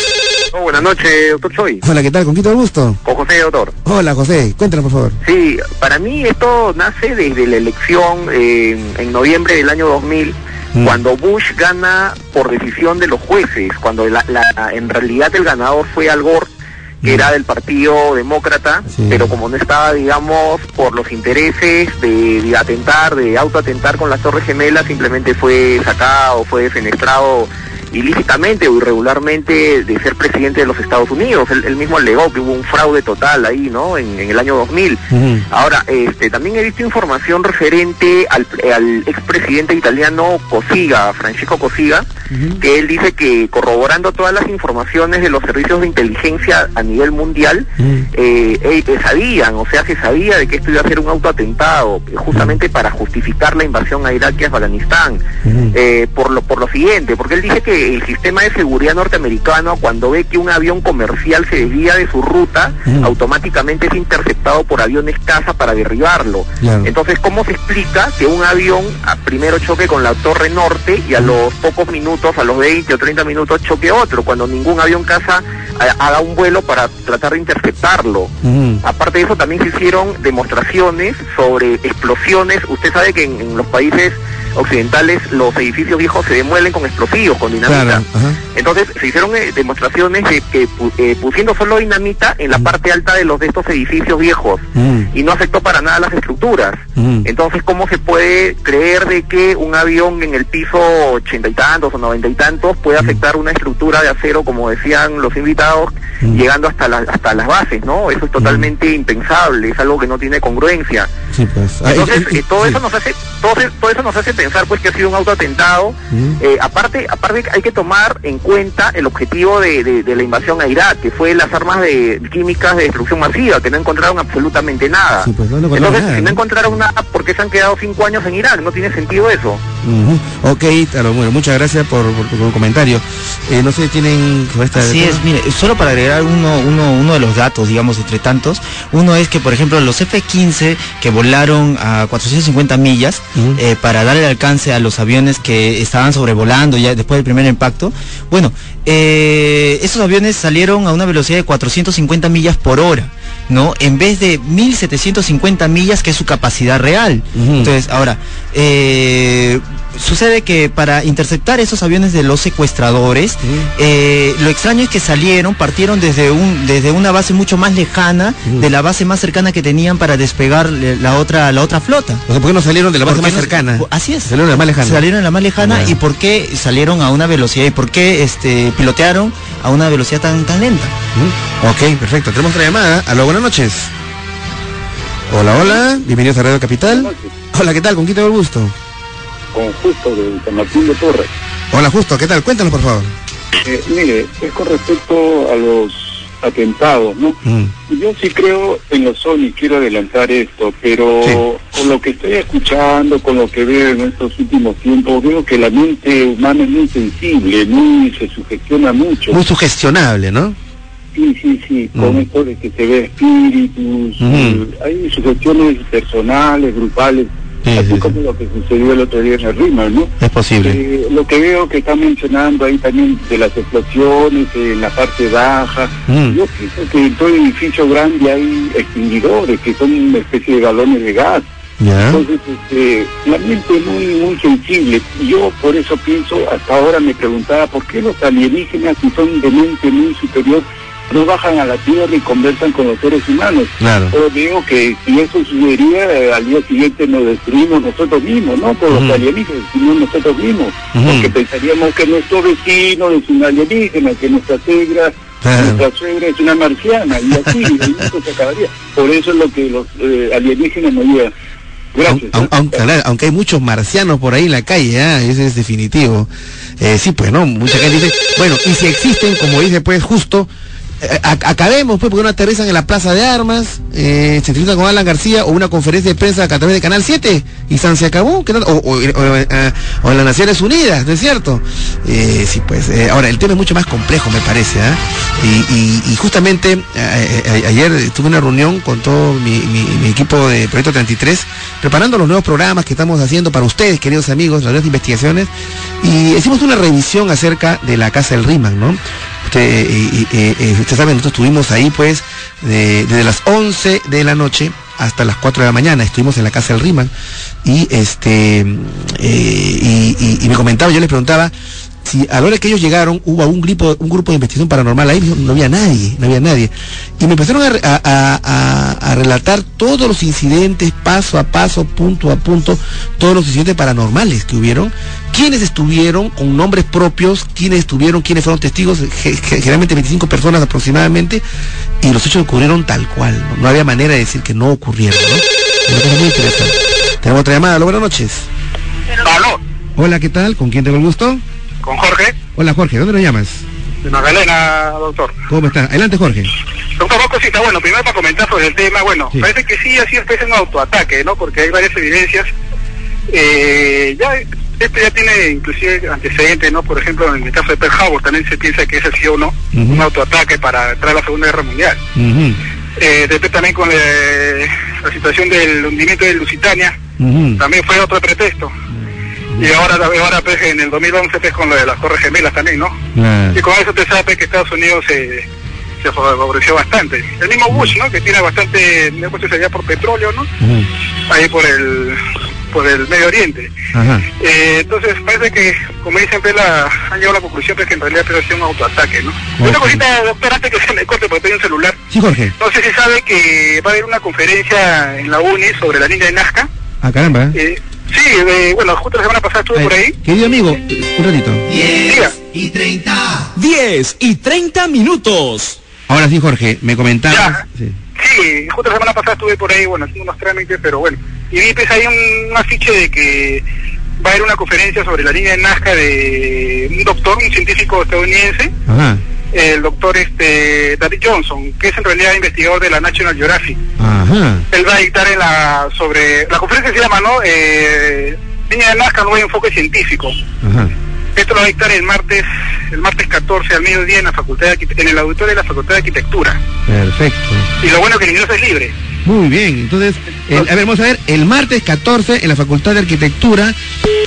Oh, buenas noches, doctor Choi. Hola, ¿qué tal? ¿Con quién gusto? Con José, doctor. Hola, José. Cuéntanos, por favor. Sí, para mí esto nace desde la elección en noviembre del año 2000 mm. cuando Bush gana por decisión de los jueces, cuando la, en realidad el ganador fue Al Gore, que era del Partido Demócrata, pero como no estaba, digamos, por los intereses de, atentar, de autoatentar con las Torres Gemelas, simplemente fue sacado, fue defenestrado ilícitamente o irregularmente de ser presidente de los Estados Unidos. Él, mismo alegó que hubo un fraude total ahí, ¿no? En, el año 2000. Ahora, este, también he visto información referente al, al expresidente italiano Cosiga, Francesco Cosiga, que él dice que corroborando todas las informaciones de los servicios de inteligencia a nivel mundial, eh, eh, sabían, o sea, se sabía de que esto iba a ser un autoatentado, justamente para justificar la invasión a Irak y Afganistán, por, lo, por lo siguiente, porque él dice que el sistema de seguridad norteamericano, cuando ve que un avión comercial se desvía de su ruta, automáticamente es interceptado por aviones caza para derribarlo. Entonces, ¿cómo se explica que un avión primero choque con la torre norte y a los pocos minutos, a los 20 o 30 minutos, choque otro, cuando ningún avión caza haga un vuelo para tratar de interceptarlo? Aparte de eso, también se hicieron demostraciones sobre explosiones. Usted sabe que en los países occidentales los edificios viejos se demuelen con explosivos, con dinamita. Entonces se hicieron eh, demostraciones de que eh, pusiendo solo dinamita en la mm. parte alta de los de estos edificios viejos mm. y no afectó para nada las estructuras. Mm. Entonces, ¿cómo se puede creer de que un avión en el piso ochenta y tantos o noventa y tantos puede afectar una estructura de acero, como decían los invitados, llegando hasta, hasta las bases, ¿no? Eso es totalmente impensable, es algo que no tiene congruencia. Pues. Entonces, eh, todo eso nos hace, todo, todo eso nos hace pensar pues que ha sido un autoatentado. Eh, aparte, aparte hay que tomar en cuenta el objetivo de, la invasión a Irak, que fue las armas de químicas de destrucción masiva, que no encontraron absolutamente nada. Pues, Entonces, si no encontraron nada, ¿por qué se han quedado cinco años en Irak? No tiene sentido eso. Ok, bueno, muchas gracias por, tu comentario. Eh, no sé, tienen esta Así es, mire, solo para agregar uno, uno, uno de los datos, digamos, entre tantos, uno es que, por ejemplo, los F-15 que volaron a 450 millas eh, para darle alcance a los aviones que estaban sobrevolando ya después del primer impacto, bueno, eh, esos aviones salieron a una velocidad de 450 millas por hora. ¿no? En vez de 1750 millas, que es su capacidad real. Entonces, ahora, eh, sucede que para interceptar esos aviones de los secuestradores, eh, lo extraño es que salieron, partieron desde un desde una base mucho más lejana, de la base más cercana que tenían para despegar la otra la otra flota. O sea, ¿por qué no salieron de la base más cercana? Así es. Salieron de la más lejana. Salieron de la más lejana y por qué salieron a una velocidad y por qué este pilotearon a una velocidad tan tan lenta. Ok, perfecto. Tenemos otra llamada. Aló, buenas noches. Hola, hola. Bienvenidos a Radio Capital. Hola, ¿qué tal? ¿Con quién tengo el gusto? Con Justo de San Martín de Torres. Hola Justo, ¿qué tal? Cuéntanos por favor. Eh, mire, es con respecto a los atentados, ¿no? Mm. Yo sí creo en los y quiero adelantar esto, pero con lo que estoy escuchando, con lo que veo en estos últimos tiempos, veo que la mente humana es muy sensible, muy se sugestiona mucho. Muy sugestionable, ¿no? Sí, sí, sí, con mm. esto de que se ve espíritus, eh, hay sugestiones personales, grupales, así como lo que sucedió el otro día en el RIMA, ¿no? Es posible. Eh, lo que veo que está mencionando ahí también de las explosiones en la parte baja, mm. yo pienso que en todo edificio grande hay extinguidores que son una especie de galones de gas. Entonces, este, la mente es muy, muy sensible. Yo por eso pienso, hasta ahora me preguntaba, ¿por qué los alienígenas, si son de mente muy superior, no bajan a la tierra y conversan con los seres humanos. Claro. Pero digo que si eso sucedería, eh, al día siguiente nos destruimos nosotros mismos, no por los alienígenas, sino nosotros mismos. Porque pensaríamos que nuestro vecino es un alienígena, que nuestra suegra, nuestra suegra es una marciana, y así, el se acabaría. Por eso es lo que los eh, alienígenas nos llevan. Gracias, aunque, aunque, hay muchos marcianos por ahí en la calle, ¿eh? ese es definitivo. Eh, sí, pues no, mucha gente dice, bueno, y si existen, como dice pues justo, acabemos pues porque no aterrizan en la plaza de armas eh, se entrevistan con Alan García o una conferencia de prensa a través de Canal 7 y San se acabó o, eh, o, en las Naciones Unidas ¿no es cierto? sí pues ahora el tema es mucho más complejo me parece ¿ah? y, justamente ayer tuve una reunión con todo mi, equipo de Proyecto 33 preparando los nuevos programas que estamos haciendo para ustedes queridos amigos las nuevas investigaciones y hicimos una revisión acerca de la casa del Riman ¿no? Usted, y, usted sabe, nosotros estuvimos ahí pues desde las 11 de la noche hasta las 4 de la mañana. Estuvimos en la casa del Riman y este eh, y, me comentaba, yo les preguntaba si a la hora que ellos llegaron hubo un grupo, un grupo de investigación paranormal ahí, no había nadie, no había nadie. Y me empezaron a, relatar todos los incidentes, paso a paso, punto a punto, todos los incidentes paranormales que hubieron, quiénes estuvieron con nombres propios, quiénes estuvieron, quiénes fueron testigos, generalmente 25 personas aproximadamente, y los hechos ocurrieron tal cual, no, había manera de decir que no ocurrieron, ¿no? muy interesante. Tenemos otra llamada, buenas noches. Hola, ¿qué tal? ¿Con quién tengo el gusto? Con Jorge. Hola Jorge, ¿dónde nos llamas? De Magdalena, doctor. ¿Cómo estás? Adelante Jorge. Doctor, dos cositas. Bueno, primero para comentar sobre el tema, bueno, parece que sí, así es un autoataque, ¿no? Porque hay varias evidencias. Eh, ya esto ya tiene inclusive antecedentes, ¿no? Por ejemplo, en el caso de Pearl Harbor también se piensa que ese ha sido ¿no? un autoataque para entrar a la Segunda Guerra Mundial. eh, después también con eh, la situación del hundimiento de Lusitania, también fue otro pretexto. Y ahora, ahora pues, en el 2011 pues, con lo de las Torres Gemelas también, ¿no? Y con eso te sabe que Estados Unidos se, se favoreció bastante. El mismo Bush, ¿no? Que tiene bastante negocios allá por petróleo, ¿no? Ahí por el por el Medio Oriente. Eh, entonces parece que, como dicen, pues, la, han llegado a la conclusión de que en realidad ha sido un autoataque, ¿no? Una cosita, doctor, antes que se me corte porque tengo un celular. Sí, Jorge. No sé si sabe que va a haber una conferencia en la UNI sobre la línea de Nazca. Ah, caramba. Eh, sí, eh, bueno, justo la semana pasada estuve por ahí. Querido amigo, un ratito. 10 y 30. 10 y 30 minutos. Ahora sí, Jorge, me comentaba. Sí. sí, justo la semana pasada estuve por ahí, bueno, haciendo unos trámites, pero bueno y vi pues hay un, afiche de que va a haber una conferencia sobre la línea de Nazca de un doctor, un científico estadounidense, el doctor este David Johnson, que es en realidad investigador de la National Geographic. Él va a dictar en la sobre la conferencia se llama, ¿no? Eh, línea de Nazca nuevo enfoque científico. Esto lo va a dictar el martes, el martes 14 al mediodía en la facultad de, en el auditorio de la Facultad de Arquitectura. Perfecto. Y lo bueno es que el ingreso es libre. Muy bien, entonces, a ver, vamos a ver, el martes 14 en la Facultad de Arquitectura,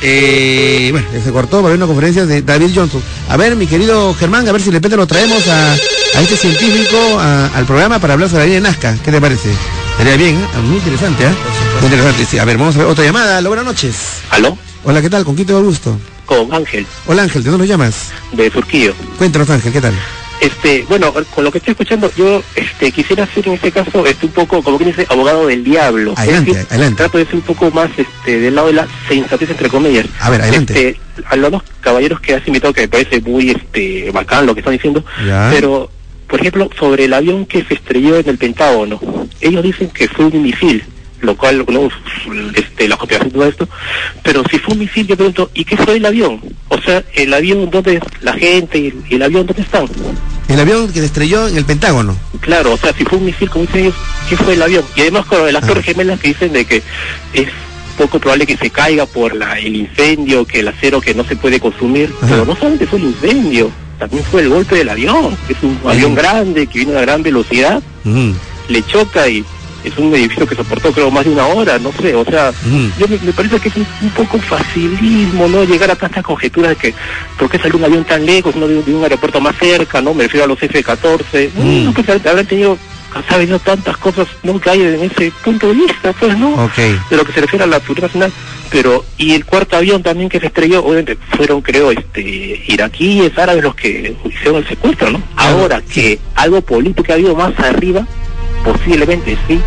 eh, bueno, se cortó para ver una conferencia de David Johnson. A ver, mi querido Germán, a ver si de repente lo traemos a, este científico al programa para hablar sobre la línea de Nazca. ¿Qué te parece? Sería bien, ¿eh? muy interesante, ¿eh? Muy interesante, sí. A ver, vamos a ver otra llamada. Hola, buenas noches. ¿Aló? Hola, ¿qué tal? ¿Con quién te va gusto? Con Ángel. Hola Ángel, ¿de dónde lo llamas? De Turquía. Cuéntanos Ángel, ¿qué tal? Este, bueno, con lo que estoy escuchando, yo este, quisiera ser en este caso este, un poco, como que dice, abogado del diablo. Adelante, adelante. Trato de ser un poco más este, del lado de la sensatez, entre comillas. A ver, adelante. Este, a los dos caballeros que has invitado, que me parece muy este, bacán lo que están diciendo, pero, por ejemplo, sobre el avión que se estrelló en el Pentágono, ellos dicen que fue un misil lo cual no, este, la todo esto, pero si fue un misil yo pregunto, ¿y qué fue el avión? O sea, el avión, ¿dónde la gente y el, avión dónde están? El avión que destruyó en el Pentágono. Claro, o sea, si fue un misil, como dicen ellos, ¿qué fue el avión? Y además con las ah. torres gemelas que dicen de que es poco probable que se caiga por la, el incendio, que el acero que no se puede consumir, pero no solamente fue el incendio, también fue el golpe del avión, que es un avión grande que viene a gran velocidad, le choca y es un edificio que soportó creo más de una hora, no sé, o sea, yo me, parece que es un, poco facilismo, ¿no? Llegar a tantas conjeturas de que, ¿por qué salió un avión tan lejos, no de, un aeropuerto más cerca, ¿no? Me refiero a los F-14, mm. no, que habrán tenido sabido tantas cosas no que hay en ese punto de vista pues no de lo que se refiere a la seguridad nacional pero y el cuarto avión también que se estrelló obviamente fueron creo este iraquíes árabes los que hicieron el secuestro no ahora que algo político ha habido más arriba posiblemente sí,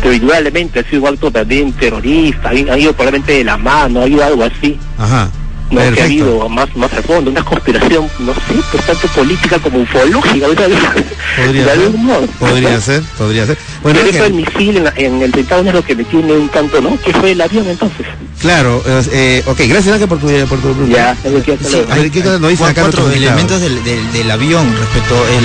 pero indudablemente ha sido un acto también terrorista, ha, ido probablemente de la mano, ha ido algo así. Ajá. No, que ha habido más, más al fondo, una conspiración, no sé, pues tanto política como ufológica. Podría, ser, podría ser, podría ser. Bueno, Pero eso el misil en, en el Pentágono es lo que me tiene un tanto, ¿no? ¿Qué fue el avión entonces? Claro, eh, ok, gracias Ángel por tu, por tu Ya, sí, hay, ¿qué dice acá cuatro elementos del, del, avión respecto el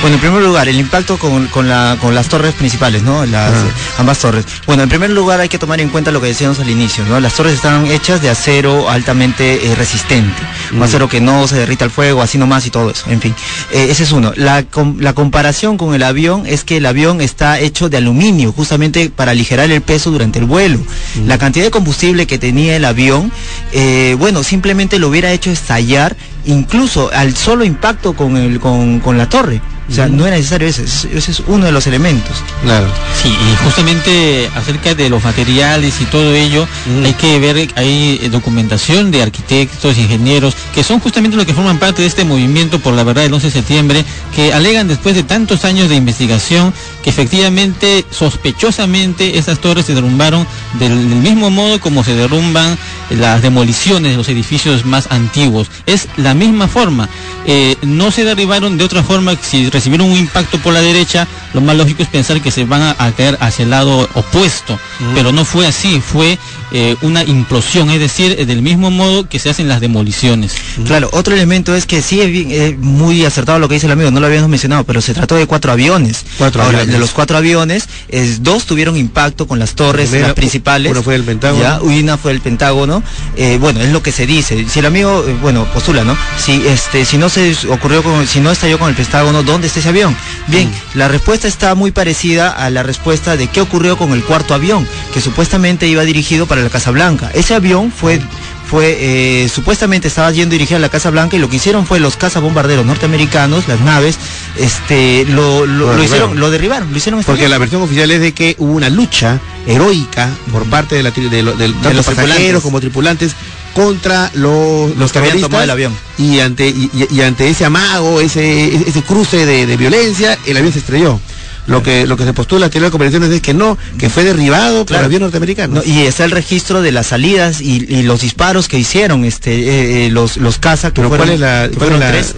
bueno en primer lugar el impacto con, con, la, con las torres principales no las ambas torres. Bueno en primer lugar hay que tomar en cuenta lo que decíamos al inicio no las torres están hechas de acero altamente eh, resistente un mm. acero que no se derrita al fuego así nomás y todo eso en fin eh, ese es uno la, la comparación con el avión es que el avión está hecho de aluminio justamente para aligerar el peso durante el vuelo mm. la cantidad de combustible que tenía el avión, eh, bueno, simplemente lo hubiera hecho estallar incluso al solo impacto con, el, con, con la torre. O sea, no es necesario ese, ese es uno de los elementos. Claro. Sí, y justamente acerca de los materiales y todo ello, hay que ver, hay documentación de arquitectos, ingenieros, que son justamente los que forman parte de este movimiento por la verdad del 11 de septiembre, que alegan después de tantos años de investigación que efectivamente, sospechosamente, esas torres se derrumbaron del, mismo modo como se derrumban las demoliciones de los edificios más antiguos. Es la misma forma. eh, no se derribaron de otra forma, si recibieron un impacto por la derecha, lo más lógico es pensar que se van a, caer hacia el lado opuesto, pero no fue así, fue eh, una implosión, es decir, del mismo modo que se hacen las demoliciones. Claro, otro elemento es que sí es, muy acertado lo que dice el amigo, no lo habíamos mencionado, pero se trató de cuatro aviones. Cuatro Ahora, de los cuatro aviones, es, dos tuvieron impacto con las torres las principales. Uno fue el Pentágono. Ya, una fue el Pentágono. Eh, bueno, es lo que se dice. Si el amigo, eh, bueno, postula, ¿no? Si este, si no se ocurrió con, si no estalló con el Pentágono, ¿dónde está ese avión? Bien, mm. la respuesta está muy parecida a la respuesta de qué ocurrió con el cuarto avión, que supuestamente iba dirigido para la Casa Blanca. Ese avión fue fue eh, supuestamente estaba yendo dirigido a la Casa Blanca y lo que hicieron fue los cazabombarderos norteamericanos, las naves, este, lo, lo, hicieron, lo derribaron, lo hicieron. Porque la versión oficial es de que hubo una lucha heroica por parte de, la, de, los pasajeros como tripulantes contra los, los, que habían tomado el avión. Y ante, y, ante ese amago, ese, ese cruce de, de violencia, el avión se estrelló. Lo que, lo que se postula en las conversaciones es que no, que fue derribado por avión norteamericano. y está el registro de las salidas y, los disparos que hicieron este eh, eh, los los caza que ¿cuál, es la,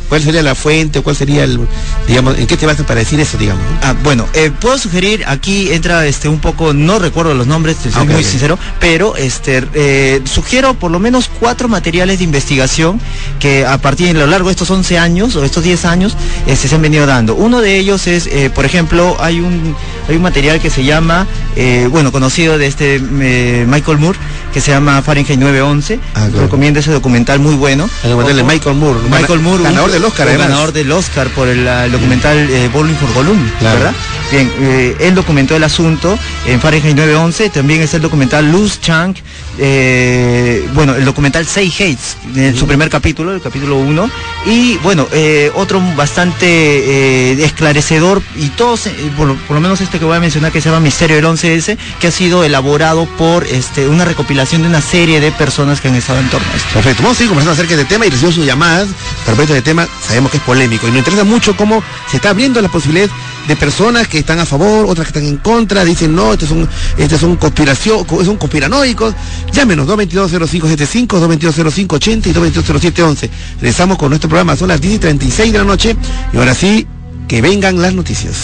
cuál, sería la fuente? ¿Cuál sería el digamos en qué te basas para decir eso, digamos? Ah, bueno, eh, puedo sugerir aquí entra este un poco no recuerdo los nombres, te soy muy sincero, pero este sugiero por lo menos cuatro materiales de investigación que a partir de lo largo de estos 11 años o estos 10 años este, se han venido dando. Uno de ellos es, por ejemplo, hay un, hay un material que se llama, eh, bueno, conocido de este eh, Michael Moore, que se llama Fahrenheit 911. Ah, Recomiendo ese documental muy bueno. El documental de Michael Moore. Michael Moore. Ganador del Oscar, Ganador del Oscar por el, documental eh, Bowling for Gollum, ¿verdad? Bien, eh, él documentó el asunto en Fahrenheit 911. También es el documental Luz Chang, bueno, el documental Say Hates, en su primer capítulo, el capítulo 1. Y bueno, otro bastante esclarecedor y todos por, lo menos este que voy a mencionar que se llama Misterio del 11S, que ha sido elaborado por este, una recopilación de una serie de personas que han estado en torno a esto. Perfecto, vamos a seguir conversando acerca de este tema y recibo sus llamadas respecto de este tema, sabemos que es polémico y nos interesa mucho cómo se está abriendo la posibilidad de personas que están a favor, otras que están en contra, dicen no, estos son, estos son conspiración, son conspiranoicos. Llámenos 222-0575, 222-0580 y 222-0711. Regresamos con nuestro programa, son las 10 y 36 de la noche y ahora sí, que vengan las noticias.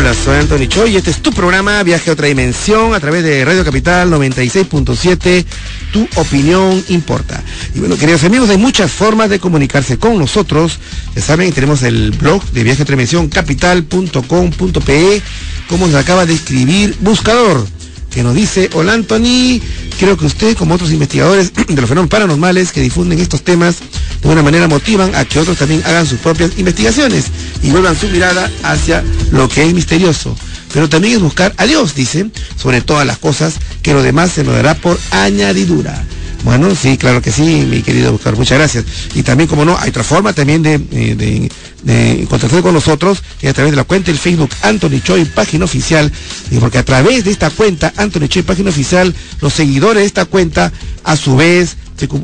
Hola, soy Anthony Choi y este es tu programa Viaje a otra dimensión a través de Radio Capital 96.7. Tu opinión importa. Y bueno, queridos amigos, hay muchas formas de comunicarse con nosotros. Ya saben, tenemos el blog de Viaje a otra dimensión capital.com.pe, como nos acaba de escribir Buscador que nos dice, hola Anthony, creo que usted, como otros investigadores de los fenómenos paranormales que difunden estos temas, de una manera motivan a que otros también hagan sus propias investigaciones y vuelvan su mirada hacia lo que es misterioso. Pero también es buscar a Dios, dice, sobre todas las cosas, que lo demás se nos dará por añadidura. Bueno, sí, claro que sí, mi querido Buscar, muchas gracias. Y también, como no, hay otra forma también de, eh, de, de con nosotros, y a través de la cuenta del Facebook Anthony Choi, página oficial, porque a través de esta cuenta, Anthony Choi, página oficial, los seguidores de esta cuenta, a su vez,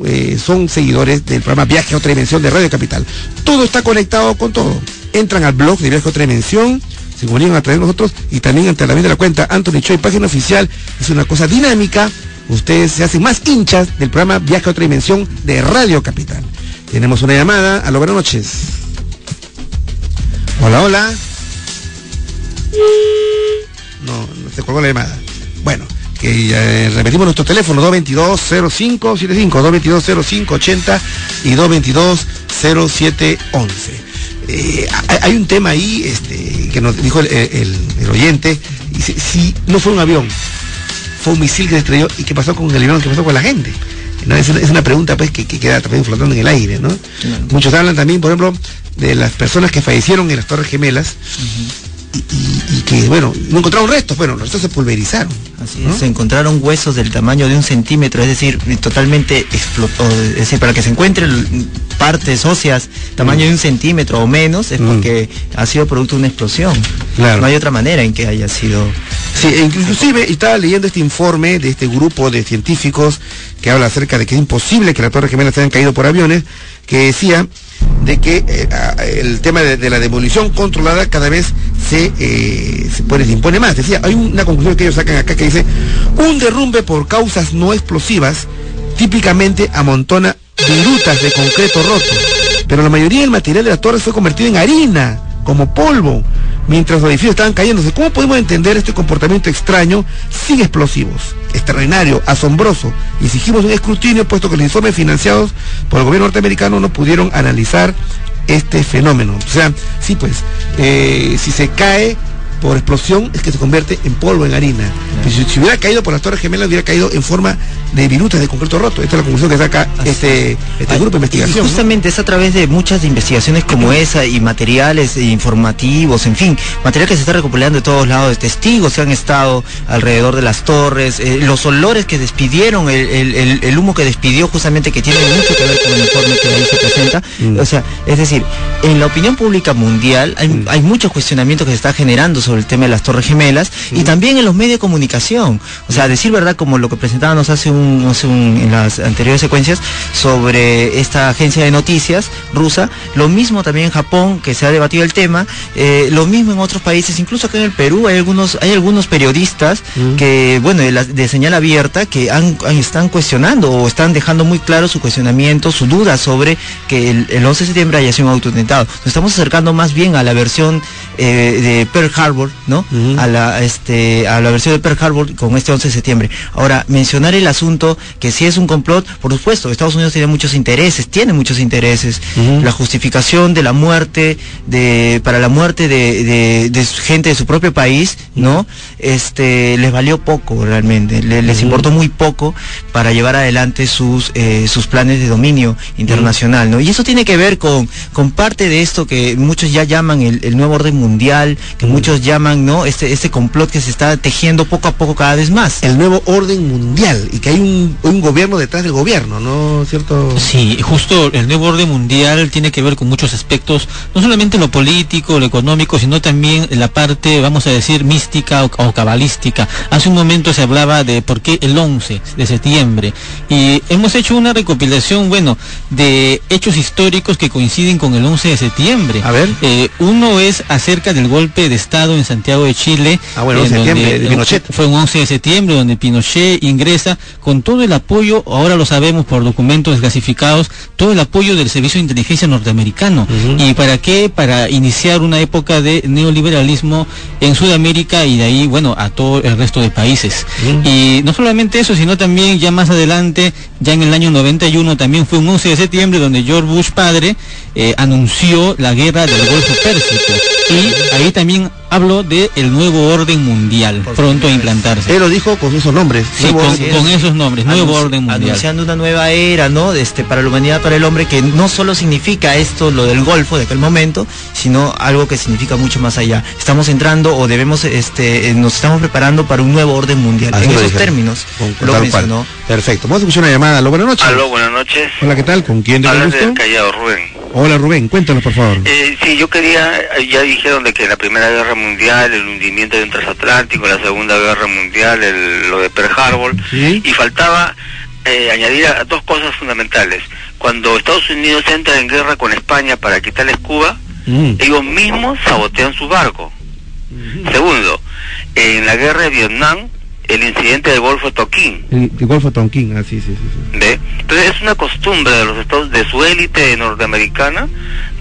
eh, son seguidores del programa Viaje a otra dimensión de Radio Capital. Todo está conectado con todo. Entran al blog de Viaje a otra dimensión, se comunican a través de nosotros y también a través de la cuenta Anthony Choi, página oficial. Es una cosa dinámica ustedes se hacen más hinchas del programa Viaje a otra dimensión de Radio Capital. Tenemos una llamada. A lo buenas noches. Hola, hola. No, no se colgó la llamada. Bueno, que eh, repetimos nuestro teléfono 222-0575, 222-0580 y 222-0711. Eh, hay un tema ahí este, que nos dijo el, oyente, si no fue un avión, fue un misil que se estrelló y qué pasó con el avión, qué pasó con la gente. Es, una, pregunta pues que, queda también flotando en el aire, ¿no? Muchos hablan también, por ejemplo, de las personas que fallecieron en las Torres Gemelas y, que, bueno, no encontraron restos, bueno, los restos se pulverizaron. Así es, se encontraron huesos del tamaño de un centímetro, es decir, totalmente explotó, es decir, para que se encuentren partes óseas tamaño de un centímetro o menos, es porque ha sido producto de una explosión. Claro. No hay otra manera en que haya sido. Sí, e inclusive estaba leyendo este informe de este grupo de científicos que habla acerca de que es imposible que las Torres Gemelas hayan caído por aviones, que decía de que eh, el tema de, la demolición controlada cada vez se, eh, se, impone más. Decía, hay una conclusión que ellos sacan acá que dice, un derrumbe por causas no explosivas típicamente amontona virutas de concreto roto, pero la mayoría del material de las torres fue convertido en harina, como polvo, mientras los edificios estaban cayéndose. ¿Cómo podemos entender este comportamiento extraño sin explosivos? Extraordinario, asombroso. Exigimos un escrutinio, puesto que los informes financiados por el gobierno norteamericano no pudieron analizar este fenómeno. O sea, sí, pues, eh, si se cae por explosión es que se convierte en polvo, en harina. Si, hubiera caído por las Torres Gemelas, hubiera caído en forma de virutas de concreto roto. Esta es la conclusión que saca este, este grupo de investigación. Y justamente es a través de muchas investigaciones como esa y materiales informativos, en fin, material que se está recopilando de todos lados, de testigos que han estado alrededor de las torres, eh, los olores que despidieron, el, humo que despidió justamente que tiene mucho que ver con el informe que ahí se presenta. Mm. O sea, es decir, en la opinión pública mundial hay, mm. hay muchos cuestionamientos que se está generando sobre el tema de las Torres Gemelas y también en los medios de comunicación. O sea, decir verdad, como lo que presentábamos hace un, hace un, en las anteriores secuencias sobre esta agencia de noticias rusa, lo mismo también en Japón, que se ha debatido el tema, eh, lo mismo en otros países, incluso acá en el Perú hay algunos, hay algunos periodistas que, bueno, de, señal abierta, que han, están cuestionando o están dejando muy claro su cuestionamiento, su duda sobre que el, 11 de septiembre haya sido un autotentado. Nos estamos acercando más bien a la versión eh, de Pearl Harbor ¿no? a, la, este, a la versión de Pearl Harbor con este 11 de septiembre. Ahora, mencionar el asunto que si es un complot, por supuesto, Estados Unidos tiene muchos intereses, tiene muchos intereses. La justificación de la muerte, de, para la muerte de, de, gente de su propio país, ¿no? Este, les valió poco realmente, les importó muy poco para llevar adelante sus, eh, sus planes de dominio internacional, ¿no? Y eso tiene que ver con, con parte de esto que muchos ya llaman el, el nuevo orden mundial, que muchos llaman, ¿no? Este, este complot que se está tejiendo poco a poco cada vez más. El nuevo orden mundial y que hay un, un gobierno detrás del gobierno, ¿no? ¿Cierto? Sí, justo el nuevo orden mundial tiene que ver con muchos aspectos, no solamente lo político, lo económico, sino también la parte, vamos a decir, mística o, cabalística. Hace un momento se hablaba de por qué el 11 de septiembre y hemos hecho una recopilación, bueno, de hechos históricos que coinciden con el 11 de septiembre. A ver. Eh, uno es acerca del golpe de Estado en Santiago de Chile. Ah, bueno, Fue un 11 de septiembre donde Pinochet ingresa con todo el apoyo, ahora lo sabemos por documentos desclasificados, todo el apoyo del Servicio de Inteligencia norteamericano. ¿Y para qué? Para iniciar una época de neoliberalismo en Sudamérica y de ahí, bueno, a todo el resto de países. Y no solamente eso, sino también ya más adelante, ya en el año 91, también fue un 11 de septiembre donde George Bush padre eh, anunció la guerra del Golfo Pérsico. Y ahí también habló de el nuevo orden mundial, pronto a implantarse. Él lo dijo con esos nombres. Sí, con, esos nombres, nuevo orden mundial. Anunciando una nueva era, ¿no? Este, para la humanidad, para el hombre, que no solo significa esto, lo del Golfo de aquel momento, sino algo que significa mucho más allá. Estamos entrando o debemos, este, nos estamos preparando para un nuevo orden mundial. en esos términos, lo mencionó. Perfecto. Vamos a escuchar una llamada. Aló, buenas noches. Aló, buenas noches. Hola, ¿qué tal? ¿Con quién te gusto? Callado, Rubén. Hola Rubén, cuéntanos por favor. Eh, sí, yo quería, ya dijeron de que la Primera Guerra Mundial, el hundimiento de un transatlántico, la Segunda Guerra Mundial, lo de Pearl Harbor, y faltaba eh, añadir a, dos cosas fundamentales. Cuando Estados Unidos entra en guerra con España para quitarles Cuba, mm. ellos mismos sabotean su barco. Segundo, en la guerra de Vietnam, el incidente del Golfo Tonkin. El, Golfo Tonkin, así, sí, sí, sí. ¿Ve? Entonces es una costumbre de los estados, de su élite norteamericana,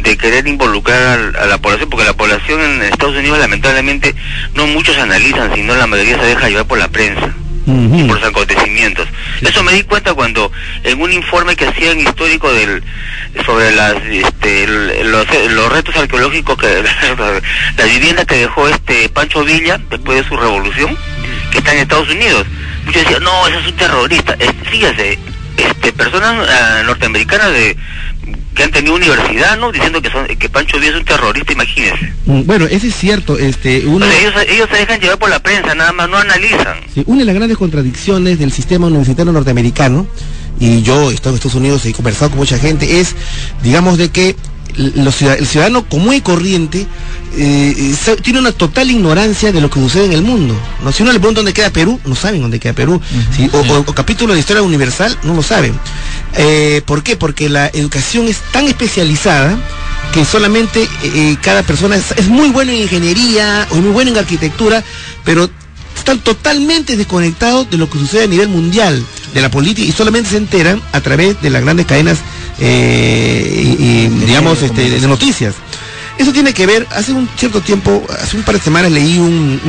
de querer involucrar a, la población, porque la población en Estados Unidos lamentablemente no muchos analizan, sino la mayoría se deja llevar por la prensa. y por los acontecimientos. Eso me di cuenta cuando en un informe que hacían histórico del sobre las este, los, los retos arqueológicos que la vivienda que dejó este Pancho Villa después de su revolución que está en Estados Unidos. Muchos decían, no, ese es un terrorista. fíjese, este, personas ah, norteamericanas de que han tenido universidad, ¿no? Diciendo que son que Pancho Villa es un terrorista, imagínense. Mm, bueno, ese es cierto, este, uno... ellos, ellos se dejan llevar por la prensa, nada más, no analizan. una de las grandes contradicciones del sistema universitario norteamericano, y yo estoy en Estados Unidos y he conversado con mucha gente, es, digamos, de que el ciudadano común y corriente eh, tiene una total ignorancia de lo que sucede en el mundo. ¿no? Si uno le pregunta dónde queda Perú, no saben dónde queda Perú. o, capítulo de historia universal, no lo saben. Eh, ¿Por qué? Porque la educación es tan especializada que solamente eh, cada persona es, muy bueno en ingeniería o muy bueno en arquitectura, pero están totalmente desconectados de lo que sucede a nivel mundial, de la política, y solamente se enteran a través de las grandes cadenas, y, digamos, este, de noticias. Eso tiene que ver, hace un cierto tiempo, hace un par de semanas leí un,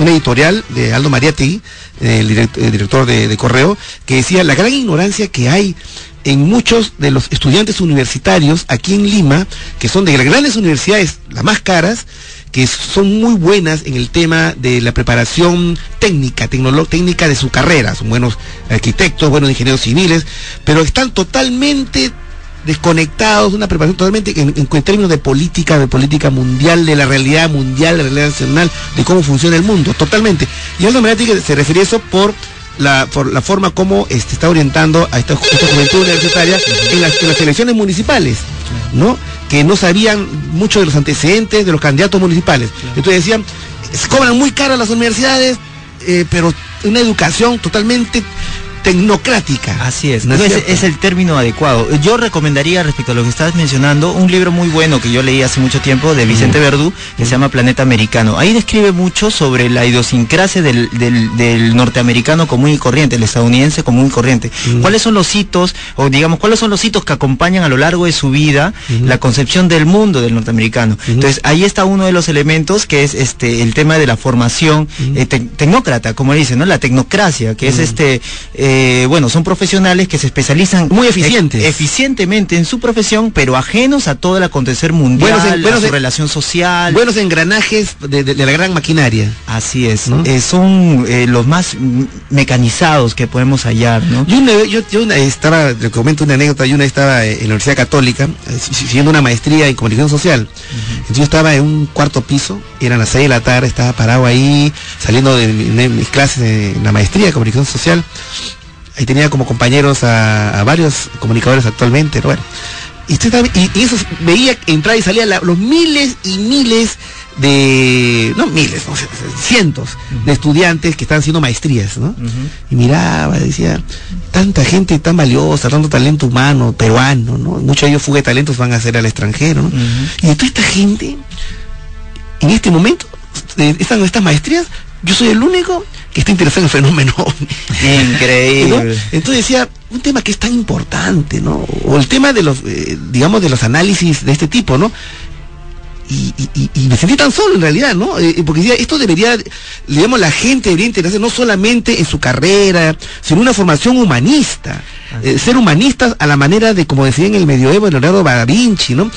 editorial de Aldo Mariatti, el, director de, Correo, que decía la gran ignorancia que hay en muchos de los estudiantes universitarios aquí en Lima, que son de las grandes universidades, las más caras, que son muy buenas en el tema de la preparación técnica, técnica de su carrera, son buenos arquitectos, buenos ingenieros civiles, pero están totalmente desconectados, una preparación totalmente en, términos de política, de política mundial, de la realidad mundial, de la realidad nacional, de cómo funciona el mundo, totalmente. Y Aldo que se refiere eso por la, por la forma como este, está orientando a esta, juventud universitaria en las, elecciones municipales, ¿no? Que no sabían mucho de los antecedentes de los candidatos municipales. Entonces decían, se cobran muy caras las universidades, eh, pero una educación totalmente tecnocrática. Así es, es, el término adecuado. Yo recomendaría respecto a lo que estabas mencionando un libro muy bueno que yo leí hace mucho tiempo de Vicente Verdú que se llama Planeta Americano. Ahí describe mucho sobre la idiosincrasia del, norteamericano común y corriente, el estadounidense común y corriente. ¿Cuáles son los hitos, o digamos, cuáles son los hitos que acompañan a lo largo de su vida la concepción del mundo del norteamericano? Entonces, ahí está uno de los elementos que es este el tema de la formación eh, tecnócrata, como dicen, ¿no? La tecnocracia, que es este... Eh, eh, bueno, son profesionales que se especializan muy eficientes. eficientemente en su profesión, pero ajenos a todo el acontecer mundial, a su relación social. Buenos engranajes de, la gran maquinaria. Así es, eh, son eh, los más mecanizados que podemos hallar, ¿no? Yo, yo, estaba, le comento una anécdota, yo una estaba en la Universidad Católica, siguiendo una maestría en comunicación social. Entonces yo estaba en un cuarto piso, eran las seis de la tarde, estaba parado ahí, saliendo de, de mis clases en la maestría de comunicación social ahí tenía como compañeros a, varios comunicadores actualmente, bueno. Y, y, eso veía entrar y salía los miles y miles de, no miles, no, cientos de estudiantes que estaban haciendo maestrías, ¿no? Y miraba, decía, tanta gente tan valiosa, tanto talento humano, peruano, ¿no? Muchos de ellos fuga de talentos van a ser al extranjero, ¿no? Y toda esta gente, en este momento, están estas maestrías, yo soy el único que está interesado en el fenómeno. Increíble. Entonces decía, un tema que es tan importante, ¿no? O el tema de los, eh, digamos, de los análisis de este tipo, ¿no? Y, me sentí tan solo en realidad, ¿no? Eh, porque decía, esto debería, digamos, la gente debería interesarse no solamente en su carrera, sino en una formación humanista. Eh, ser humanistas a la manera de, como decía en el medioevo Leonardo da Vinci, ¿no?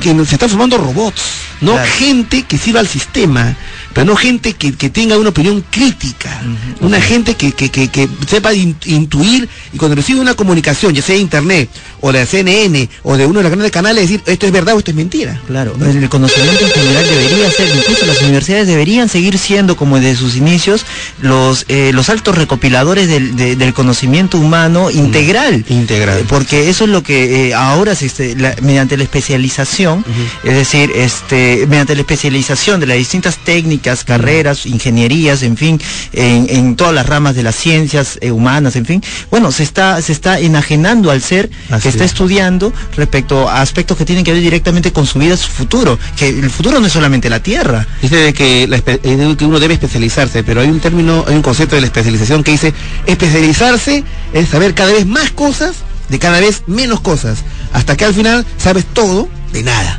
Que se están formando robots, ¿no? Gente que sirva al sistema, pero no gente que, tenga una opinión crítica, una gente que, que, sepa intuir y cuando recibe una comunicación, ya sea de internet o de la CNN o de uno de los grandes canales, decir esto es verdad o esto es mentira. Claro, el conocimiento en general debería ser, incluso las universidades deberían seguir siendo como desde sus inicios los, eh, los altos recopiladores del, conocimiento humano integral. Integral. Eh, porque eso es lo que eh, ahora se, este, mediante la especialización, es decir, este, mediante la especialización de las distintas técnicas, carreras, ingenierías, en fin, en, todas las ramas de las ciencias eh, humanas, en fin. Bueno, se está, se está enajenando al ser que está estudiando respecto a aspectos que tienen que ver directamente con su vida, su futuro. Que el futuro no es solamente la Tierra. Dice que, eh, que uno debe especializarse, pero hay un término, hay un concepto de la especialización que dice, especializarse es saber cada vez más cosas de cada vez menos cosas, hasta que al final sabes todo de nada.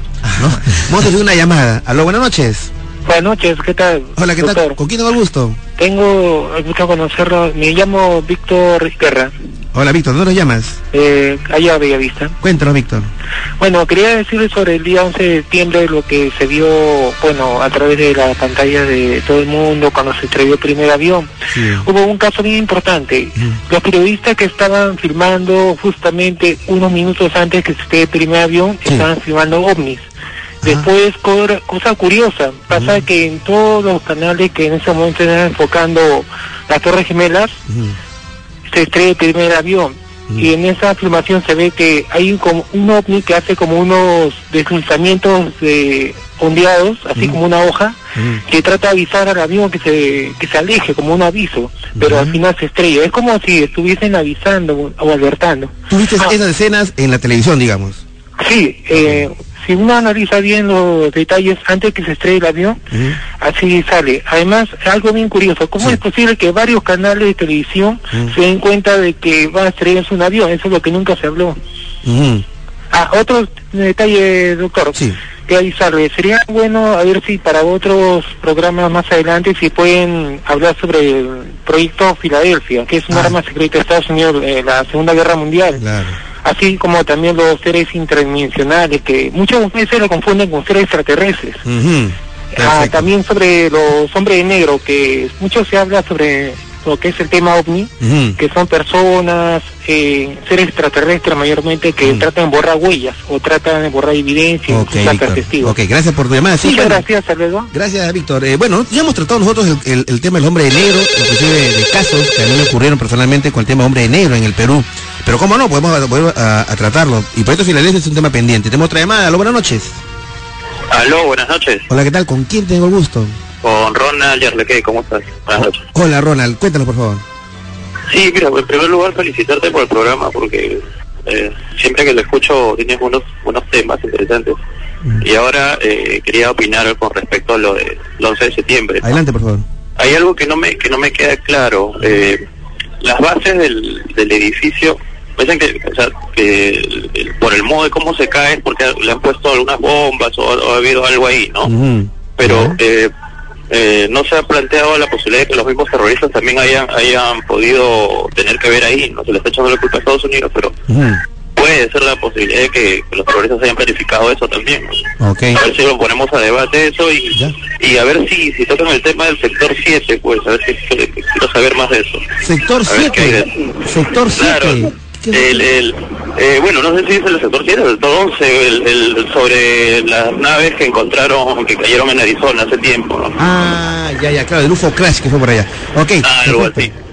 Vamos a hacer una llamada. Aló, buenas noches. Buenas noches, ¿qué tal? Hola, ¿qué tal? ¿Con quién tengo el gusto? Tengo el gusto de conocerlo, me llamo Víctor Rizquerra. Hola, Víctor, ¿dónde lo llamas? Eh, allá a Bellavista. Cuéntanos, Víctor. Bueno, quería decirle sobre el día 11 de septiembre lo que se vio, bueno, a través de la pantalla de todo el mundo cuando se estrelló el primer avión. Hubo un caso bien importante. Los periodistas que estaban filmando justamente unos minutos antes que se esté el primer avión, estaban filmando ovnis. Después, cosa curiosa, pasa que en todos los canales que en ese momento están enfocando las Torres Gemelas, se estrella el primer avión. Y en esa filmación se ve que hay un, un ovni que hace como unos deslizamientos de, ondeados, así como una hoja, que trata de avisar al avión que se, que se aleje, como un aviso, pero al final se estrella. Es como si estuviesen avisando o alertando. ¿Tuviste esas escenas en la televisión, digamos? Sí, eh, si uno analiza bien los detalles antes que se estrelle el avión, así sale. Además, algo bien curioso, ¿cómo es posible que varios canales de televisión se den cuenta de que va a estrellarse un avión? Eso es lo que nunca se habló. Ah, otro detalle, doctor. Sí. Que avisarle, sería bueno a ver si para otros programas más adelante si pueden hablar sobre el proyecto Filadelfia, que es un ah. arma secreta de Estados Unidos de la Segunda Guerra Mundial. Así como también los seres interdimensionales, que muchas veces lo confunden con seres extraterrestres. ah, también sobre los hombres de negro, que mucho se habla sobre lo que es el tema ovni, que son personas, eh, seres extraterrestres mayormente, que tratan de borrar huellas o tratan de borrar evidencia, okay, testigos. Ok, gracias por tu llamada. Muchas gracias, Alberto. Gracias, Víctor. Eh, bueno, ya hemos tratado nosotros el, tema del hombre de negro, inclusive de, casos que a mí me ocurrieron personalmente con el tema hombre de negro en el Perú. Pero cómo no, podemos volver a, tratarlo. Y por esto Filadelfia es un tema pendiente. Tenemos otra llamada. Aló, buenas noches. Aló, buenas noches. Hola, ¿qué tal? ¿Con quién tengo el gusto? Con Ronald Yarleque. ¿Cómo estás? Buenas noches. Hola, Ronald. Cuéntanos, por favor. Sí, mira, en primer lugar felicitarte por el programa porque eh, siempre que lo escucho tienes unos unos temas interesantes. Mm. Y ahora eh, quería opinar con respecto a lo del 11 de septiembre. Adelante, por favor. Hay algo que no me que no me queda claro. Eh, las bases del, del edificio dicen que, o sea, que por el modo de cómo se cae porque le han puesto algunas bombas o, ha habido algo ahí, ¿no? Pero eh, eh, no se ha planteado la posibilidad de que los mismos terroristas también hayan hayan podido tener que ver ahí. No se les está echando la culpa a Estados Unidos, pero puede ser la posibilidad de que, los terroristas hayan planificado eso también. A ver si lo ponemos a debate eso y, y a ver si, si tocan el tema del sector 7, pues a ver si quiero saber más de eso. Sector 7. Sector 7. El, el, eh, bueno, no sé si es el sector 7 el sector 11, el, sobre las naves que encontraron, que cayeron en Arizona hace tiempo. ¿no? Ah, ya, ya, claro, el UFO Crash que fue por allá. Ok. Ah.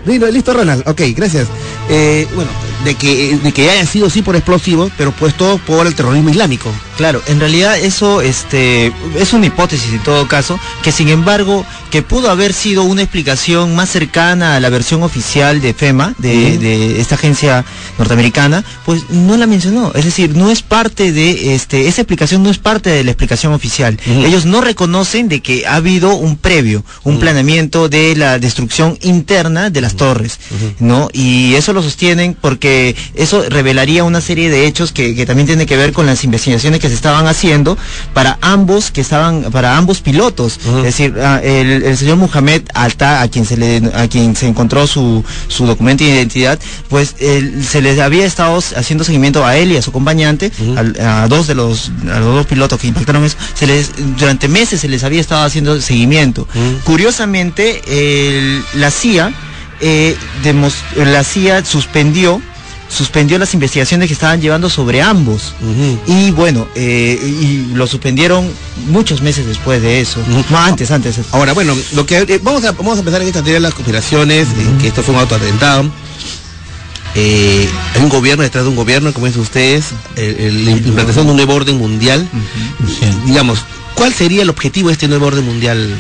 Listo, listo, Ronald. Ok, gracias. Eh, bueno, de que, de que haya sido sí por explosivos, pero puesto por el terrorismo islámico. Claro, en realidad eso este, es una hipótesis en todo caso, que sin embargo, que pudo haber sido una explicación más cercana a la versión oficial de FEMA, de, esta agencia norteamericana, pues no la mencionó. Es decir, no es parte de, este, esa explicación no es parte de la explicación oficial. Ellos no reconocen de que ha habido un previo, un planeamiento de la destrucción interna de las torres, ¿no? Y eso lo sostienen porque eso revelaría una serie de hechos que, que también tiene que ver con las investigaciones que se estaban haciendo para ambos que estaban para ambos pilotos. Es decir ah, el, señor Mohamed Alta a quien se le a quien se encontró su, su documento de identidad pues se les había estado haciendo seguimiento a él y a su acompañante a, dos de los a los dos pilotos que impactaron eso. Se les durante meses se les había estado haciendo seguimiento. Curiosamente la CIA eh, la CIA suspendió suspendió las investigaciones que estaban llevando sobre ambos. Y bueno, eh, y lo suspendieron muchos meses después de eso. No, antes, antes. Ahora, bueno, lo que eh, vamos, a, vamos a empezar en esta teoría de las conspiraciones, que esto fue un autoatentado. Eh, hay un gobierno detrás de un gobierno, como dicen ustedes, la implantación de un nuevo orden mundial. Digamos, ¿Cuál sería el objetivo de este nuevo orden mundial?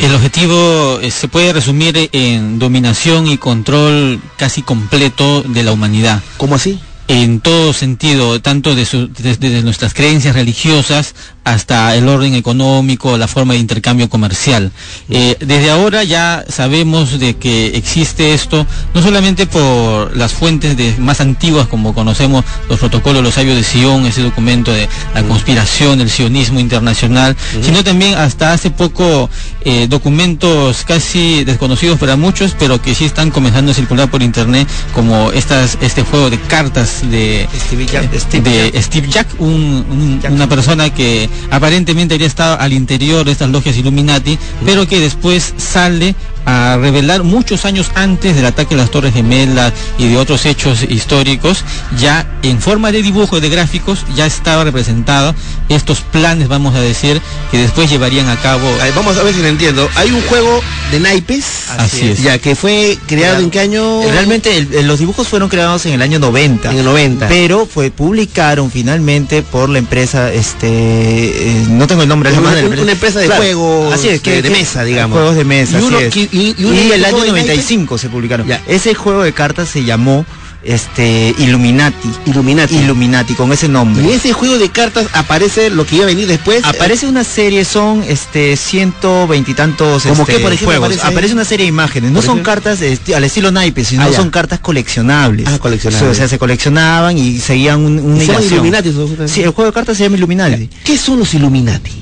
el objetivo eh, se puede resumir en dominación y control casi completo de la humanidad. ¿Cómo así? En todo sentido, tanto desde de nuestras creencias religiosas hasta el orden económico, la forma de intercambio comercial. Eh, desde ahora ya sabemos de que existe esto, no solamente por las fuentes de, más antiguas como conocemos los protocolos, los sabios de Sion, ese documento de la conspiración, el sionismo internacional, sino también hasta hace poco eh, documentos casi desconocidos para muchos, pero que sí están comenzando a circular por internet, como estas, este juego de cartas de Steve Jack, de Steve Jack una persona que aparentemente había estado al interior de estas logias Illuminati, pero que después sale a revelar muchos años antes del ataque a las Torres Gemelas y de otros hechos históricos, ya en forma de dibujo, de gráficos, ya estaba representado estos planes, vamos a decir, que después llevarían a cabo. vamos a ver si lo entiendo. Hay un juego de naipes, Así es. ya que fue creado en qué año? Realmente el- los dibujos fueron creados en el año 90. En el 90. Pero fue publicaron finalmente por la empresa, este, eh, no tengo el nombre de la una- una empresa de juegos así es, de- de mesa, digamos. Juegos de mesa, Y uno así es. que- y- y Y que el año de naipes. 95 se publicaron. Ese juego de cartas se llamó este Illuminati. Illuminati. Illuminati con ese nombre. En ese juego de cartas aparece lo que iba a venir después. Aparece una serie, son este ciento veintitantos ¿Cómo este, qué, por ejemplo, juegos. aparece una serie de imágenes. No son ejemplo. cartas al estilo naipes, sino Ah, son cartas coleccionables. Ah, coleccionables. O sea, se coleccionaban y seguían un- una Se llaman. Illuminati. Sí, el juego de cartas se llama Illuminati. ¿Qué son los Illuminati?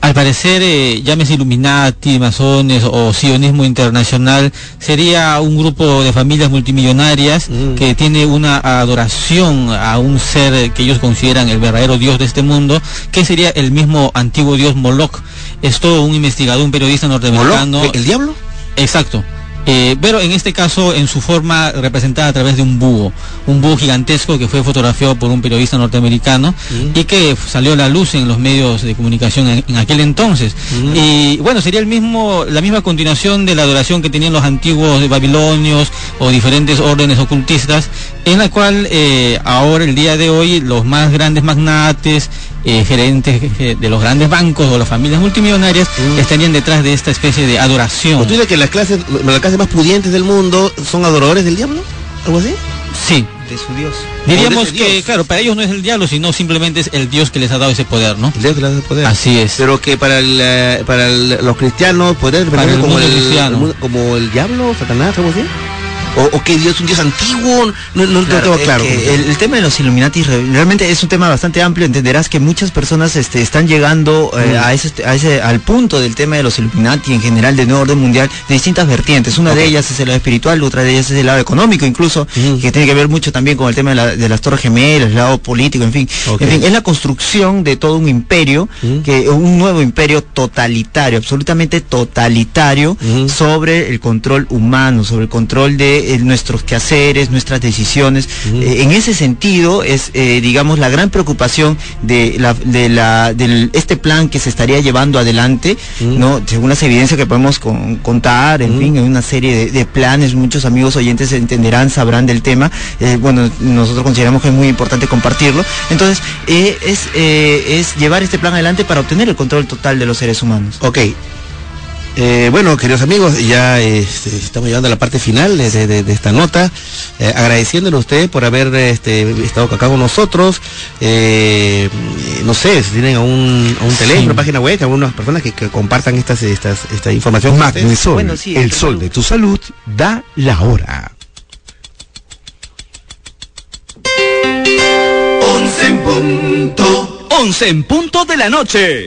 Al parecer, eh, llámese Illuminati, masones o sionismo internacional, sería un grupo de familias multimillonarias Mm. que tiene una adoración a un ser que ellos consideran el verdadero dios de este mundo, que sería el mismo antiguo dios Moloch. Es todo un investigador, un periodista norteamericano. ¿Moloch? ¿El diablo? Exacto. Eh, pero en este caso en su forma representada a través de un búho, un búho gigantesco que fue fotografiado por un periodista norteamericano y que salió a la luz en los medios de comunicación en, en aquel entonces. Y bueno, sería el mismo, la misma continuación de la adoración que tenían los antiguos babilonios o diferentes órdenes ocultistas, en la cual eh, ahora el día de hoy los más grandes magnates, eh, gerentes eh, de los grandes bancos o las familias multimillonarias estarían detrás de esta especie de adoración. ¿Tú dices que las clases, las clases más pudientes del mundo son adoradores del diablo? ¿Algo así? Sí. De su dios. Diríamos que, Dios. claro, para ellos no es el diablo, sino simplemente es el Dios que les ha dado ese poder, ¿no? El Dios que les da poder. Así es. Pero que para el, eh, para el- los cristianos podría Para el como mundo el, cristiano. como el diablo, Satanás, algo así. O, o que Dios es un Dios antiguo, no, no Claro, claro. que el, el tema de los Illuminati re- realmente es un tema bastante amplio. Entenderás que muchas personas este, están llegando eh, Mm. a, ese, a ese al punto del tema de los Illuminati en general de nuevo orden mundial de distintas vertientes. Una de ellas es el lado espiritual, otra de ellas es el lado económico, incluso que tiene que ver mucho también con el tema de, la- de las torres gemelas, el lado político, en fin. En fin, es la construcción de todo un imperio, que un nuevo imperio totalitario, absolutamente totalitario sobre el control humano, sobre el control de eh, nuestros quehaceres, nuestras decisiones. Eh, en ese sentido es, eh, digamos, la gran preocupación de la, de la, del este plan que se estaría llevando adelante, no, según las evidencias que podemos con- contar, en fin, en una serie de, de planes, muchos amigos oyentes entenderán, sabrán del tema. Bueno, nosotros consideramos que es muy importante compartirlo. Entonces, es, es llevar este plan adelante para obtener el control total de los seres humanos. Ok. Eh, bueno, queridos amigos, ya este, estamos llegando a la parte final de, de- de- de esta nota, eh, agradeciéndole a ustedes por haber este, estado acá con nosotros. Eh, no sé, si tienen a un, a un teléfono, una página web, algunas personas que, que compartan estas, estas, esta información. Magnesol, Bueno, sí, el el sol de tu salud, da la hora. 11 en punto. 11 en punto de la noche.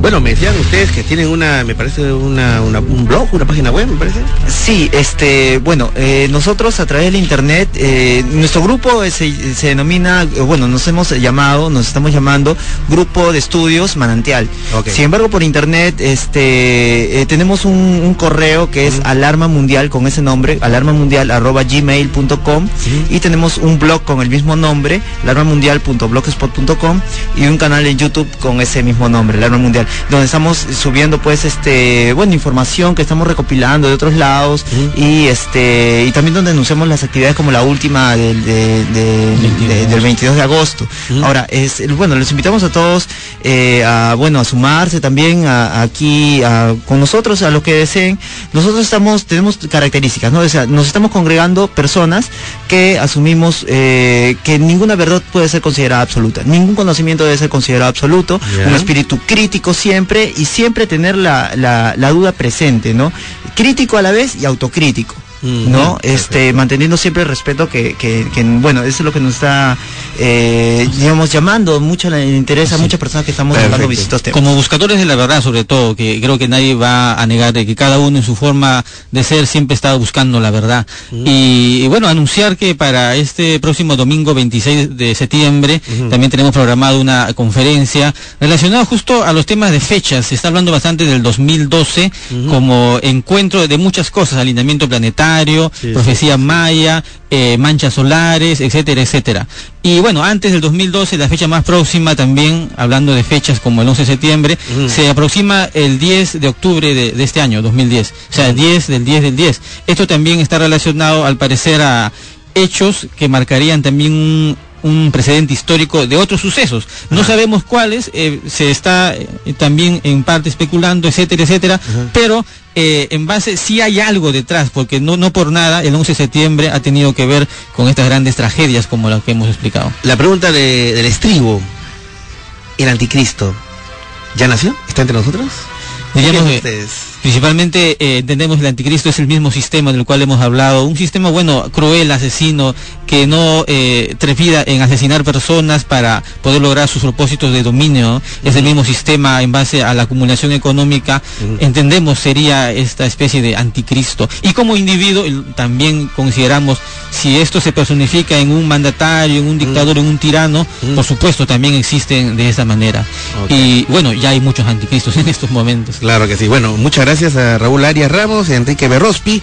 Bueno, me decían ustedes que tienen una, me parece, una, una- un blog, una página web, me parece. Sí, este, bueno, eh, nosotros a través del internet, eh, nuestro grupo eh, se, se denomina, eh, bueno, nos hemos llamado, nos estamos llamando Grupo de Estudios Manantial. Sin embargo, por internet, este, tenemos un, un correo que es alarma mundial con ese nombre, alarmamundial arroba gmail.com y tenemos un blog con el mismo nombre, alarmamundial.blogspot.com y un canal en YouTube con ese mismo nombre, Alarma Mundial, donde estamos subiendo pues este, bueno, información que estamos recopilando de otros lados y este, y también donde anunciamos las actividades como la última del, de- de- de- del 22 de agosto. Ahora, es, bueno, les invitamos a todos eh, a, bueno, a sumarse también a- aquí a- con nosotros, a los que deseen. Nosotros estamos, tenemos características, ¿no? O sea, nos estamos congregando personas que asumimos eh, que ninguna verdad puede ser considerada absoluta, ningún conocimiento debe ser considerado absoluto, un espíritu crítico siempre y siempre tener la, la- la duda presente, ¿no? Crítico a la vez y autocrítico. ¿no? Este, manteniendo siempre el respeto que, que, bueno, eso es lo que nos está, eh, digamos, llamando mucho le interesa a muchas personas que estamos hablando visitos Como buscadores de la verdad, sobre todo, que creo que nadie va a negar de que cada uno en su forma de ser siempre está buscando la verdad. y, bueno, anunciar que para este próximo domingo 26 de septiembre también tenemos programado una conferencia relacionada justo a los temas de fechas. Se está hablando bastante del 2012 como encuentro de muchas cosas, alineamiento planetario, profecía maya, eh, manchas solares, etcétera, etcétera. Y bueno, antes del 2012, la fecha más próxima también, hablando de fechas como el 11 de septiembre, se aproxima el 10 de octubre de, este año, 2010. O sea, el 10 del 10 del 10. Esto también está relacionado, al parecer, a hechos que marcarían también un, un precedente histórico de otros sucesos. No sabemos cuáles, eh, se está eh, también en parte especulando, etcétera, etcétera, pero eh, en base sí hay algo detrás, porque no, no por nada el 11 de septiembre ha tenido que ver con estas grandes tragedias como las que hemos explicado. La pregunta del estribo, el anticristo, ¿ya nació? ¿Está entre nosotros? Diríamos Principalmente eh, entendemos el anticristo es el mismo sistema del cual hemos hablado, un sistema bueno, cruel, asesino, que no eh, trepida en asesinar personas para poder lograr sus propósitos de dominio. Es el mismo sistema en base a la acumulación económica, entendemos sería esta especie de anticristo. Y como individuo también consideramos si esto se personifica en un mandatario, en un dictador, en un tirano, por supuesto también existen de esa manera. Y bueno, ya hay muchos anticristos en estos momentos. Claro que sí. Bueno, muchas gracias a Raúl Arias Ramos y Enrique Berrospi.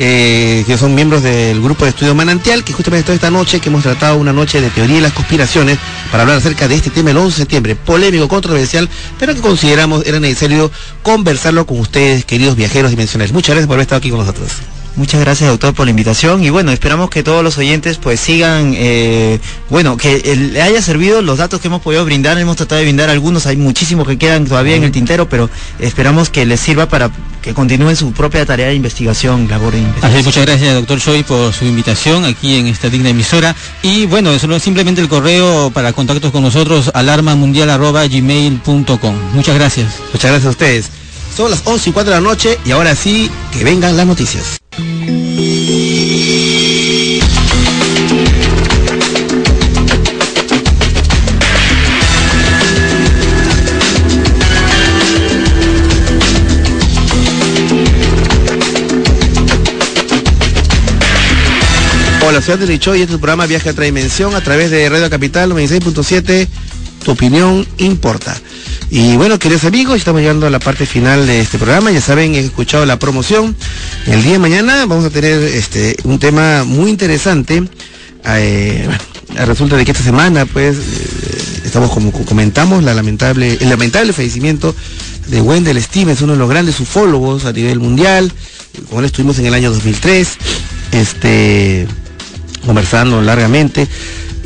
Eh, que son miembros del grupo de estudio Manantial, que justamente toda esta noche que hemos tratado una noche de teoría y las conspiraciones para hablar acerca de este tema el 11 de septiembre, polémico, controversial, pero que consideramos era necesario conversarlo con ustedes, queridos viajeros dimensionales. Muchas gracias por haber estado aquí con nosotros. Muchas gracias, doctor, por la invitación. Y bueno, esperamos que todos los oyentes pues sigan, eh, bueno, que le haya servido los datos que hemos podido brindar. Hemos tratado de brindar algunos, hay muchísimos que quedan todavía en el tintero, pero esperamos que les sirva para que continúen su propia tarea de investigación, labor de investigación. muchas gracias, doctor Choi, por su invitación aquí en esta digna emisora. Y bueno, eso es simplemente el correo para contactos con nosotros, alarmamundial.gmail.com. Muchas gracias. Muchas gracias a ustedes. Son las 11 y 4 de la noche y ahora sí, que vengan las noticias. Hola, soy Andrés Lichoy y este es tu programa Viaje a otra dimensión a través de Radio Capital 96.7. Tu opinión importa. Y bueno, queridos amigos, estamos llegando a la parte final de este programa. Ya saben, he escuchado la promoción. El día de mañana vamos a tener este un tema muy interesante. Eh, resulta de que esta semana, pues, eh, estamos como comentamos, la lamentable, el lamentable fallecimiento de Wendell Stevens, uno de los grandes ufólogos a nivel mundial. Con él estuvimos en el año 2003. Este conversando largamente.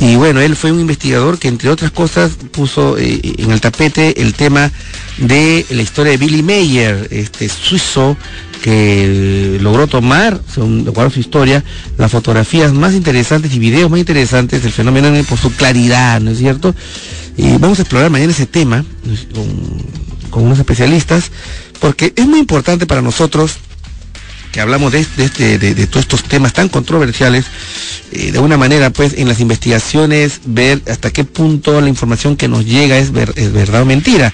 Y bueno, él fue un investigador que entre otras cosas puso eh, en el tapete el tema de la historia de Billy Mayer, este suizo que logró tomar, según lo su historia, las fotografías más interesantes y videos más interesantes del fenómeno por su claridad, ¿no es cierto? Y vamos a explorar mañana ese tema con unos especialistas, porque es muy importante para nosotros que hablamos de, este, de, todos estos temas tan controversiales, eh, de una manera, pues, en las investigaciones, ver hasta qué punto la información que nos llega es, verdad o mentira.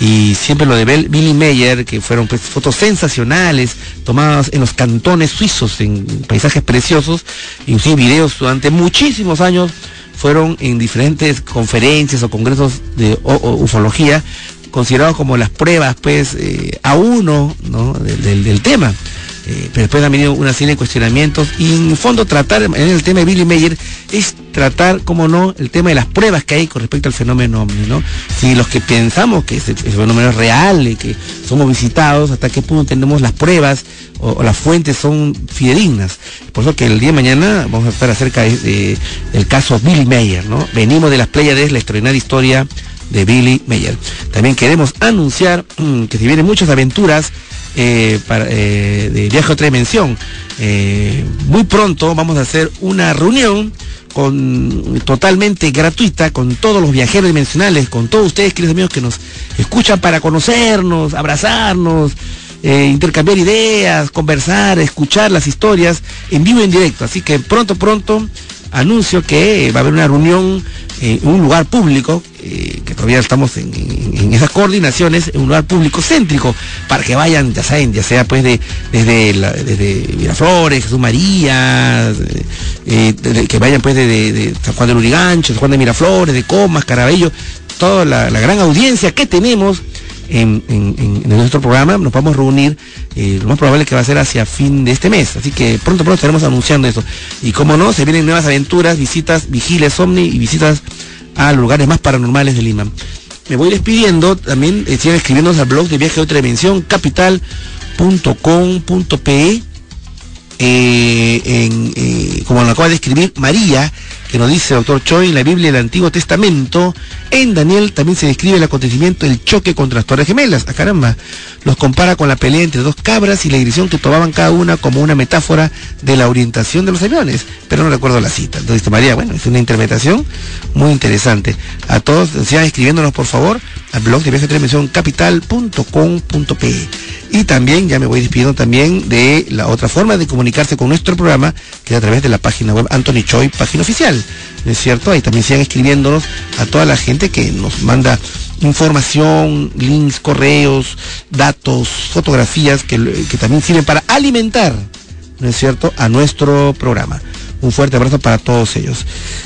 Y siempre lo de Billy Meyer, que fueron pues, fotos sensacionales, tomadas en los cantones suizos, en paisajes preciosos, inclusive videos durante muchísimos años, fueron en diferentes conferencias o congresos de ufología, considerados como las pruebas, pues, eh, a uno, ¿no? del tema. Eh, pero después han venido una serie de cuestionamientos y en el fondo tratar en el tema de Billy Mayer es tratar, como no, el tema de las pruebas que hay con respecto al fenómeno OVNI, ¿no? Si los que pensamos que ese, fenómeno es real y que somos visitados, hasta qué punto tenemos las pruebas o, las fuentes son fidedignas. Por eso que el día de mañana vamos a estar acerca del caso Billy Mayer, ¿no? Venimos de las Pléyades, la extraordinaria historia de Billy Mayer. También queremos anunciar mm, que si vienen muchas aventuras eh, para, eh, de viaje a otra dimensión. Eh, muy pronto vamos a hacer una reunión con, totalmente gratuita con todos los viajeros dimensionales, con todos ustedes, queridos amigos, que nos escuchan para conocernos, abrazarnos intercambiar ideas, conversar, escuchar las historias en vivo y en directo. Así que pronto, pronto anuncio que va a haber una reunión en un lugar público, eh, que todavía estamos en, esas coordinaciones, un lugar público céntrico, para que vayan, ya saben, ya sea pues de, desde, desde Miraflores, Jesús María, eh, que vayan pues de, San Juan de Lurigancho, San Juan de Miraflores, de Comas, Carabello, toda la, gran audiencia que tenemos en, nuestro programa, nos vamos a reunir, eh, lo más probable es que va a ser hacia fin de este mes, así que pronto pronto estaremos anunciando eso. Y como no, se vienen nuevas aventuras, visitas, vigiles ovni y visitas a lugares más paranormales de Lima. Me voy despidiendo, también eh, sigan escribiéndonos al blog de viaje a otra dimensión, capital.com.pe, eh, en, como lo acaba de escribir María, que nos dice el doctor Choi en la Biblia del Antiguo Testamento, en Daniel también se describe el acontecimiento del choque contra las Torres Gemelas. A ah, caramba, los compara con la pelea entre dos cabras y la dirección que tomaban cada una como una metáfora de la orientación de los aviones, pero no recuerdo la cita. Entonces, María, bueno, es una interpretación muy interesante. A todos, sigan escribiéndonos por favor al blog de viaje televisión capital.com.pe. Y también, ya me voy despidiendo también de la otra forma de comunicarse con nuestro programa, que es a través de la página web Anthony Choi, página oficial. ¿No es cierto? Ahí también sigan escribiéndonos a toda la gente que nos manda información, links, correos, datos, fotografías que, también sirven para alimentar, ¿no es cierto?, a nuestro programa. Un fuerte abrazo para todos ellos.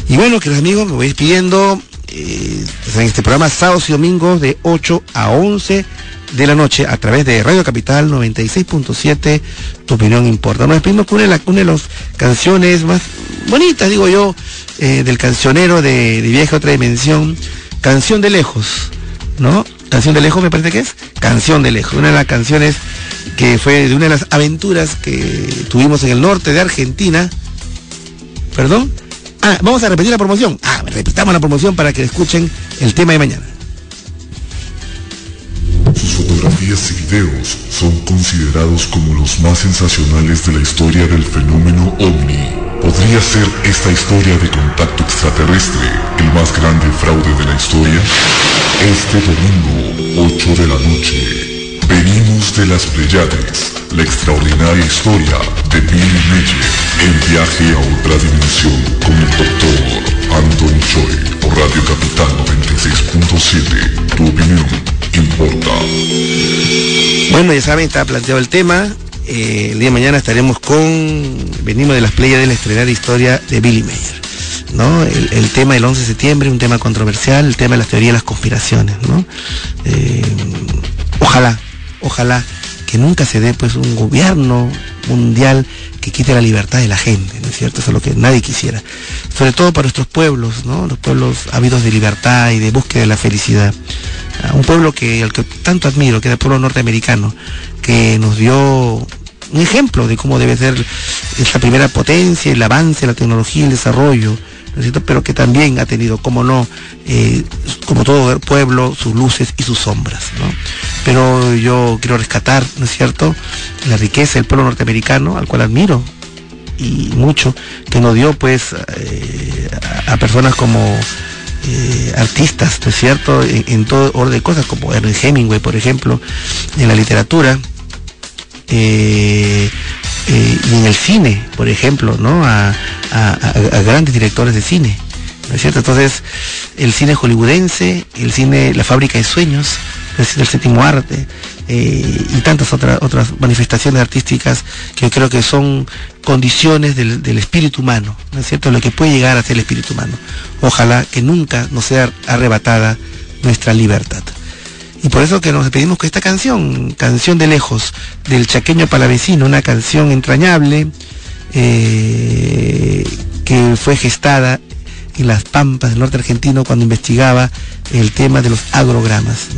Y bueno, queridos amigos, me voy despidiendo eh, en este programa sábados y domingos de 8 a 11 de la noche a través de Radio Capital 96.7. Tu opinión importa. Nos despedimos con una, de las canciones más bonitas, digo yo, eh, del cancionero de, de Vieja Otra Dimensión, Canción de Lejos, ¿no? Canción de Lejos me parece que es. Canción de Lejos, una de las canciones que fue de una de las aventuras que tuvimos en el norte de Argentina. ¿Perdón? Ah, vamos a repetir la promoción. Ah, repitamos la promoción para que escuchen el tema de mañana. Sus fotografías y videos son considerados como los más sensacionales de la historia del fenómeno OVNI. ¿Podría ser esta historia de contacto extraterrestre el más grande fraude de la historia? Este domingo, 8 de la noche, de las Pleiades, la extraordinaria historia de Billy Meyer, el viaje a otra dimensión con el doctor Anton Choi por Radio Capital 96.7. Tu opinión importa. Bueno, ya saben, está planteado el tema. Eh, el día de mañana estaremos con, venimos de las playas de la estrenada historia de Billy Mayer. ¿no? El, tema del 11 de septiembre, un tema controversial, el tema de las teorías de las conspiraciones. ¿no? Eh, ojalá, ojalá que nunca se dé pues un gobierno mundial que quite la libertad de la gente, ¿no es cierto? Eso es lo que nadie quisiera. Sobre todo para nuestros pueblos, ¿no? Los pueblos ávidos de libertad y de búsqueda de la felicidad un pueblo que al que tanto admiro, que es el pueblo norteamericano, que nos dio un ejemplo de cómo debe ser esta primera potencia, el avance, la tecnología, el desarrollo, pero que también ha tenido, como no, eh, como todo pueblo, sus luces y sus sombras. Pero yo quiero rescatar, ¿no es cierto?, la riqueza del pueblo norteamericano, al cual admiro y mucho, que nos dio pues eh, a personas como eh, artistas, ¿no es cierto?, en, todo orden de cosas, como Ernest Hemingway, por ejemplo, en la literatura, eh, y en el cine, por ejemplo, ¿no?, a, grandes directores de cine, ¿no es cierto? Entonces, el cine hollywoodense, el cine La fábrica de sueños, el séptimo arte, eh, y tantas otras otras manifestaciones artísticas que creo que son condiciones del, espíritu humano, ¿no es cierto? Lo que puede llegar a ser el espíritu humano. Ojalá que nunca nos sea arrebatada nuestra libertad. Y por eso que nos despedimos con esta canción, Canción de Lejos, del chaqueño palavecino, una canción entrañable eh, que fue gestada en las pampas del norte argentino cuando investigaba el tema de los agrogramas.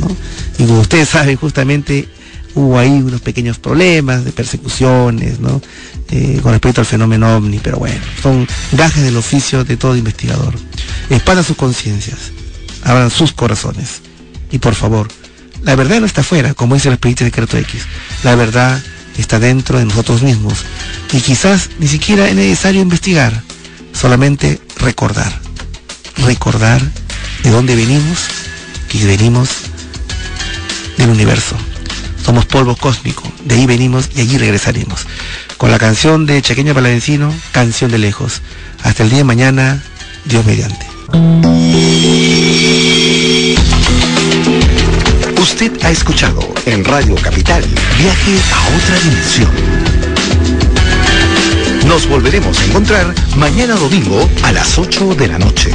Y como ustedes saben, justamente hubo ahí unos pequeños problemas de persecuciones, ¿no? Eh, con respecto al fenómeno ovni, pero bueno, son gajes del oficio de todo investigador. Expandan sus conciencias, abran sus corazones. Y por favor, la verdad no está afuera, como dice el Espíritu Decreto X. La verdad está dentro de nosotros mismos. Y quizás ni siquiera es necesario investigar, solamente recordar recordar de dónde venimos, que venimos del universo. Somos polvo cósmico, de ahí venimos y allí regresaremos. Con la canción de Chaqueño Paladencino, Canción de Lejos. Hasta el día de mañana, Dios mediante. Usted ha escuchado en Radio Capital Viaje a otra dimensión. Nos volveremos a encontrar mañana domingo a las 8 de la noche.